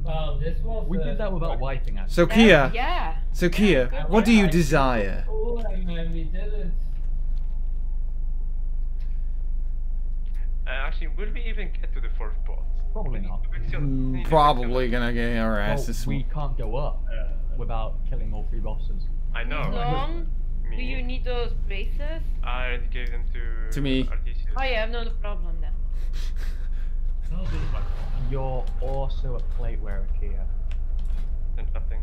[SPEAKER 5] Well, this was.
[SPEAKER 9] We
[SPEAKER 5] uh,
[SPEAKER 9] did that without wiping it.
[SPEAKER 2] So, Kia.
[SPEAKER 6] Yeah.
[SPEAKER 2] So, Kia, what do you desire?
[SPEAKER 5] Oh, and uh, we did it.
[SPEAKER 3] Uh, actually, will we even get to the fourth boss?
[SPEAKER 9] Probably not.
[SPEAKER 2] Mm, Probably gonna get our
[SPEAKER 9] Well,
[SPEAKER 2] asses.
[SPEAKER 9] we can't go up without killing all three bosses.
[SPEAKER 3] I know.
[SPEAKER 6] Long. Do you need those braces?
[SPEAKER 3] I already gave them to
[SPEAKER 2] To me.
[SPEAKER 3] Artesius.
[SPEAKER 6] Oh yeah, I've no problem then.
[SPEAKER 9] You're also a plate wearer, Kia.
[SPEAKER 3] And nothing.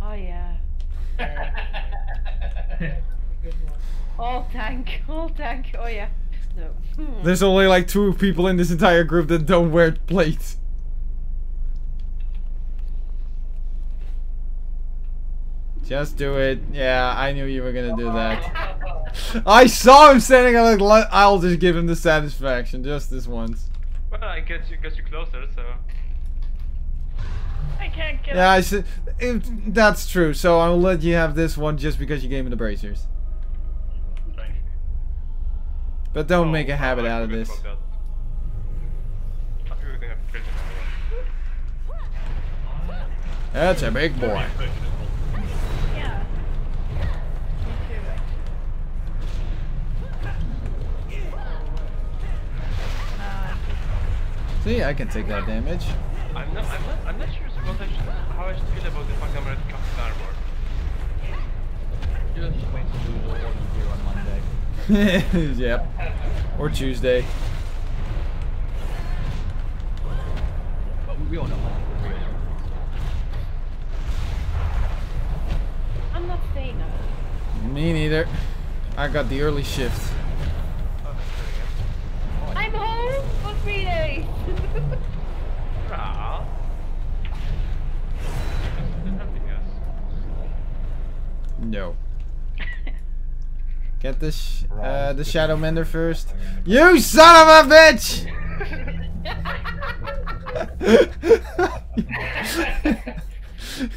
[SPEAKER 6] Oh yeah.
[SPEAKER 5] Good one.
[SPEAKER 6] All tank, all tank. Oh yeah. No.
[SPEAKER 2] There's only like two people in this entire group that don't wear plates. Just do it. Yeah, I knew you were gonna do that. I saw him standing. I'm like, "Let- I'll just give him the satisfaction, just this once.
[SPEAKER 3] Well, I get you, get you closer, so.
[SPEAKER 7] I can't get
[SPEAKER 2] Yeah. I said it, that's true. So I'll let you have this one just because you gave me the bracers. But don't
[SPEAKER 3] Oh,
[SPEAKER 2] make a
[SPEAKER 3] oh,
[SPEAKER 2] habit out of this.
[SPEAKER 3] about that. I think we're gonna have prison.
[SPEAKER 2] That's a big boy. See, I can take that damage.
[SPEAKER 3] I'm not, I'm not, I'm not sure what I should, how I should feel about the fact I'm already Captain Armor.
[SPEAKER 9] Just wait to lose all you do on Monday.
[SPEAKER 2] yep. Or Tuesday.
[SPEAKER 9] But we all know Monday's.
[SPEAKER 6] I'm not staying up.
[SPEAKER 2] Me neither. I got the early shift.
[SPEAKER 6] I'm home for three days.
[SPEAKER 3] Ah.
[SPEAKER 2] No. Get the sh uh, the Shadow Mender first. You son of a bitch!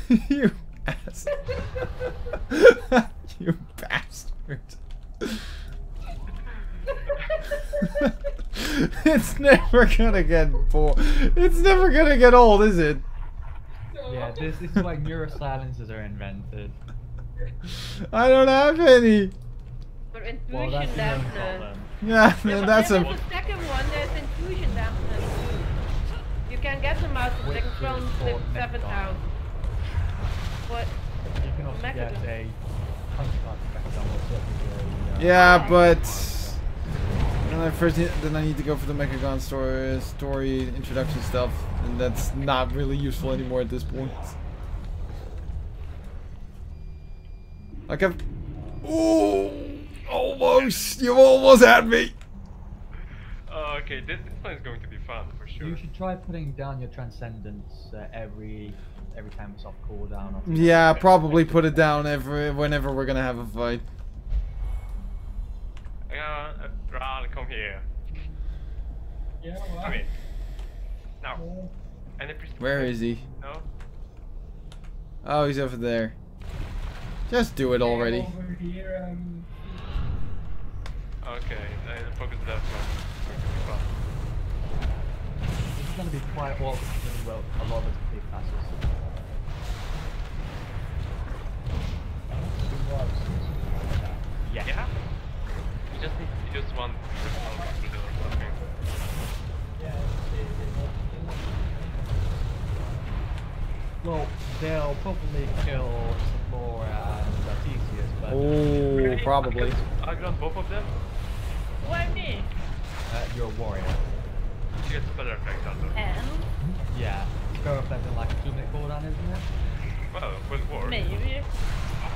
[SPEAKER 2] you ass. you bastard. it's never gonna get bo- It's never gonna get old, is it?
[SPEAKER 9] Yeah, this, this is why neurosilencers are invented.
[SPEAKER 2] I don't have any.
[SPEAKER 6] For
[SPEAKER 9] Well,
[SPEAKER 6] intrusion
[SPEAKER 9] that's your own
[SPEAKER 6] dampener.
[SPEAKER 9] problem.
[SPEAKER 2] Yeah,
[SPEAKER 6] Yeah, but
[SPEAKER 2] that's
[SPEAKER 6] then
[SPEAKER 2] a.
[SPEAKER 6] there's the second one, there's intrusion dampener too. You can get them out of
[SPEAKER 9] Which
[SPEAKER 6] the from
[SPEAKER 9] is
[SPEAKER 6] the
[SPEAKER 9] for
[SPEAKER 6] seventh
[SPEAKER 9] Necron.
[SPEAKER 6] house. What?
[SPEAKER 9] You can also get a punch card back down
[SPEAKER 2] Yeah, but then I first need, then I need to go for the Mechagon story, story introduction stuff, and that's not really useful anymore at this point. Like I've, ooh, almost, you almost had me.
[SPEAKER 3] Oh, okay, this, this one is going to be fun for sure.
[SPEAKER 9] You should try putting down your transcendence uh, every every time it's off cooldown. or something.
[SPEAKER 2] Yeah, probably put it down every whenever we're gonna have a fight.
[SPEAKER 3] Yeah, uh, Ral, come here.
[SPEAKER 5] Yeah,
[SPEAKER 3] Come here. No. And
[SPEAKER 2] Where is he?
[SPEAKER 3] No.
[SPEAKER 2] Oh, he's over there. Just do it already.
[SPEAKER 5] Over here, um,
[SPEAKER 3] Okay, I focus that one. It's going to be
[SPEAKER 9] gonna be quite awkward considering well a lot of it's big passes. Yeah.
[SPEAKER 3] Yeah? You just need to use one personal builder or something.
[SPEAKER 9] Well, they'll probably kill Sephora and Artesius, but
[SPEAKER 2] Oh, probably.
[SPEAKER 3] I got both of them.
[SPEAKER 7] Why me?
[SPEAKER 9] uh, you're a warrior.
[SPEAKER 3] You get spell effect out of it.
[SPEAKER 7] And
[SPEAKER 9] Yeah. Go if that's like a two minute cooldown, isn't it?
[SPEAKER 3] Well, will work.
[SPEAKER 7] maybe.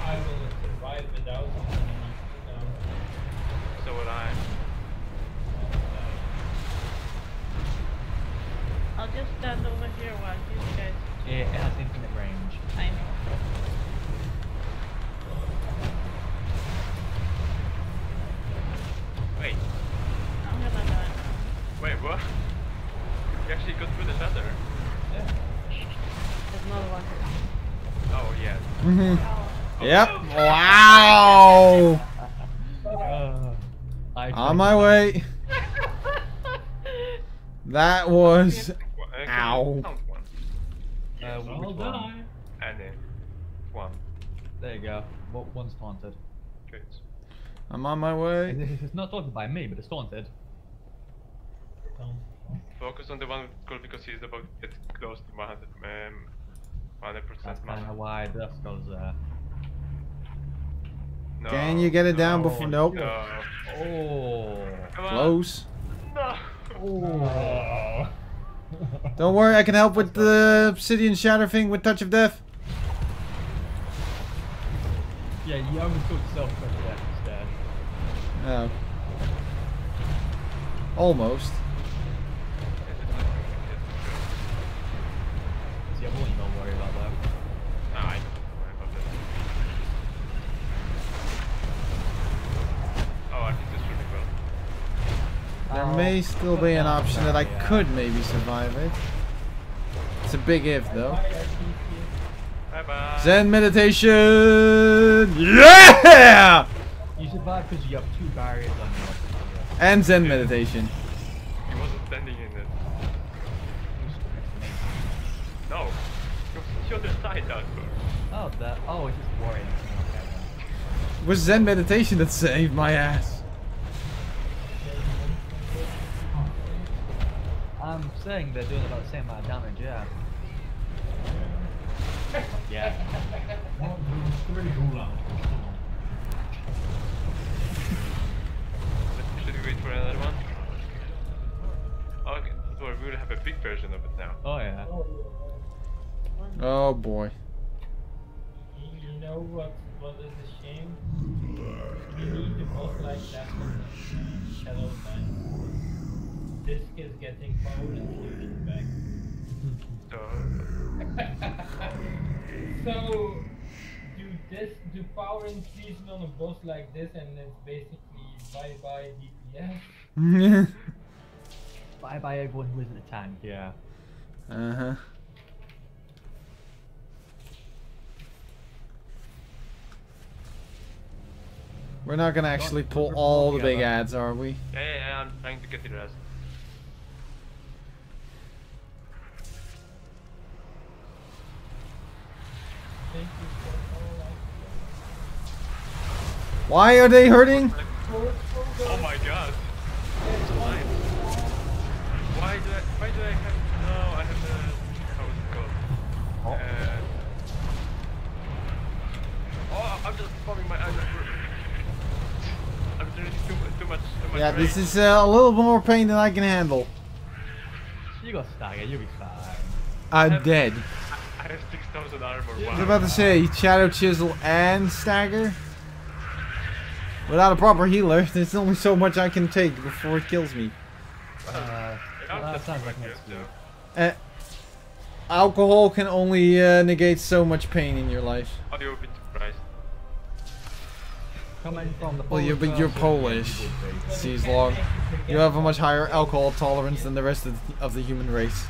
[SPEAKER 5] I will survive without
[SPEAKER 3] So will I.
[SPEAKER 7] I'll just stand over here while you guys.
[SPEAKER 9] It, it has infinite range.
[SPEAKER 7] I know.
[SPEAKER 3] Wait,
[SPEAKER 7] I'm gonna die.
[SPEAKER 3] wait, what? You actually got through the ladder.
[SPEAKER 6] There's another one.
[SPEAKER 3] Oh, yeah.
[SPEAKER 2] Mm-hmm. Yep. Wow.
[SPEAKER 9] Uh, I
[SPEAKER 2] On my way. That was.
[SPEAKER 3] Uh, can you
[SPEAKER 2] Ow.
[SPEAKER 3] count one?
[SPEAKER 9] Uh,
[SPEAKER 5] I'll
[SPEAKER 9] which one?
[SPEAKER 5] die.
[SPEAKER 3] And then one.
[SPEAKER 9] There you go. What one's taunted?
[SPEAKER 3] Good.
[SPEAKER 2] I'm on my way.
[SPEAKER 9] It's it's not taunted by me, but it's taunted.
[SPEAKER 3] Focus on the one with gold because he's about to get close to 100 um, 100%
[SPEAKER 9] That's kind
[SPEAKER 3] mana.
[SPEAKER 9] of why Dust goes there.
[SPEAKER 3] No,
[SPEAKER 2] Can you get it down
[SPEAKER 3] no,
[SPEAKER 2] before? Nope.
[SPEAKER 3] No.
[SPEAKER 9] Oh.
[SPEAKER 3] Come on.
[SPEAKER 2] Close.
[SPEAKER 3] No.
[SPEAKER 13] Oh.
[SPEAKER 2] Don't worry, I can help with the obsidian shatter thing with touch of death.
[SPEAKER 9] Yeah, you almost killed yourself with death instead.
[SPEAKER 2] Oh. Almost.
[SPEAKER 9] See, I've only don't worry about that.
[SPEAKER 3] No, I don't worry about that. Oh, I think this should be well.
[SPEAKER 2] There oh. may still be an option that I could maybe survive it. It's a big if though.
[SPEAKER 3] Bye bye.
[SPEAKER 2] Zen meditation! Yeah!
[SPEAKER 9] You survive because you have two barriers on you.
[SPEAKER 2] And Zen meditation.
[SPEAKER 3] He wasn't standing in it. No. He was oh, the side, Outdoor?
[SPEAKER 9] Oh, that. Oh, it's just worrying. Okay,
[SPEAKER 2] It was Zen meditation that saved my ass.
[SPEAKER 9] I'm saying they're doing about the same amount of damage, yeah. Yeah.
[SPEAKER 3] Should we wait for another one? Okay, so we will have a big version of it now.
[SPEAKER 9] Oh, yeah.
[SPEAKER 2] Oh boy.
[SPEAKER 5] You know what? What is a shame? You need a boss like that in uh, Shadowlands. Disc is getting power infusion back. so, do this, do power infusion on a boss like this, and it's basically bye bye DPS.
[SPEAKER 9] Bye bye, everyone who isn't a tank, yeah.
[SPEAKER 2] Uh huh. We're not gonna actually pull all the big ads, are we?
[SPEAKER 3] Yeah, yeah, yeah, I'm trying to get the rest.
[SPEAKER 5] Thank you for all that.
[SPEAKER 2] Why are they hurting?
[SPEAKER 3] Oh my god. Why? Why do I, why do I have, no, I have the, how is it called? Uh, oh, I'm just popping my eyes. I'm doing too, mu- too much, too much
[SPEAKER 2] Yeah, this
[SPEAKER 3] rage.
[SPEAKER 2] is uh, a little more pain than I can handle.
[SPEAKER 9] You got stagger, you'll be fine.
[SPEAKER 2] I'm dead.
[SPEAKER 3] I have 6,000 armor,
[SPEAKER 2] I was about to say Shadow Chisel and Stagger. Without a proper healer, there's only so much I can take before it kills me.
[SPEAKER 9] Uh, well, that sounds like next week.
[SPEAKER 2] Uh, alcohol can only uh, negate so much pain in your life.
[SPEAKER 3] How do you be surprised?
[SPEAKER 9] Coming from the
[SPEAKER 2] Well, you're, but you're
[SPEAKER 9] Polish
[SPEAKER 2] Polish.
[SPEAKER 9] version, you would be.
[SPEAKER 2] Sees log. You have a much higher alcohol tolerance than the rest of the, of the human race.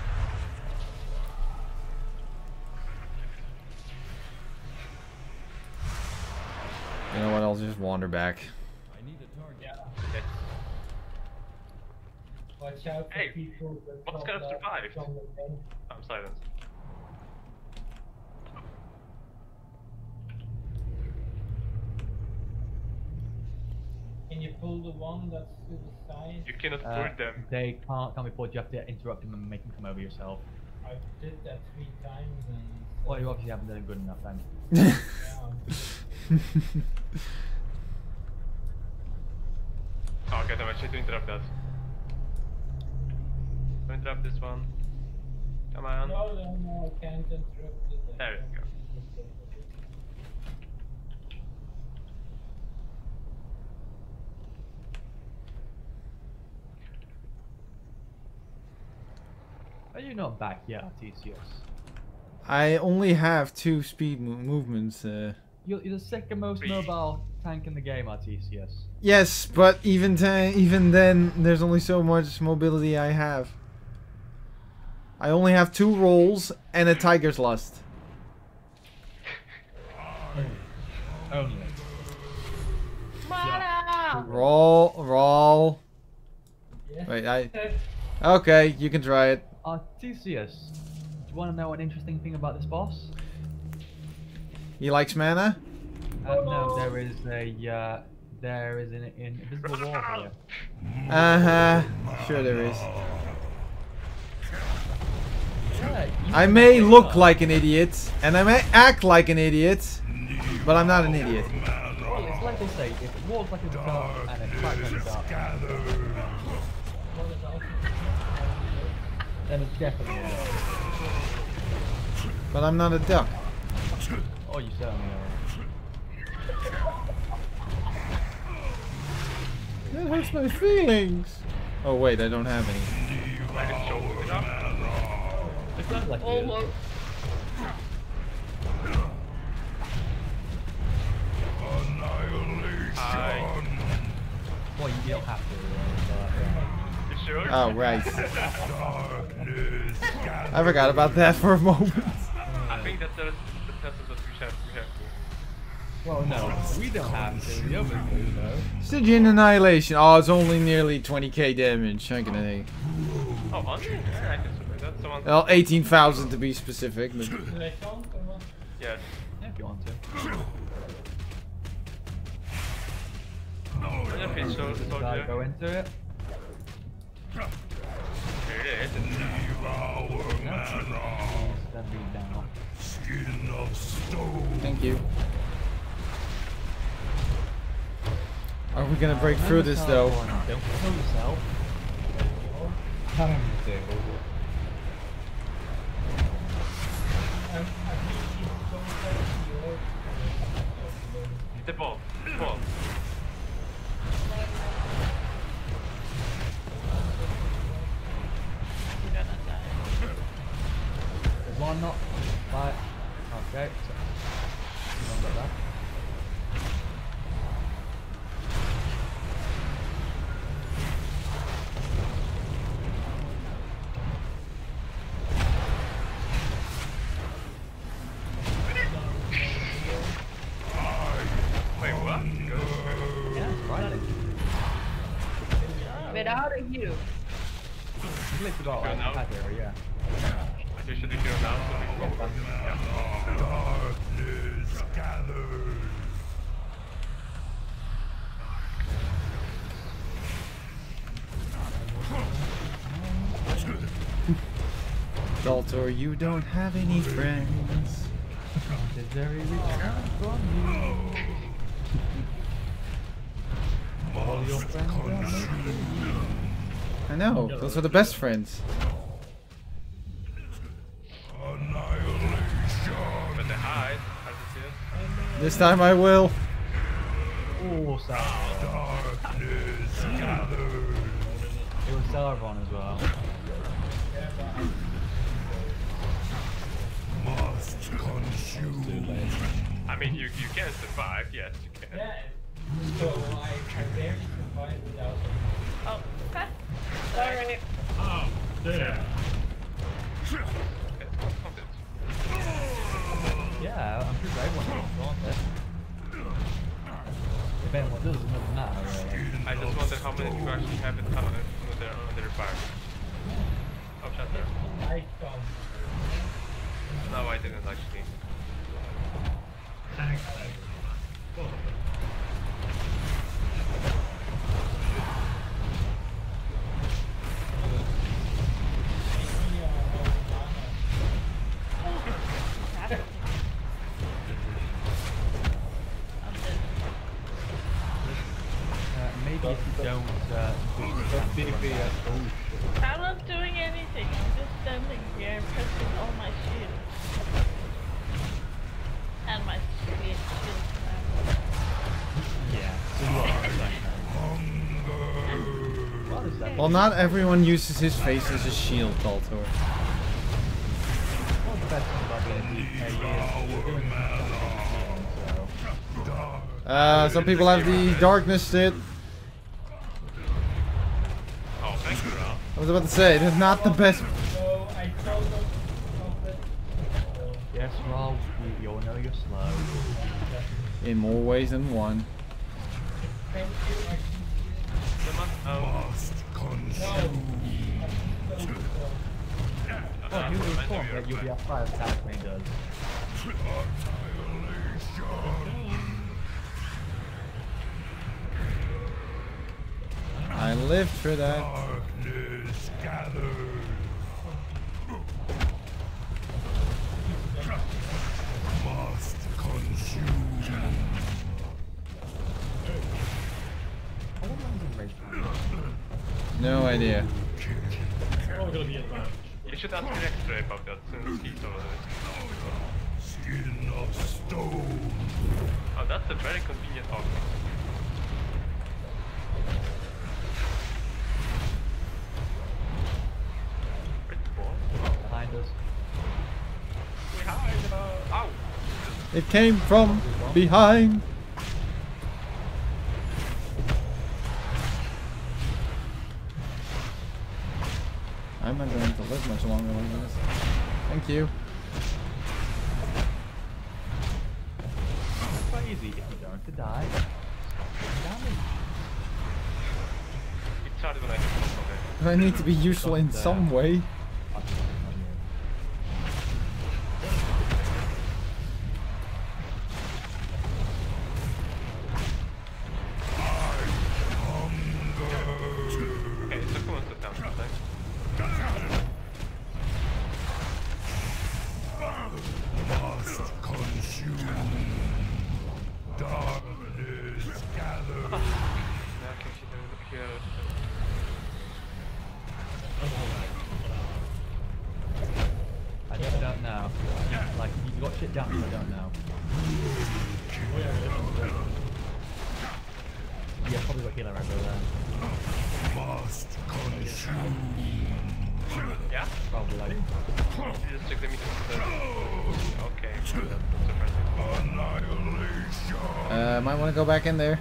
[SPEAKER 2] You know what? I'll just wander back.
[SPEAKER 5] Yeah.
[SPEAKER 3] Yes.
[SPEAKER 5] Watch out for
[SPEAKER 3] Hey,
[SPEAKER 5] people that
[SPEAKER 3] what's gonna survive?
[SPEAKER 5] from the bank.
[SPEAKER 3] I'm silent.
[SPEAKER 5] Can you pull the one that's to the side?
[SPEAKER 3] You cannot
[SPEAKER 9] Uh,
[SPEAKER 3] pull them.
[SPEAKER 9] They can't come before you have to interrupt them and make them come over yourself.
[SPEAKER 5] I did that three times and.
[SPEAKER 9] Well, you obviously haven't done it good enough then.
[SPEAKER 5] Yeah.
[SPEAKER 3] Oh, god, I'm actually to interrupt that. Don't interrupt this one. Come on.
[SPEAKER 5] No, no, no, I can't interrupt it.
[SPEAKER 3] There we go.
[SPEAKER 9] Are you not back yet, Artesius?
[SPEAKER 2] I only have two speed mo movements. Uh,
[SPEAKER 9] You're, you're the second most mobile tank in the game, Artesius.
[SPEAKER 2] yes, but even ta- even then, there's only so much mobility I have. I only have two rolls and a tiger's lust.
[SPEAKER 9] Only.
[SPEAKER 6] Mana!
[SPEAKER 2] Roll, roll.
[SPEAKER 5] Yes.
[SPEAKER 2] Wait, I. Okay, you can try it.
[SPEAKER 9] Artesius, do you want to know an interesting thing about this boss?
[SPEAKER 2] He likes mana.
[SPEAKER 9] Uh, no, there is a uh, there is an, an invisible wall here.
[SPEAKER 2] Uh huh. Sure there is.
[SPEAKER 9] Yeah,
[SPEAKER 2] I may look like an idiot, and I may act like an idiot, but I'm not an idiot.
[SPEAKER 9] Well, it's like they say, if it walks like a duck and it tracks like a duck, then it's definitely a duck.
[SPEAKER 2] But I'm not a duck.
[SPEAKER 9] Oh, you certainly are.
[SPEAKER 2] That hurts my feelings. Oh wait, I don't have any.
[SPEAKER 9] It sounds like it is.
[SPEAKER 6] Almost.
[SPEAKER 3] Hi.
[SPEAKER 9] Well, you don't have to. uh,
[SPEAKER 3] You sure?
[SPEAKER 2] Oh right. I forgot about that for a moment.
[SPEAKER 3] I think that's the, the test that we have, we have to.
[SPEAKER 9] But, well, no, we don't have to. The others do, though.
[SPEAKER 2] Stygian Annihilation. Oh, it's only nearly 20k damage. I can take.
[SPEAKER 3] Oh, only? Yeah, I can survive that. someone.
[SPEAKER 2] Well, 18,000 to be specific. But...
[SPEAKER 5] On, come on.
[SPEAKER 9] Yeah, if you want to.
[SPEAKER 3] Another fish sol-
[SPEAKER 9] Does the guy
[SPEAKER 3] soldier.
[SPEAKER 9] go into it?
[SPEAKER 3] Here it is.
[SPEAKER 9] Then lead down.
[SPEAKER 8] Skin of stone.
[SPEAKER 2] Thank you. Are we gonna break through this though?
[SPEAKER 9] Don't kill yourself. There's one not. Right. Okay.
[SPEAKER 2] Daltor, you don't have any friends.
[SPEAKER 9] Did Jerry return from you? All your friends are making
[SPEAKER 2] I know, those are the best friends.
[SPEAKER 8] Annihilation.
[SPEAKER 3] But the hide, as it is.
[SPEAKER 2] This time I will.
[SPEAKER 9] Oh, Sauron.
[SPEAKER 8] Darkness gathers.
[SPEAKER 9] It was Sauron as well.
[SPEAKER 8] Consume.
[SPEAKER 3] I mean, you you can survive. Yes, you can.
[SPEAKER 5] Yeah. So I, I barely survived without.
[SPEAKER 7] Oh, Okay. sorry.
[SPEAKER 13] Oh, damn.
[SPEAKER 9] Yeah, I'm pretty brave when I'm on it. Depending does, it doesn't matter.
[SPEAKER 3] I just wonder how many people actually have it on their on their fire. Oh, shut there.
[SPEAKER 5] I come.
[SPEAKER 3] No, I didn't actually.
[SPEAKER 13] Thanks, thanks. Oh.
[SPEAKER 7] I'm dead.
[SPEAKER 9] Uh, maybe if you don't uh, do the
[SPEAKER 4] DPS.
[SPEAKER 7] I'm not doing anything. I'm just standing here and pressing all my shields. And my shield. shield
[SPEAKER 9] Yeah, so you are right What is that?
[SPEAKER 2] Well, not everyone uses his face as a shield, Daltor.
[SPEAKER 9] Well, the best thing about being a DK is you're doing something so.
[SPEAKER 2] Uh, some people have the darkness sit.
[SPEAKER 3] Oh, thank you, Ralph.
[SPEAKER 2] I was about to say, it's not the best.
[SPEAKER 5] So I told them something. So
[SPEAKER 9] Yes, Rob, we, we all know you're slow.
[SPEAKER 2] In more ways than one.
[SPEAKER 5] Thank you. I
[SPEAKER 3] Someone?
[SPEAKER 8] Must
[SPEAKER 5] no.
[SPEAKER 8] consume.
[SPEAKER 9] You would have that you'd be a fire when he does.
[SPEAKER 2] I lived for that.
[SPEAKER 8] Darkness gathers.
[SPEAKER 2] No idea.
[SPEAKER 13] Gonna be advantage.
[SPEAKER 3] You should ask X-ray about that since he's over there.
[SPEAKER 8] Skin of stone.
[SPEAKER 3] Oh, that's a very convenient object. Where's the?
[SPEAKER 9] Behind us.
[SPEAKER 3] We hide. Uh, ow!
[SPEAKER 2] It came from behind. Need to be useful in some way. Go back in there.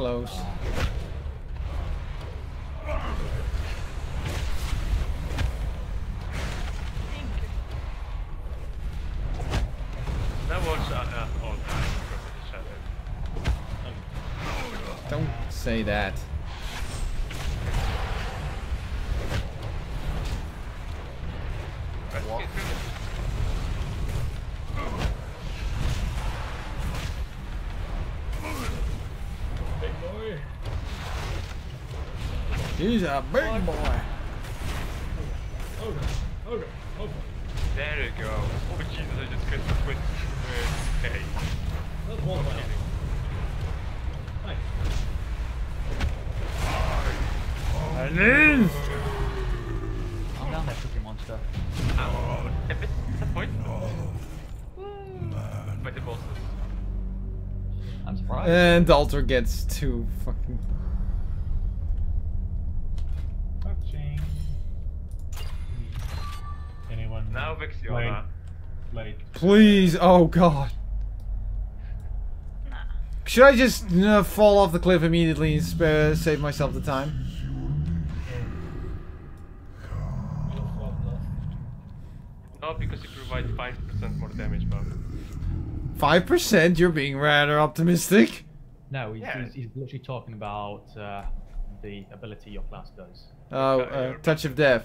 [SPEAKER 2] Close. He's a big boy.
[SPEAKER 13] Okay. Okay. Okay.
[SPEAKER 3] There you go. Oh Jesus, I just couldn't quit. Okay.
[SPEAKER 13] That's one of Nice.
[SPEAKER 2] And then
[SPEAKER 9] I'm down there, cookie monster.
[SPEAKER 3] Oh, a bit disappointed. By the bosses.
[SPEAKER 9] I'm surprised.
[SPEAKER 2] and Dalter gets two fucking. Please, oh god. Should I just uh, fall off the cliff immediately and spare, save myself the time?
[SPEAKER 3] No, because you provide 5% more damage buff.
[SPEAKER 2] Five percent? You're being rather optimistic.
[SPEAKER 9] No, he's,
[SPEAKER 3] Yeah.
[SPEAKER 9] he's, he's literally talking about uh, the ability your class does.
[SPEAKER 2] Oh, uh, touch of death.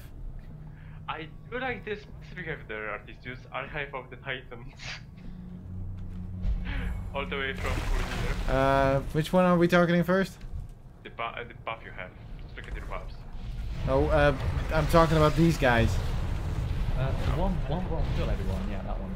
[SPEAKER 3] I do like this specific have the Artesius Archive of the Titans. All the way from Uldir.
[SPEAKER 2] Uh, which one are we targeting first?
[SPEAKER 3] The, bu- uh, the buff you have. Just look at your buffs.
[SPEAKER 2] Oh, uh, I'm talking about these guys.
[SPEAKER 9] Uh, the one, one, one, kill everyone, yeah, that one.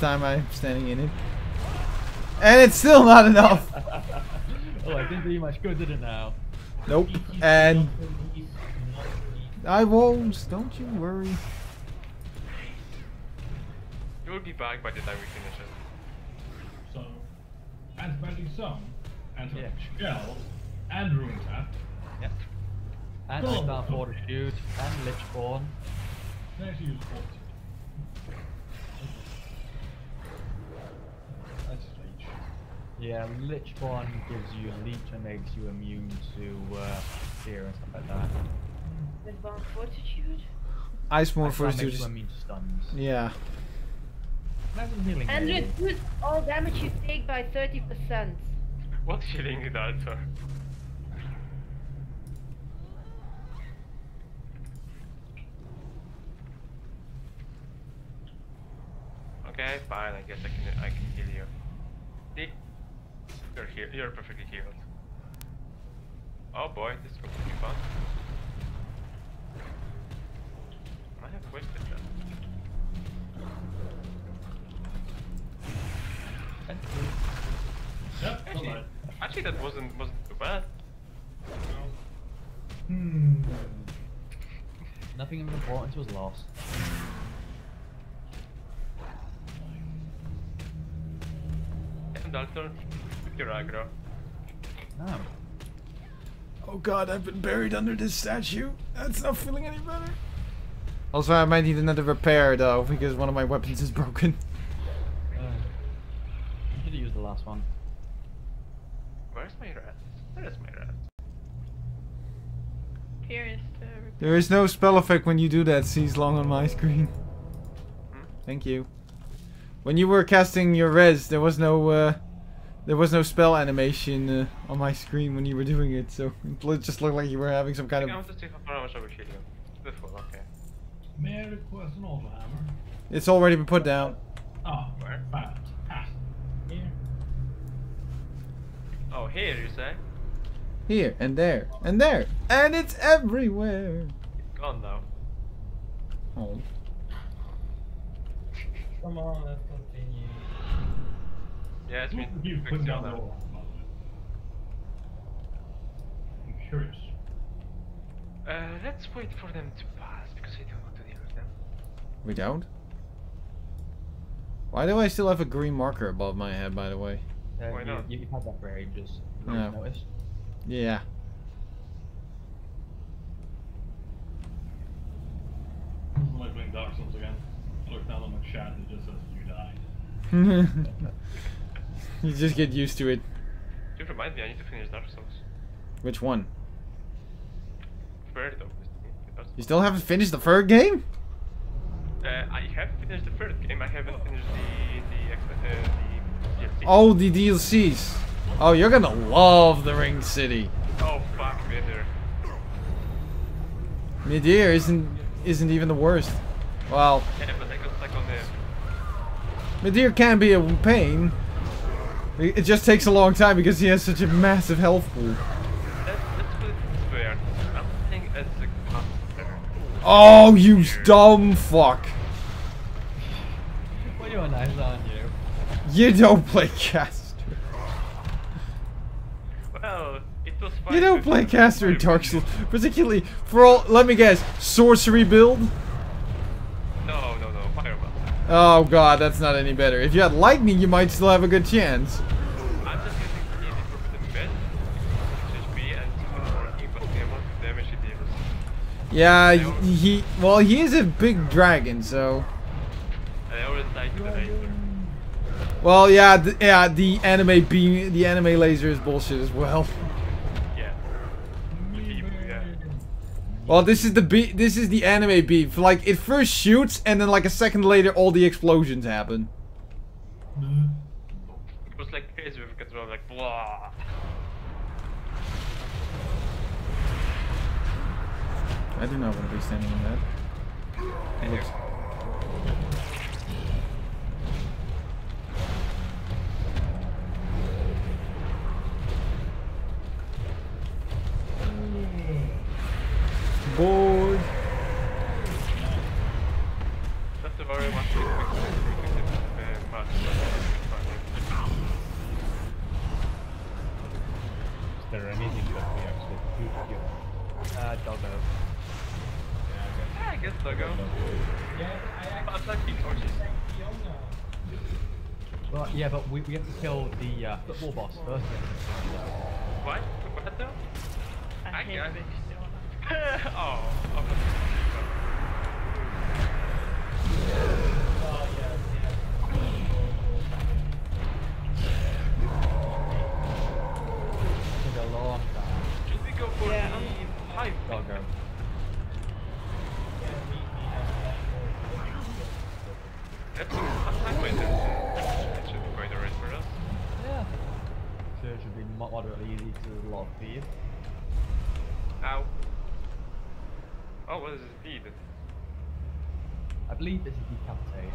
[SPEAKER 2] Time I'm standing in it. And it's still not enough.
[SPEAKER 9] oh, I didn't do you much good, did it now?
[SPEAKER 2] Nope. And I won't. Don't you worry.
[SPEAKER 3] You will be back by the time we finish it.
[SPEAKER 13] So, anti-magic zone, anti-magic
[SPEAKER 9] Yeah.
[SPEAKER 13] shell, and rune tap.
[SPEAKER 9] Yep. And
[SPEAKER 13] Cool.
[SPEAKER 9] Star Forward Shoot, and Lichborne.
[SPEAKER 13] Let's use fortitude. That's strange.
[SPEAKER 9] Yeah, Lich Lichborne gives you leech and makes you immune to uh, fear and stuff like that.
[SPEAKER 6] Advanced fortitude.
[SPEAKER 2] Icebound
[SPEAKER 9] Icebound
[SPEAKER 2] first
[SPEAKER 9] makes you immune to stuns.
[SPEAKER 2] Yeah.
[SPEAKER 9] That's
[SPEAKER 6] And reduce all damage you take by 30%.
[SPEAKER 3] What healing is that, sir? Okay, fine. I guess I can I can heal you. See? You're. You're perfectly healed. Oh boy, this is going to be fun. I have wasted that.
[SPEAKER 13] Yep,
[SPEAKER 3] Actually,
[SPEAKER 13] alright.
[SPEAKER 3] actually that wasn't wasn't too bad.
[SPEAKER 13] Hmm.
[SPEAKER 9] Nothing of importance was lost.
[SPEAKER 3] And Dalton, with your aggro.
[SPEAKER 9] No.
[SPEAKER 2] Oh god, I've been buried under this statue. That's not feeling any better. Also, I might need another repair though, because one of my weapons is broken.
[SPEAKER 9] Uh, you should have used the last one.
[SPEAKER 3] Where's my rat? Where is my rat?
[SPEAKER 7] Here is the
[SPEAKER 2] There is no spell effect when you do that, sees long on my screen. Thank you. When you were casting your res, there was no uh, there was no spell animation uh, on my screen when you were doing it, so it just looked like you were having some kind
[SPEAKER 3] I
[SPEAKER 2] of.
[SPEAKER 3] want to see how much I will heal you. This okay.
[SPEAKER 13] May I request an auto hammer?
[SPEAKER 2] It's already been put down.
[SPEAKER 13] Oh,
[SPEAKER 3] Where?
[SPEAKER 13] fantastic. Here.
[SPEAKER 3] Oh, here you say?
[SPEAKER 2] Here and there and there, and it's everywhere.
[SPEAKER 3] It's gone now.
[SPEAKER 2] Oh.
[SPEAKER 5] Come on, let's continue.
[SPEAKER 3] Yeah, it's me.
[SPEAKER 13] You
[SPEAKER 3] fixed
[SPEAKER 13] put
[SPEAKER 3] it
[SPEAKER 13] down
[SPEAKER 3] now.
[SPEAKER 13] the auto. I'm curious.
[SPEAKER 3] Uh, let's wait for them to pass because I don't want to deal with them.
[SPEAKER 2] We don't. Why do I still have a green marker above my head? By the way.
[SPEAKER 9] Uh,
[SPEAKER 3] Why
[SPEAKER 9] you,
[SPEAKER 3] not?
[SPEAKER 9] You, you've had that for ages.
[SPEAKER 2] No.
[SPEAKER 9] noticed?
[SPEAKER 2] Yeah.
[SPEAKER 13] This is like playing Dark Souls again. I look down on my chat and it just says you died.
[SPEAKER 2] you just get used to it.
[SPEAKER 3] You remind me, I need to finish Dark Souls.
[SPEAKER 2] Which one?
[SPEAKER 3] Third, obviously.
[SPEAKER 2] You still haven't finished the third game?
[SPEAKER 3] Uh, I have finished the third game. I haven't finished the the uh, the DLC.
[SPEAKER 2] Oh, the DLCs. Oh, you're gonna love the Ringed City.
[SPEAKER 3] Oh fuck there.
[SPEAKER 2] Midir isn't isn't even the worst. Well,
[SPEAKER 3] Yeah, but I got stuck on the.
[SPEAKER 2] Midir can be a pain. It it just takes a long time because he has such a massive health pool.
[SPEAKER 3] Let's, let's put it this way. I'm playing as a caster.
[SPEAKER 2] Oh, you dumb fuck.
[SPEAKER 9] What are you nice on you?
[SPEAKER 2] You don't play caster.
[SPEAKER 3] Well, it was fine.
[SPEAKER 2] You don't play caster in Dark Souls, particularly for all. Let me guess, sorcery build.
[SPEAKER 3] No, no, no, fireball.
[SPEAKER 2] Oh god, that's not any better. If you had lightning, you might still have a good chance.
[SPEAKER 3] I'm just using easy forbidden bed, HP, and it's working, but the amount of damage it deals.
[SPEAKER 2] Yeah, he, well, he is a big dragon, so.
[SPEAKER 3] And I always died to the laser.
[SPEAKER 2] Well, yeah, th yeah, the anime beam, the anime laser is bullshit as well.
[SPEAKER 3] Yeah. Beam, yeah.
[SPEAKER 2] Well, this is the be this is the anime beef. Like it first shoots, and then like a second later, all the explosions happen.
[SPEAKER 3] It was like crazy with control, like blah.
[SPEAKER 2] I do not want to be standing in that.
[SPEAKER 3] Much.
[SPEAKER 4] Is there anything that we actually do here?
[SPEAKER 9] Uh, doggo.
[SPEAKER 3] Yeah, I guess so go.
[SPEAKER 5] Yeah, I
[SPEAKER 3] But
[SPEAKER 5] actually
[SPEAKER 3] like the torches.
[SPEAKER 5] like Fiona.
[SPEAKER 9] Well, yeah, but we, we have to kill the uh, football boss first.
[SPEAKER 3] What? What though?
[SPEAKER 7] I hate
[SPEAKER 3] got-
[SPEAKER 7] Big Fiona.
[SPEAKER 3] Oh,
[SPEAKER 9] moderately easy to of speed.
[SPEAKER 3] Ow. Oh, what is the speed?
[SPEAKER 9] I believe this is decapitate.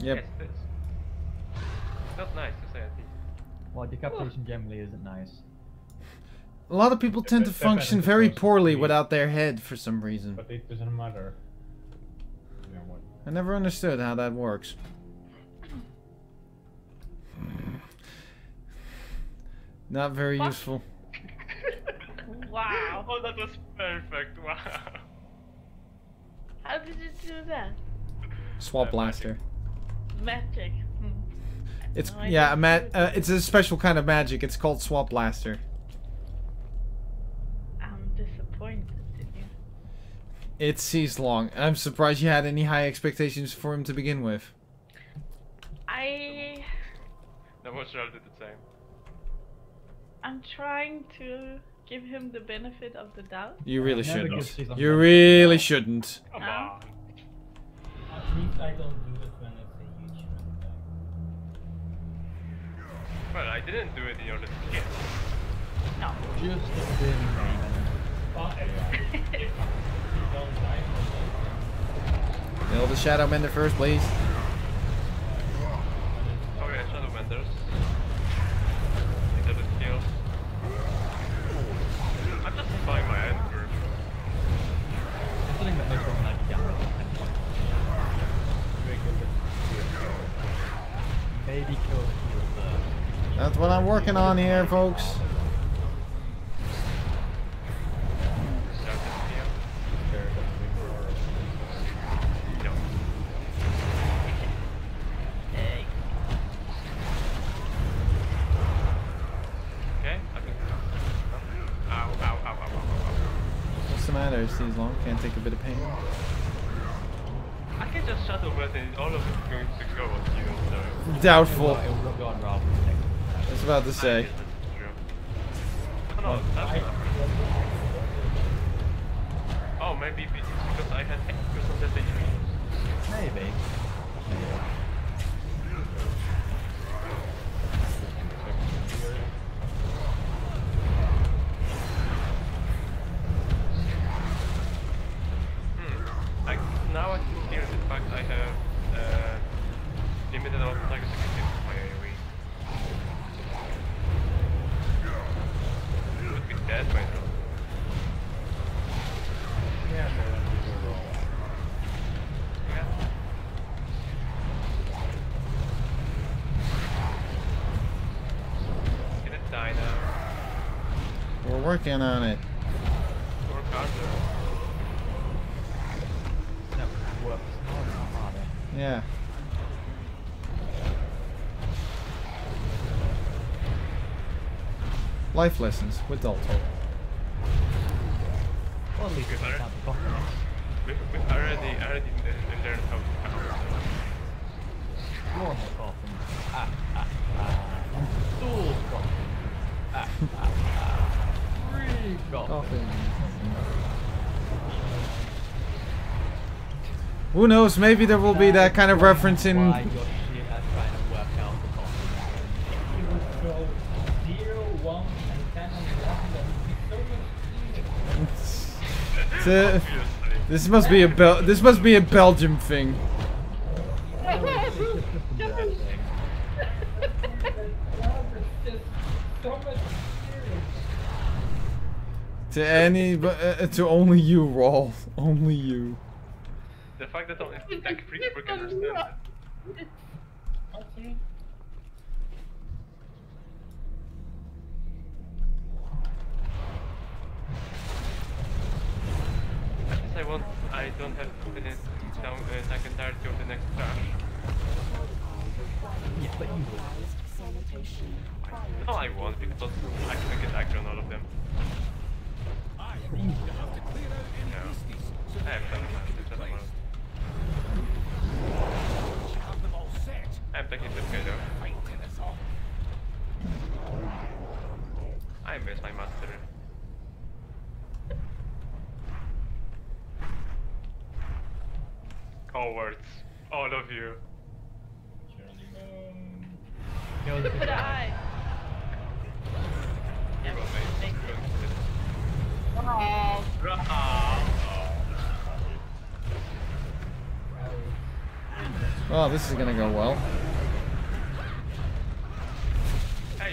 [SPEAKER 2] Yep.
[SPEAKER 3] Yes, this. Not nice to say at least.
[SPEAKER 9] Well, decapitation generally isn't nice.
[SPEAKER 2] A lot of people tend to function very poorly without their head for some reason.
[SPEAKER 4] But it doesn't matter. You know what?
[SPEAKER 2] I never understood how that works. Not very useful.
[SPEAKER 7] Wow.
[SPEAKER 3] Oh, that was perfect. Wow.
[SPEAKER 7] How did you do that?
[SPEAKER 2] Swap blaster.
[SPEAKER 7] Magic. Hmm.
[SPEAKER 2] It's
[SPEAKER 7] No
[SPEAKER 2] yeah, a ma- uh, it's a special kind of magic. It's called swap blaster.
[SPEAKER 7] I'm disappointed in you.
[SPEAKER 2] It sees long. I'm surprised you had any high expectations for him to begin with.
[SPEAKER 7] I
[SPEAKER 3] No, much rather did the same.
[SPEAKER 7] I'm trying to give him the benefit of the doubt.
[SPEAKER 2] You really
[SPEAKER 9] Never
[SPEAKER 2] shouldn't. You really shouldn't.
[SPEAKER 3] Come
[SPEAKER 7] No?
[SPEAKER 3] on.
[SPEAKER 5] Um, At least I don't do it when it's a huge impact.
[SPEAKER 3] Well, I didn't do it in order to kill.
[SPEAKER 7] No.
[SPEAKER 9] Just a bit
[SPEAKER 5] But if you don't die from
[SPEAKER 2] Kill the Shadow Mender first, please.
[SPEAKER 3] Okay, Shadow Benders. Instead of kills. I'm my end group.
[SPEAKER 9] Considering that most of them like damage at 10 points. Maybe kill a few of the
[SPEAKER 2] That's what I'm working on here, folks.
[SPEAKER 3] Start the kill. No.
[SPEAKER 7] Hey.
[SPEAKER 3] Okay, I think. Ow, ow, ow, ow, ow, ow, ow.
[SPEAKER 2] What's the matter? It sees long. Can't take a bit of pain.
[SPEAKER 3] I can just Shadow Breath and all of it's going to go on you, so.
[SPEAKER 2] Doubtful.
[SPEAKER 9] It will go on Rob.
[SPEAKER 2] I was about to say.
[SPEAKER 3] I guess that's true. Oh, no, that's not. Oh, maybe it's because I had extras on the dangerous.
[SPEAKER 9] Maybe.
[SPEAKER 3] Hmm. I, now I can hear the fact I have uh, limited amount of targets I can hit with my AoE. Would be dead by now.
[SPEAKER 4] Yeah, no, these are all.
[SPEAKER 3] Yeah. Get it die now.
[SPEAKER 2] We're working on it.
[SPEAKER 3] Work harder.
[SPEAKER 9] No, works harder, not harder.
[SPEAKER 2] Yeah. Life lessons with Dalton.
[SPEAKER 9] Well, at least it's
[SPEAKER 3] Better.
[SPEAKER 9] not the
[SPEAKER 3] we've already, already learned how to count.
[SPEAKER 9] Normal coffins. Ah, ah, ah. Dual coffins. Ah, ah, ah. Three coffins.
[SPEAKER 2] Who knows? Maybe there will be that kind of reference in.
[SPEAKER 9] Why you're shit at trying to work out the coffins.
[SPEAKER 5] If you would throw 0, 1, and 10 on the left, that would be so much easier.
[SPEAKER 2] It's a- this must be a Bel. This must be a Belgium thing. To any, but uh, to only you, Rawl. Only you.
[SPEAKER 3] The fact that only tech can understand it.
[SPEAKER 5] Okay.
[SPEAKER 3] At least I want, I don't have to put it down, uh, tank entirety of the next crash.
[SPEAKER 9] Yeah, but you would.
[SPEAKER 3] No, I won't because I can get aggro on all of them. No. I have done that. Doesn't matter. I'm taking this. I miss my master. Cowards. All of you.
[SPEAKER 9] Kill the
[SPEAKER 7] But I.
[SPEAKER 3] Will make
[SPEAKER 7] Oh.
[SPEAKER 2] Oh, this is gonna go well.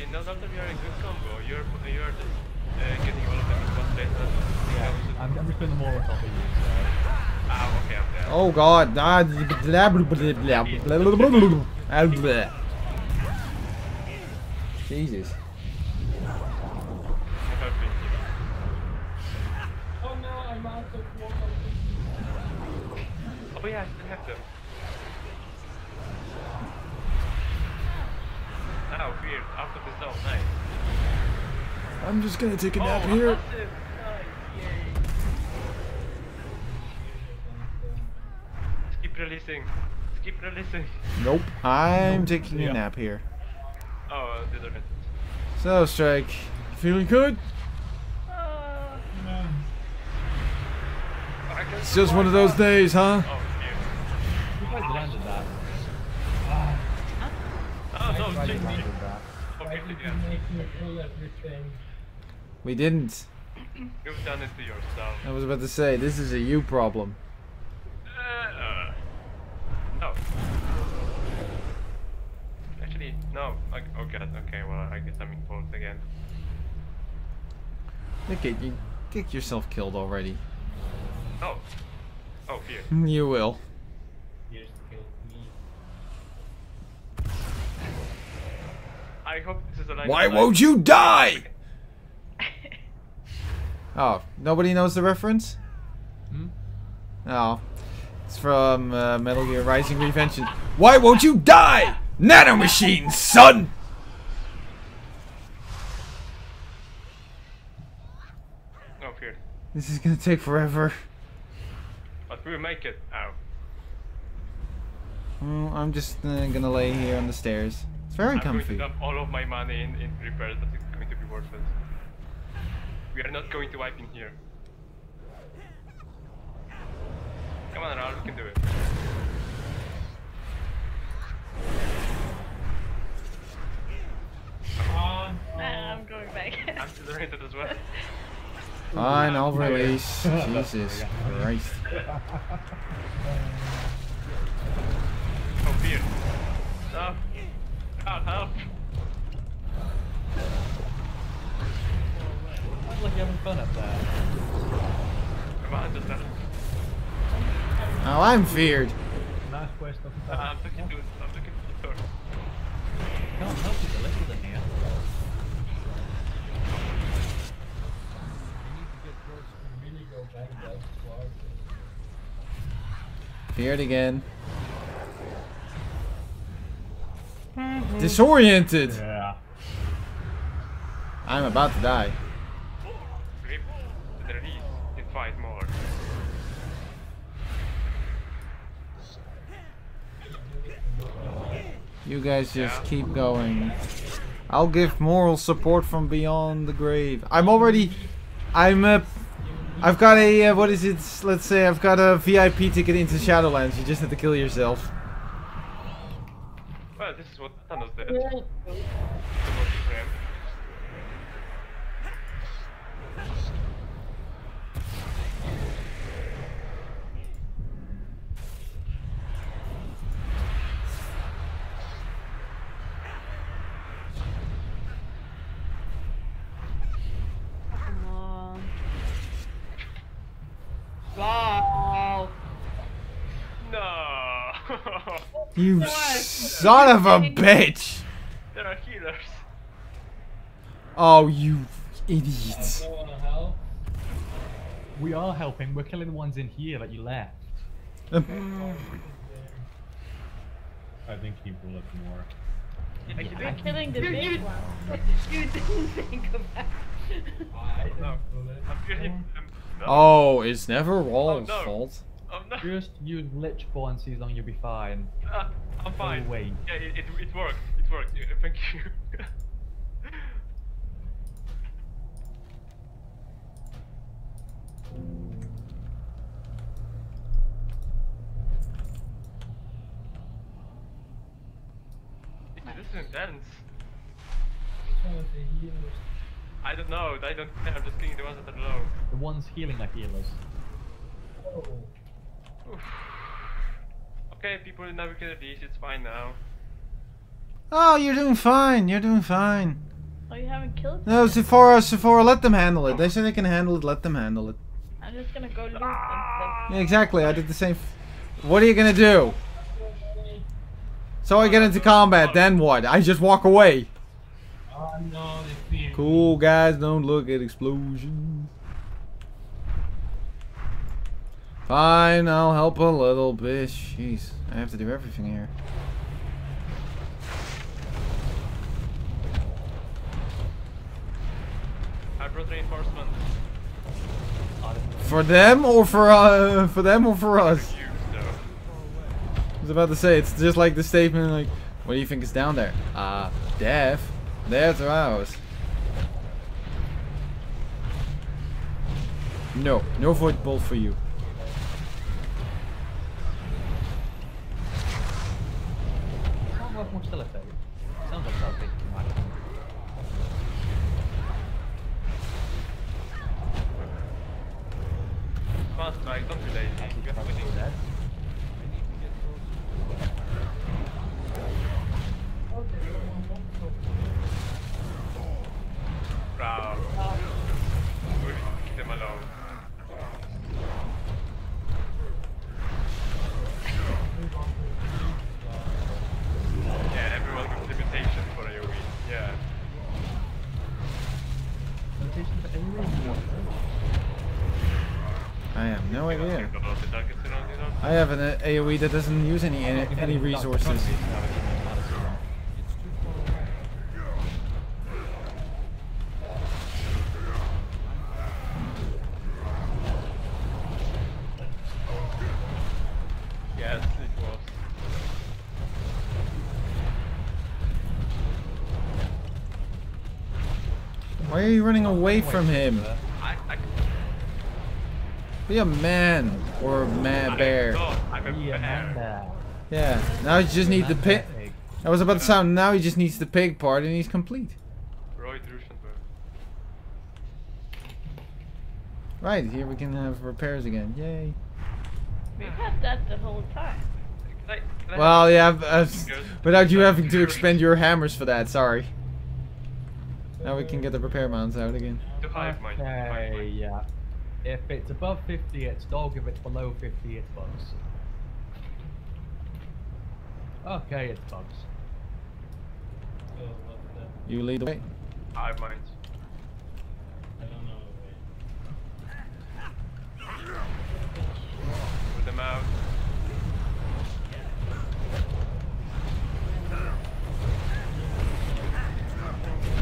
[SPEAKER 3] Hey, now that you're a good combo, you're you're just uh, getting all of them in one place.
[SPEAKER 9] Yeah, I'm, I'm just putting them all on top of you. So.
[SPEAKER 3] Ah, okay, I'm there.
[SPEAKER 2] Oh god. Ah, blah, blah, blah, blah, blah, blah, blah, blah, blah, blah. Ah, blah. Jesus. just gonna take a nap here.
[SPEAKER 3] Keep releasing. Keep releasing.
[SPEAKER 2] Nope. I'm nope. taking
[SPEAKER 3] yeah.
[SPEAKER 2] a nap here.
[SPEAKER 3] Oh, uh,
[SPEAKER 2] So, Strike, feeling good?
[SPEAKER 3] Uh.
[SPEAKER 2] It's just one of those days, huh?
[SPEAKER 3] Oh,
[SPEAKER 9] you guys landed that.
[SPEAKER 3] Yeah.
[SPEAKER 2] We didn't.
[SPEAKER 3] You've done it to yourself.
[SPEAKER 2] I was about to say, this is a you problem.
[SPEAKER 3] Uh, no. Actually, no. Like, oh god. Okay, well, I guess I'm in fault again.
[SPEAKER 2] Look at you. Get yourself killed already.
[SPEAKER 3] Oh. Oh, fear.
[SPEAKER 2] You will.
[SPEAKER 5] Here's killed me.
[SPEAKER 3] I hope this is a.
[SPEAKER 2] Why won't you die? Oh, nobody knows the reference?
[SPEAKER 9] Hmm?
[SPEAKER 2] Oh. It's from uh, Metal Gear Rising Revengeance. Why won't you die? Nanomachine, son!
[SPEAKER 3] Oh, fear.
[SPEAKER 2] This is gonna take forever.
[SPEAKER 3] But we'll make it. Ow.
[SPEAKER 2] Well, I'm just uh, gonna lay here on the stairs. It's very
[SPEAKER 3] I'm
[SPEAKER 2] comfy.
[SPEAKER 3] going to dump all of my money in, in repairs, but it's going to be worth it. We are not going to wipe in here. Come on, Raul, we can do it.
[SPEAKER 5] On,
[SPEAKER 7] Nah, I'm going back.
[SPEAKER 3] I'm accelerated as well.
[SPEAKER 2] Fine, I'll release. Jesus Christ.
[SPEAKER 3] Oh, fear. No. God, help.
[SPEAKER 9] Sounds like you're having fun up there.
[SPEAKER 3] Come on, just.
[SPEAKER 2] Oh, I'm feared.
[SPEAKER 4] Nice quest of
[SPEAKER 3] Uh, I'm looking to I'm looking to the door.
[SPEAKER 9] Can't help you, the liquid in here.
[SPEAKER 5] we need to get close to really go back that far.
[SPEAKER 2] Feared again. Disoriented.
[SPEAKER 9] Yeah.
[SPEAKER 2] I'm about to die. You guys just keep going. I'll give moral support from beyond the grave. I'm already. I'm uh, I've got a. Uh, what is it? Let's say I've got a VIP ticket into Shadowlands. You just have to kill yourself.
[SPEAKER 3] Well, this is what Thanos did. The multi-frame.
[SPEAKER 6] Come on. Wow.
[SPEAKER 3] No!
[SPEAKER 2] You son of a bitch!
[SPEAKER 3] there are healers.
[SPEAKER 2] Oh, you idiots!
[SPEAKER 5] I wanna help.
[SPEAKER 9] We are helping. We're killing the ones in here that you left. Um.
[SPEAKER 4] I think he will look more.
[SPEAKER 3] Yeah, you
[SPEAKER 7] We're
[SPEAKER 3] did.
[SPEAKER 7] killing the
[SPEAKER 6] You-
[SPEAKER 7] big
[SPEAKER 6] you-
[SPEAKER 7] one.
[SPEAKER 6] You didn't think of that.
[SPEAKER 5] I didn't
[SPEAKER 3] No.
[SPEAKER 5] pull it.
[SPEAKER 3] I'm. I'm, no.
[SPEAKER 2] Oh, it's never Wall's
[SPEAKER 3] no.
[SPEAKER 2] fault.
[SPEAKER 3] Oh no!
[SPEAKER 9] Just use Lichborne season, you'll be fine.
[SPEAKER 3] Ah, I'm fine.
[SPEAKER 9] wait.
[SPEAKER 3] Yeah, it, it, it worked. It worked. Yeah, Thank you. this is intense.
[SPEAKER 5] One of the healers.
[SPEAKER 3] I don't know. I don't care. I'm just killing the ones that are low.
[SPEAKER 9] The ones healing are healers.
[SPEAKER 5] Oh.
[SPEAKER 3] Okay, people, now we can release. It's fine now.
[SPEAKER 2] Oh, you're doing fine. You're doing fine.
[SPEAKER 7] Oh, you haven't killed
[SPEAKER 2] No, Sephora, Sephora, let them handle it. They say they can handle it. Let them handle it.
[SPEAKER 7] I'm just gonna go loot and
[SPEAKER 2] Yeah, exactly. I did the same. F- what are you gonna do? So I get into combat. Then what? I just walk away.
[SPEAKER 5] Oh no, they fear.
[SPEAKER 2] Cool guys don't look at explosions. Fine, I'll help a little bit. Jeez, I have to do everything here.
[SPEAKER 3] I brought reinforcements.
[SPEAKER 2] For them or for uh, for them or for us? I was about to say it's just like the statement like, what do you think is down there? Uh, death. That's ours. No, no football for you.
[SPEAKER 9] Sounds like more still Sounds like something you might
[SPEAKER 3] Fast strike, don't be lazy. You have everything. Bravo. Good, Keep them alone. Yeah, everyone with limitation for AoE. Yeah.
[SPEAKER 2] I have no idea.
[SPEAKER 3] Got all the targets around, you know?
[SPEAKER 2] I have an uh, AoE that doesn't use any any, any resources. Why are you running away from him? Be a man or a mad bear.
[SPEAKER 3] no, I'm a bear.
[SPEAKER 2] Yeah. Now he just needs the pig. I was about to sound. Now he just needs the pig part, and he's complete.
[SPEAKER 3] Roy Drusenberg.
[SPEAKER 2] Right here we can have repairs again. Yay.
[SPEAKER 7] We've had that the whole time.
[SPEAKER 3] Can I, can I
[SPEAKER 2] Well, yeah, I've, I've,
[SPEAKER 3] Goes-
[SPEAKER 2] without you having to expend your hammers for that. Sorry. Now we can get the repair mounts out again.
[SPEAKER 3] To hive mind.
[SPEAKER 9] Okay, yeah. If it's above 50, it's dog. If it's below 50, it's bugs. Okay, it's bugs.
[SPEAKER 5] What's that?
[SPEAKER 2] You lead the way.
[SPEAKER 3] Hive mind.
[SPEAKER 5] I don't know.
[SPEAKER 3] Put them out.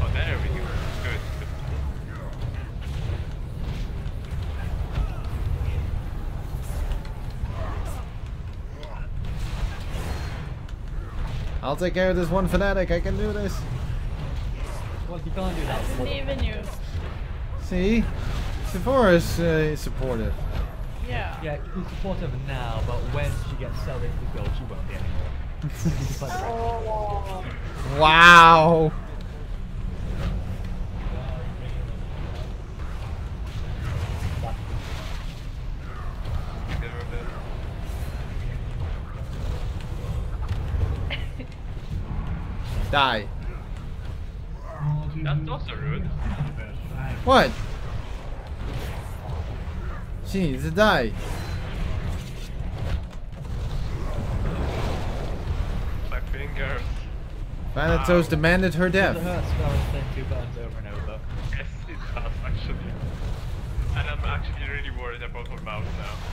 [SPEAKER 3] Oh, there we go. Good.
[SPEAKER 2] I'll take care of this one fanatic. I can do this.
[SPEAKER 9] Well, you can't do that.
[SPEAKER 7] I believe in you.
[SPEAKER 2] See? Sephora is uh, supportive.
[SPEAKER 7] Yeah.
[SPEAKER 9] Yeah, she's supportive now, but when she gets sold into the guild, she won't be anymore. She's like,
[SPEAKER 7] Oh.
[SPEAKER 2] Wow.
[SPEAKER 3] Get rid of it.
[SPEAKER 2] Die.
[SPEAKER 3] That's also rude.
[SPEAKER 2] What? She needs to die.
[SPEAKER 3] My fingers.
[SPEAKER 2] Thanatos ah. demanded her
[SPEAKER 9] It
[SPEAKER 2] death.
[SPEAKER 9] hurts spelling thing two buttons over and over.
[SPEAKER 3] Yes, it does actually. And I'm actually really worried about my mouse now.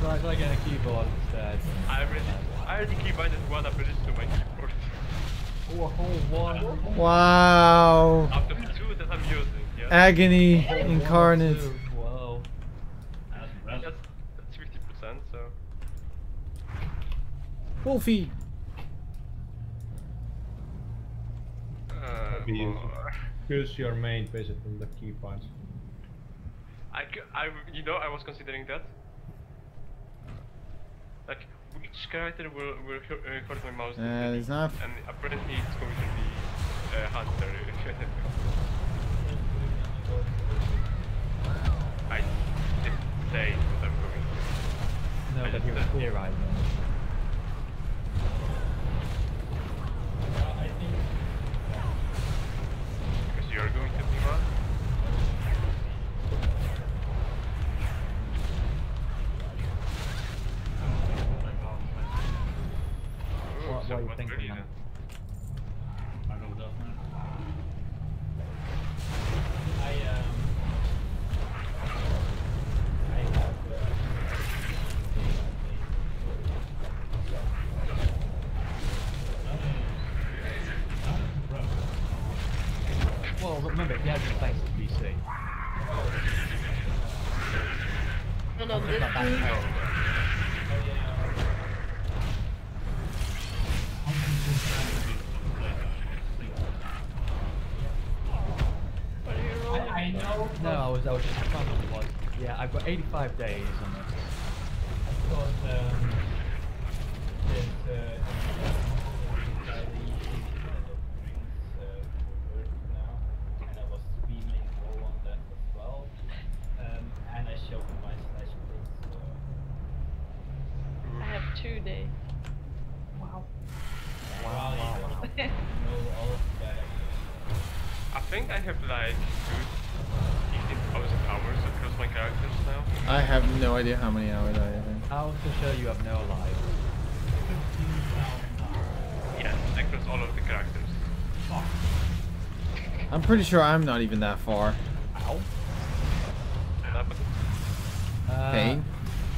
[SPEAKER 9] Try, try getting a keyboard instead.
[SPEAKER 3] I already, I already keybinded one ability to my keyboard.
[SPEAKER 9] Oh, a whole one.
[SPEAKER 2] Wow.
[SPEAKER 3] Out of two that I'm using, yes.
[SPEAKER 2] Agony incarnate.
[SPEAKER 9] Whoa.
[SPEAKER 13] That's
[SPEAKER 3] That's, that's 50%, so.
[SPEAKER 2] Wolfie.
[SPEAKER 3] Uh,
[SPEAKER 4] Be Choose your main based on the key points.
[SPEAKER 3] I, you know, I was considering that. Like, which character will, will uh, hurt my mouse?
[SPEAKER 2] Uh, there's not...
[SPEAKER 3] And apparently it's going to be uh, Hunter. I didn't say what I'm going to.
[SPEAKER 9] No,
[SPEAKER 3] I
[SPEAKER 9] but
[SPEAKER 3] you're
[SPEAKER 9] theorizing. Because you're going to be
[SPEAKER 6] one?
[SPEAKER 7] What were you
[SPEAKER 5] then?
[SPEAKER 9] No, I was, I was just trying it was. Yeah, I've got 85 days on this.
[SPEAKER 5] Because um, there's uh, by the now, and I was streaming all on that as well. Um, and I showed him my slash plays. So
[SPEAKER 7] I have two days.
[SPEAKER 5] wow.
[SPEAKER 9] Wow, wow, wow.
[SPEAKER 5] I know all of that.
[SPEAKER 3] I think I have like good 18,000 hours across my characters now.
[SPEAKER 2] I have no idea how many hours I have.
[SPEAKER 9] How to show you have no life?
[SPEAKER 3] Yes, across all of the characters.
[SPEAKER 2] I'm pretty sure I'm not even that far.
[SPEAKER 9] Ow.
[SPEAKER 3] That
[SPEAKER 9] Uh,
[SPEAKER 2] Pain.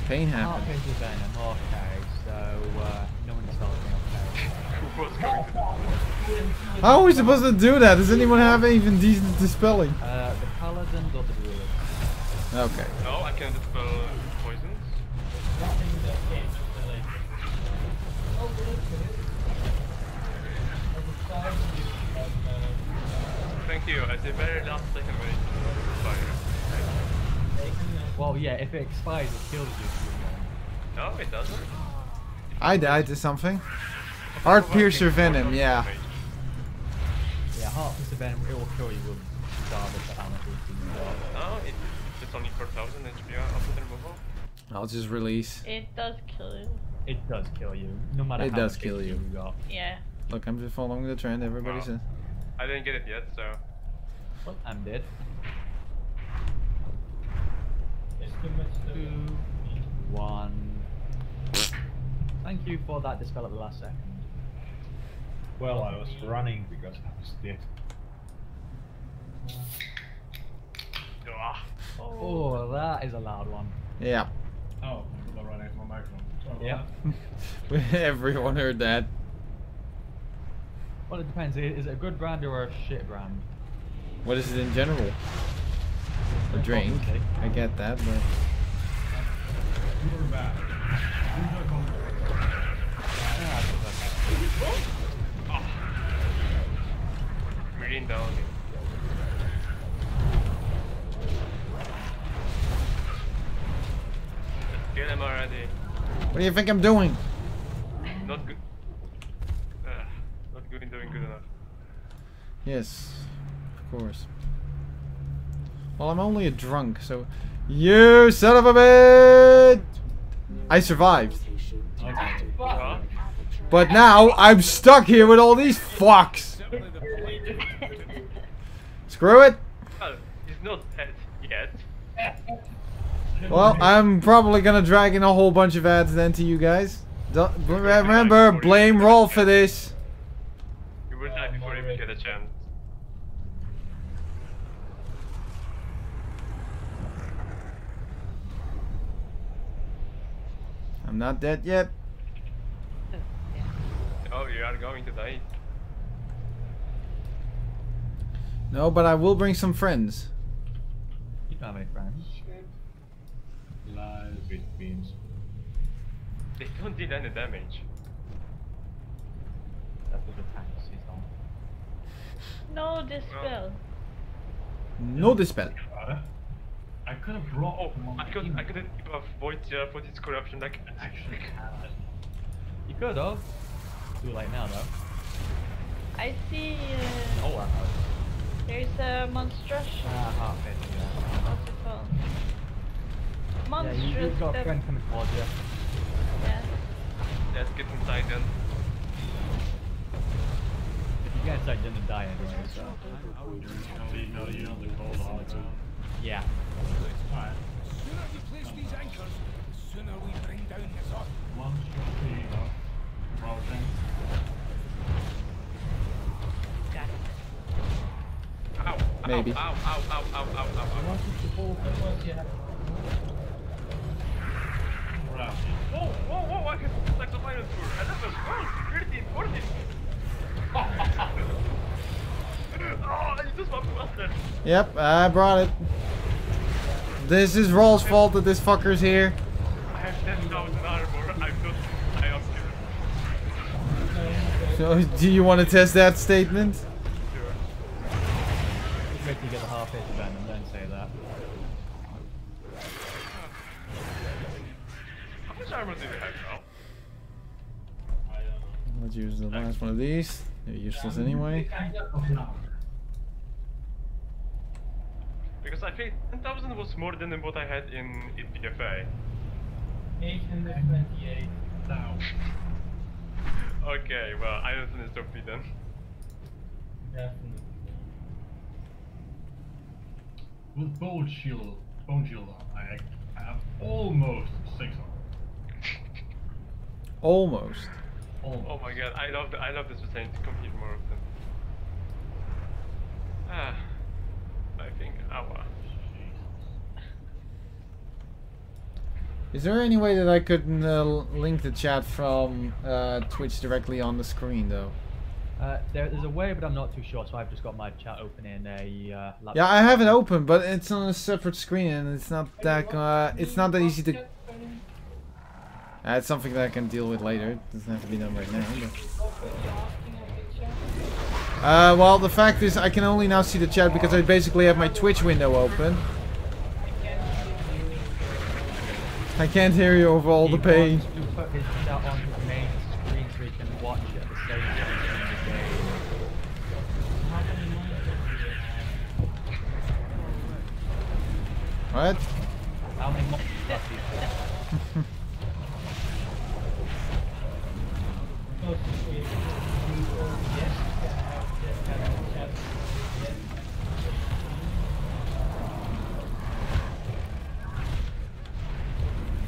[SPEAKER 2] Pain
[SPEAKER 9] Heart
[SPEAKER 2] happened.
[SPEAKER 9] Pain to Venom, okay, so uh, no one is helping, okay.
[SPEAKER 3] who was going to
[SPEAKER 2] How are we supposed to do that? Does anyone have even decent dispelling?
[SPEAKER 9] Uh, the Paladin or the Druid?
[SPEAKER 2] Okay.
[SPEAKER 3] No, I can dispel poisons.
[SPEAKER 5] Nothing that came to like. Oh, look at it. At the start, you have. Uh,
[SPEAKER 3] Thank you. At the very last second, when it fire.
[SPEAKER 5] they can, uh,
[SPEAKER 9] Well, yeah, if it expires, it kills you.
[SPEAKER 3] No, it doesn't.
[SPEAKER 2] I died to something. Heart piercer venom, yeah.
[SPEAKER 9] Yeah, Heart Piercer Venom, it will kill you with regardless of how much HP you got.
[SPEAKER 3] No, it, it's only 4,000 HP after the removal.
[SPEAKER 2] I'll just release.
[SPEAKER 7] It does kill you.
[SPEAKER 9] It does kill you, no matter
[SPEAKER 2] It
[SPEAKER 9] how
[SPEAKER 2] does
[SPEAKER 9] much
[SPEAKER 2] kill
[SPEAKER 9] HP
[SPEAKER 2] you.
[SPEAKER 9] you got.
[SPEAKER 7] Yeah.
[SPEAKER 2] Look, I'm just following the trend everybody
[SPEAKER 3] Wow.
[SPEAKER 2] says.
[SPEAKER 3] I didn't get it yet, so.
[SPEAKER 9] Well, I'm dead.
[SPEAKER 5] There's too much to
[SPEAKER 9] Two, one. Thank you for that dispel at the last second.
[SPEAKER 4] Well, I was running because I was dead.
[SPEAKER 3] Ah.
[SPEAKER 9] Oh, that is a loud one.
[SPEAKER 2] Yeah.
[SPEAKER 13] Oh, I put that right next to my microphone.
[SPEAKER 9] Yeah.
[SPEAKER 2] Everyone heard that.
[SPEAKER 9] Well, it depends. Is it a good brand or a shit brand?
[SPEAKER 2] What is it in general? A drink.
[SPEAKER 9] Obviously.
[SPEAKER 2] I get that, but
[SPEAKER 13] Good or bad? Who's gonna come
[SPEAKER 9] it's okay.
[SPEAKER 3] Marine down. Let's get him already.
[SPEAKER 2] what do you think I'm doing?
[SPEAKER 3] Not good. Uh, not good in doing good enough.
[SPEAKER 2] Yes, of course. Well, I'm only a drunk, so you son of a bitch! I survived,
[SPEAKER 13] Okay.
[SPEAKER 2] But now I'm stuck here with all these fucks. Screw it.
[SPEAKER 3] Well, he's not dead yet.
[SPEAKER 2] Well, I'm probably gonna drag in a whole bunch of ads then to you guys. Don't, remember, blame roll for this.
[SPEAKER 3] You die before you even get a chance.
[SPEAKER 2] I'm not dead yet.
[SPEAKER 3] Oh, oh you are going to die.
[SPEAKER 2] No, but I will bring some friends.
[SPEAKER 9] You don't have any friends.
[SPEAKER 13] Lies. Sweet beans.
[SPEAKER 3] They don't deal any damage.
[SPEAKER 9] That's what the tanks is on.
[SPEAKER 7] No dispel.
[SPEAKER 2] No dispel.
[SPEAKER 13] Schade. I could have brought
[SPEAKER 3] Oh, I could
[SPEAKER 13] team.
[SPEAKER 3] I couldn't keep a void uh, for this corruption like I
[SPEAKER 13] Actually, can.
[SPEAKER 9] You could have. Too late now, though.
[SPEAKER 7] I see. Uh,
[SPEAKER 9] Oh, wow.
[SPEAKER 7] there's a monstrous.
[SPEAKER 9] Ah, half it. Yeah.
[SPEAKER 7] What's it called?
[SPEAKER 9] Yeah,
[SPEAKER 7] Monstrous.
[SPEAKER 9] you, you've got a
[SPEAKER 7] that-
[SPEAKER 9] friend coming towards you.
[SPEAKER 7] Yeah.
[SPEAKER 3] Let's get inside then.
[SPEAKER 9] If you get inside, you're gonna die anyway, so. Yeah.
[SPEAKER 13] Ow,
[SPEAKER 2] Maybe.
[SPEAKER 3] Ow, ow, ow, ow, ow, ow, ow.
[SPEAKER 2] Yep, I brought it. This is Roll's fault that this fucker's here.
[SPEAKER 3] I have 10,000 armor. I'm not. I am.
[SPEAKER 2] So, do you want to test that statement?
[SPEAKER 9] Wait till you get the half hit and then say that.
[SPEAKER 3] How much armor do you have now?
[SPEAKER 2] Let's use the last one of these. They're useless anyway.
[SPEAKER 3] Because I think 10,000 was more than what I had in, in BFA.
[SPEAKER 5] 828 now.
[SPEAKER 3] Okay, well, I don't finish Sophie then.
[SPEAKER 5] Definitely.
[SPEAKER 13] With bone shield, bone shield on, I have almost six on.
[SPEAKER 2] Almost.
[SPEAKER 3] Oh my god, I love the, I love this percentage. Come here more often. Ah, I think.
[SPEAKER 2] Is there any way that I could uh, link the chat from uh, Twitch directly on the screen, though?
[SPEAKER 9] Uh, there, there's a way, but I'm not too sure, so I've just got my chat open in a uh, laptop.
[SPEAKER 2] Yeah, I have it open, but it's on a separate screen, and it's not that uh, it's not that easy to. Uh, it's something that I can deal with later. It doesn't have to be done right now. But... Uh, well, the fact is, I can only now see the chat because I basically have my Twitch window open. I can't hear you over all
[SPEAKER 9] He
[SPEAKER 2] the pain.
[SPEAKER 9] to put his chat on his main screen so he can watch it at the same time in the game.
[SPEAKER 2] What?
[SPEAKER 9] How many months does he
[SPEAKER 2] I'll figure these things out at some
[SPEAKER 5] And you
[SPEAKER 2] point.
[SPEAKER 5] can, uh, you can also um, get um, chat on the tablet window. Just use that window and always on your game, and the chat will be captured uh,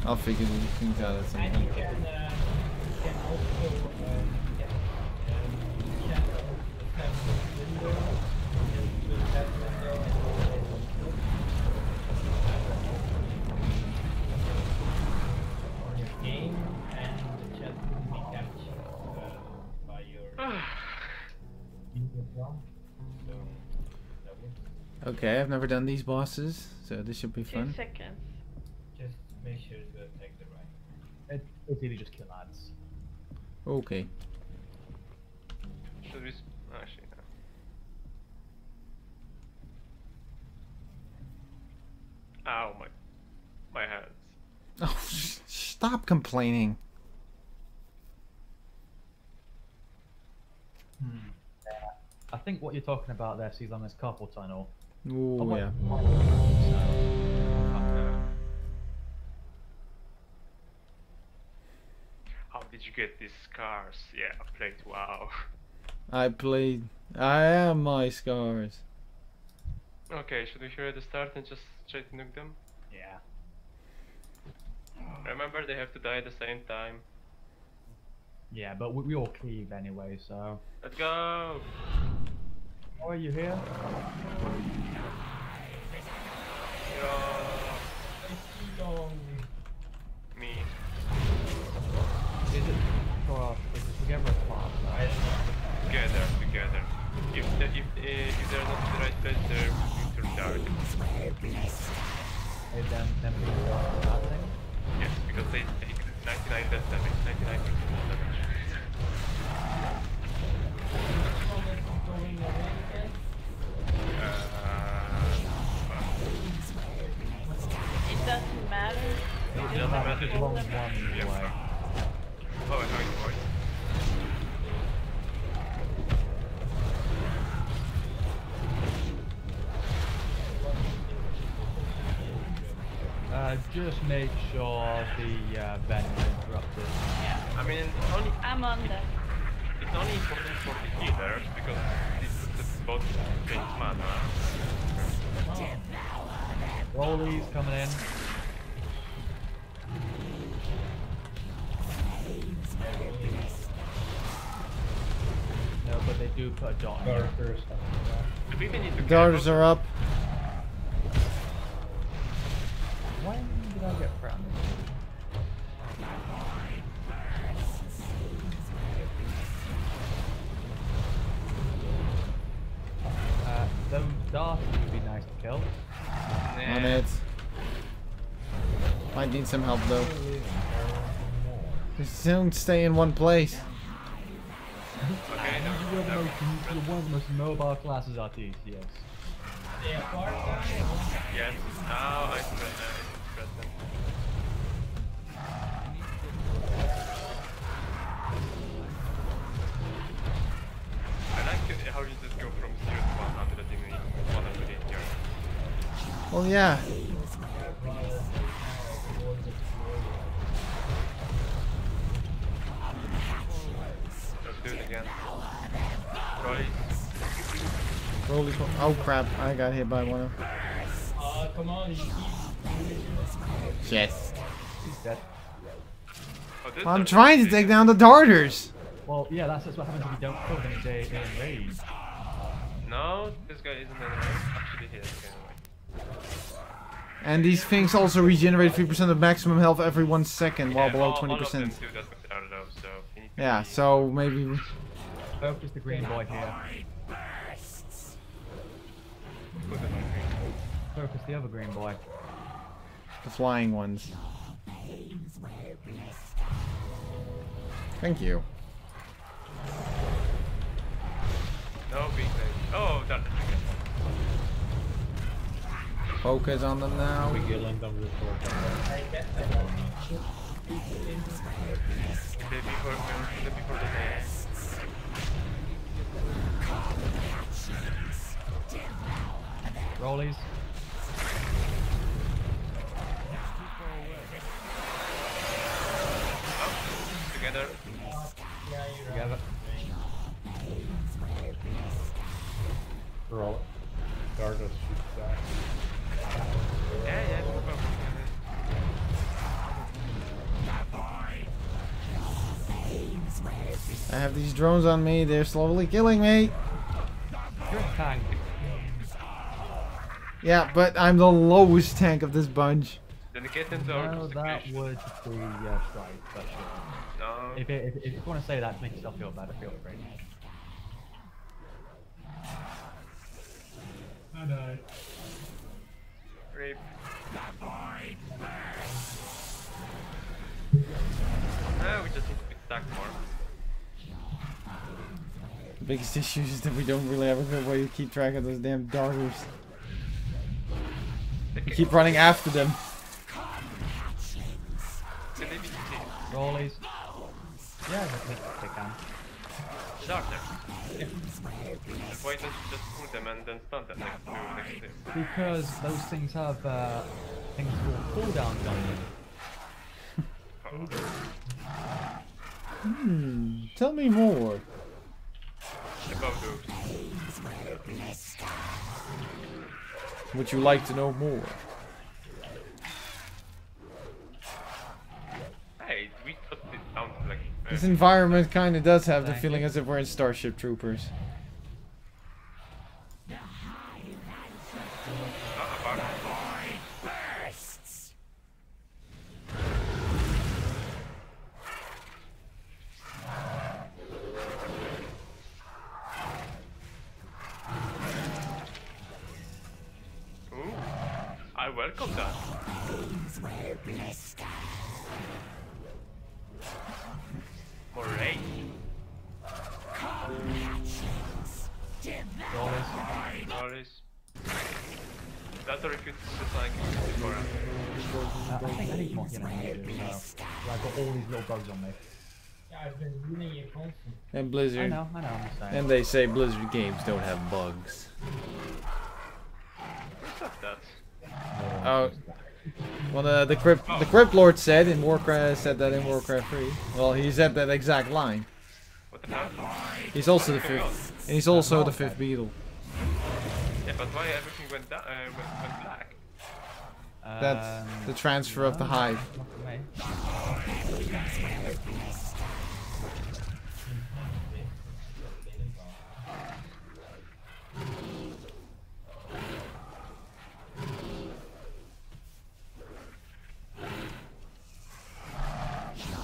[SPEAKER 5] by your user from. So that works.
[SPEAKER 2] Okay, I've never done these bosses, so this should be
[SPEAKER 7] Two
[SPEAKER 2] fun.
[SPEAKER 7] seconds.
[SPEAKER 5] Just make sure to take the right.
[SPEAKER 9] It, it's really just kill ads.
[SPEAKER 2] Okay.
[SPEAKER 3] Should we? s- oh, Actually, no. Ow, my, my hands.
[SPEAKER 2] Oh, stop complaining. Hmm.
[SPEAKER 9] I think what you're talking about there, Caesar, is carpal tunnel.
[SPEAKER 2] Ooh,
[SPEAKER 9] Oh,
[SPEAKER 2] yeah.
[SPEAKER 3] How did you get these scars? Yeah, I played WoW.
[SPEAKER 2] I played. I am my scars.
[SPEAKER 3] Okay, should we hear at the start and just try to nuke them?
[SPEAKER 9] Yeah.
[SPEAKER 3] Remember, they have to die at the same time.
[SPEAKER 9] Yeah, but we, we all cleave anyway, so.
[SPEAKER 3] Let's go!
[SPEAKER 9] How are you here?
[SPEAKER 3] Me.
[SPEAKER 9] For is it together or apart? I don't know.
[SPEAKER 3] Together, together. If the, if uh, if they're not the right place, they're going to turn dark.
[SPEAKER 9] And then then we go on that thing.
[SPEAKER 3] Yes, because they take 99 death damage, 99 critical damage. Uh,
[SPEAKER 7] It doesn't matter.
[SPEAKER 3] It doesn't matter.
[SPEAKER 7] to kill them.
[SPEAKER 3] Yep. Oh, I
[SPEAKER 9] Uh, just make sure the uh, vent is interrupted.
[SPEAKER 3] I mean, it's only
[SPEAKER 7] I'm on that.
[SPEAKER 3] it's only important for the healers because this is both change mana.
[SPEAKER 9] Rollies coming in. No, but they do put a dot on it.
[SPEAKER 4] Darker stuff like that.
[SPEAKER 3] Do we even need to
[SPEAKER 2] Darters are up.
[SPEAKER 9] When did I get crowned? Uh, those darts would be nice to kill.
[SPEAKER 2] On it. Might need some help though. Just don't stay in one place.
[SPEAKER 3] Okay, no,
[SPEAKER 9] You're, the
[SPEAKER 3] no.
[SPEAKER 9] you're one of the most mobile classes artists, yes.
[SPEAKER 5] They are part guy.
[SPEAKER 3] Yes, now I can press them. I like it how you just go from 0 to 100 in 100 in.
[SPEAKER 2] Well, yeah.
[SPEAKER 3] Let's do it again. Roy,
[SPEAKER 2] Holy co- Oh crap! I got hit by one. of-
[SPEAKER 5] Uh, come on, you keep.
[SPEAKER 2] Yes.
[SPEAKER 9] He's
[SPEAKER 3] oh,
[SPEAKER 2] I'm trying to take down the darters.
[SPEAKER 9] Well, yeah, that's just what happens if you don't kill them in day raid.
[SPEAKER 3] No, this guy isn't in the Actually, he is.
[SPEAKER 2] And these things also regenerate 3% of maximum health every one second while below
[SPEAKER 3] all- all of them
[SPEAKER 2] 20%.
[SPEAKER 3] do that without a so you need to
[SPEAKER 2] Yeah, so maybe.
[SPEAKER 9] Focus oh, the green boy here.
[SPEAKER 3] On.
[SPEAKER 9] Focus the other green boy.
[SPEAKER 2] The flying ones. Thank you.
[SPEAKER 3] No, big thing. Oh, that.
[SPEAKER 2] Focus on them now.
[SPEAKER 4] We killing them before
[SPEAKER 3] The before, the before the day.
[SPEAKER 9] Rollies.
[SPEAKER 4] Roll it. Dardos shoot that.
[SPEAKER 3] Yeah, yeah, no problem.
[SPEAKER 2] I have these drones on me. They're slowly killing me.
[SPEAKER 9] You're a tank.
[SPEAKER 2] Yeah, but I'm the lowest tank of this bunch.
[SPEAKER 3] Then get into our
[SPEAKER 9] No, that would be yeah, strike. That should.
[SPEAKER 3] No.
[SPEAKER 9] If, it, if, if you want to say that to make yourself feel better, feel free.
[SPEAKER 5] I died.
[SPEAKER 3] Rape. No, we just need to be stacked more.
[SPEAKER 2] The biggest issue is that we don't really have a good way to keep track of those damn darters. We keep running after them.
[SPEAKER 3] Can they be seen?
[SPEAKER 9] Rollies. Yeah, they, they can.
[SPEAKER 3] Dark there. Why don't you just pull them and then stun them next to next to?
[SPEAKER 9] Because those things have uh, things called cooldowns on them.
[SPEAKER 2] Hmm. Tell me more.
[SPEAKER 3] Above those.
[SPEAKER 2] Would you like to know more?
[SPEAKER 3] Hey, we put this down like.
[SPEAKER 2] This environment kind of does have the feeling as if we're in Starship Troopers.
[SPEAKER 3] I welcome that. More raid.
[SPEAKER 9] Rollies.
[SPEAKER 3] Norris. That's a recruit design before.
[SPEAKER 9] Uh, I think I need more healing than so I've got all these little bugs on me.
[SPEAKER 5] Yeah, I've been reading you constantly.
[SPEAKER 2] And
[SPEAKER 9] I
[SPEAKER 2] Blizzard.
[SPEAKER 9] know, I know, I'm.
[SPEAKER 2] And they say Blizzard games don't have bugs.
[SPEAKER 3] What's that?
[SPEAKER 2] Oh. Well, the the crypt the crypt lord said in Warcraft said that in Warcraft 3. Well, he said that exact line.
[SPEAKER 3] What the hell?
[SPEAKER 2] He's also the fifth. And he's also the fifth beetle.
[SPEAKER 3] Yeah, but why everything went, da- uh, went, went black?
[SPEAKER 2] That's the transfer of the hive.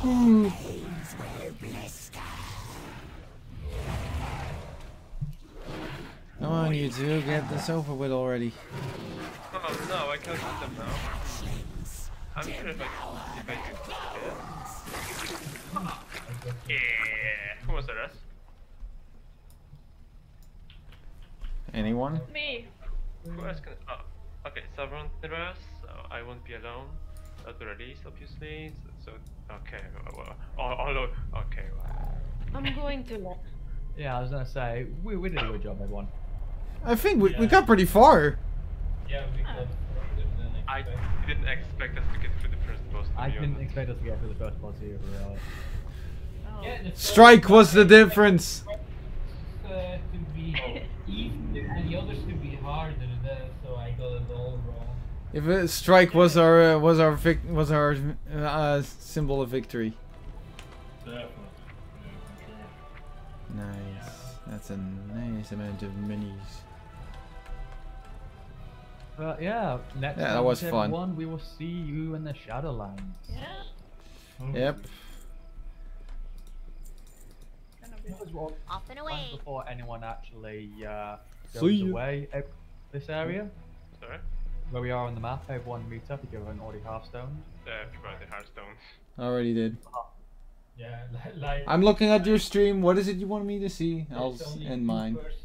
[SPEAKER 9] Not.
[SPEAKER 2] Come on, you two, get this over with already.
[SPEAKER 3] Oh no, I can't hit them now. I'm sure if I if I do this. Yeah, who was the rest?
[SPEAKER 2] Anyone?
[SPEAKER 7] Me.
[SPEAKER 3] Who else can? Oh, okay, Savron the so I won't be alone. Not the release, obviously. So, so okay, well, all, all o- okay. Well.
[SPEAKER 6] I'm going to let.
[SPEAKER 9] Yeah, I was gonna say we, we did a good job, everyone.
[SPEAKER 2] I think we, we got pretty far.
[SPEAKER 5] Yeah, we got further
[SPEAKER 3] I didn't expect us to get through the first boss.
[SPEAKER 9] I didn't
[SPEAKER 3] honest.
[SPEAKER 9] expect us to get through the first boss either. Really.
[SPEAKER 5] Yeah,
[SPEAKER 2] Strike was the difference.
[SPEAKER 5] Uh, to be easier and the others to be harder, so I got it all wrong.
[SPEAKER 2] If a strike was our uh, was our vic was our uh, symbol of victory.
[SPEAKER 13] Definitely. Yeah,
[SPEAKER 2] Nice. That's a nice amount of minis.
[SPEAKER 9] But yeah, next
[SPEAKER 2] Yeah, that was fun.
[SPEAKER 9] everyone, we will see you in the Shadowlands.
[SPEAKER 7] Yeah.
[SPEAKER 13] for.
[SPEAKER 2] Yep.
[SPEAKER 9] As well,
[SPEAKER 12] Off and away.
[SPEAKER 9] before anyone actually uh, goes
[SPEAKER 2] ya.
[SPEAKER 9] away, eh, this area
[SPEAKER 3] Sorry.
[SPEAKER 9] Where we are on the map, everyone meet up if you haven't already Hearthstone.
[SPEAKER 3] Uh, people at the Hearthstone.
[SPEAKER 2] Already did.
[SPEAKER 5] Yeah, like.
[SPEAKER 2] I'm looking at your stream. What is it you want me to see? I'll
[SPEAKER 5] there's
[SPEAKER 2] s-
[SPEAKER 5] only
[SPEAKER 2] end mine.
[SPEAKER 5] persons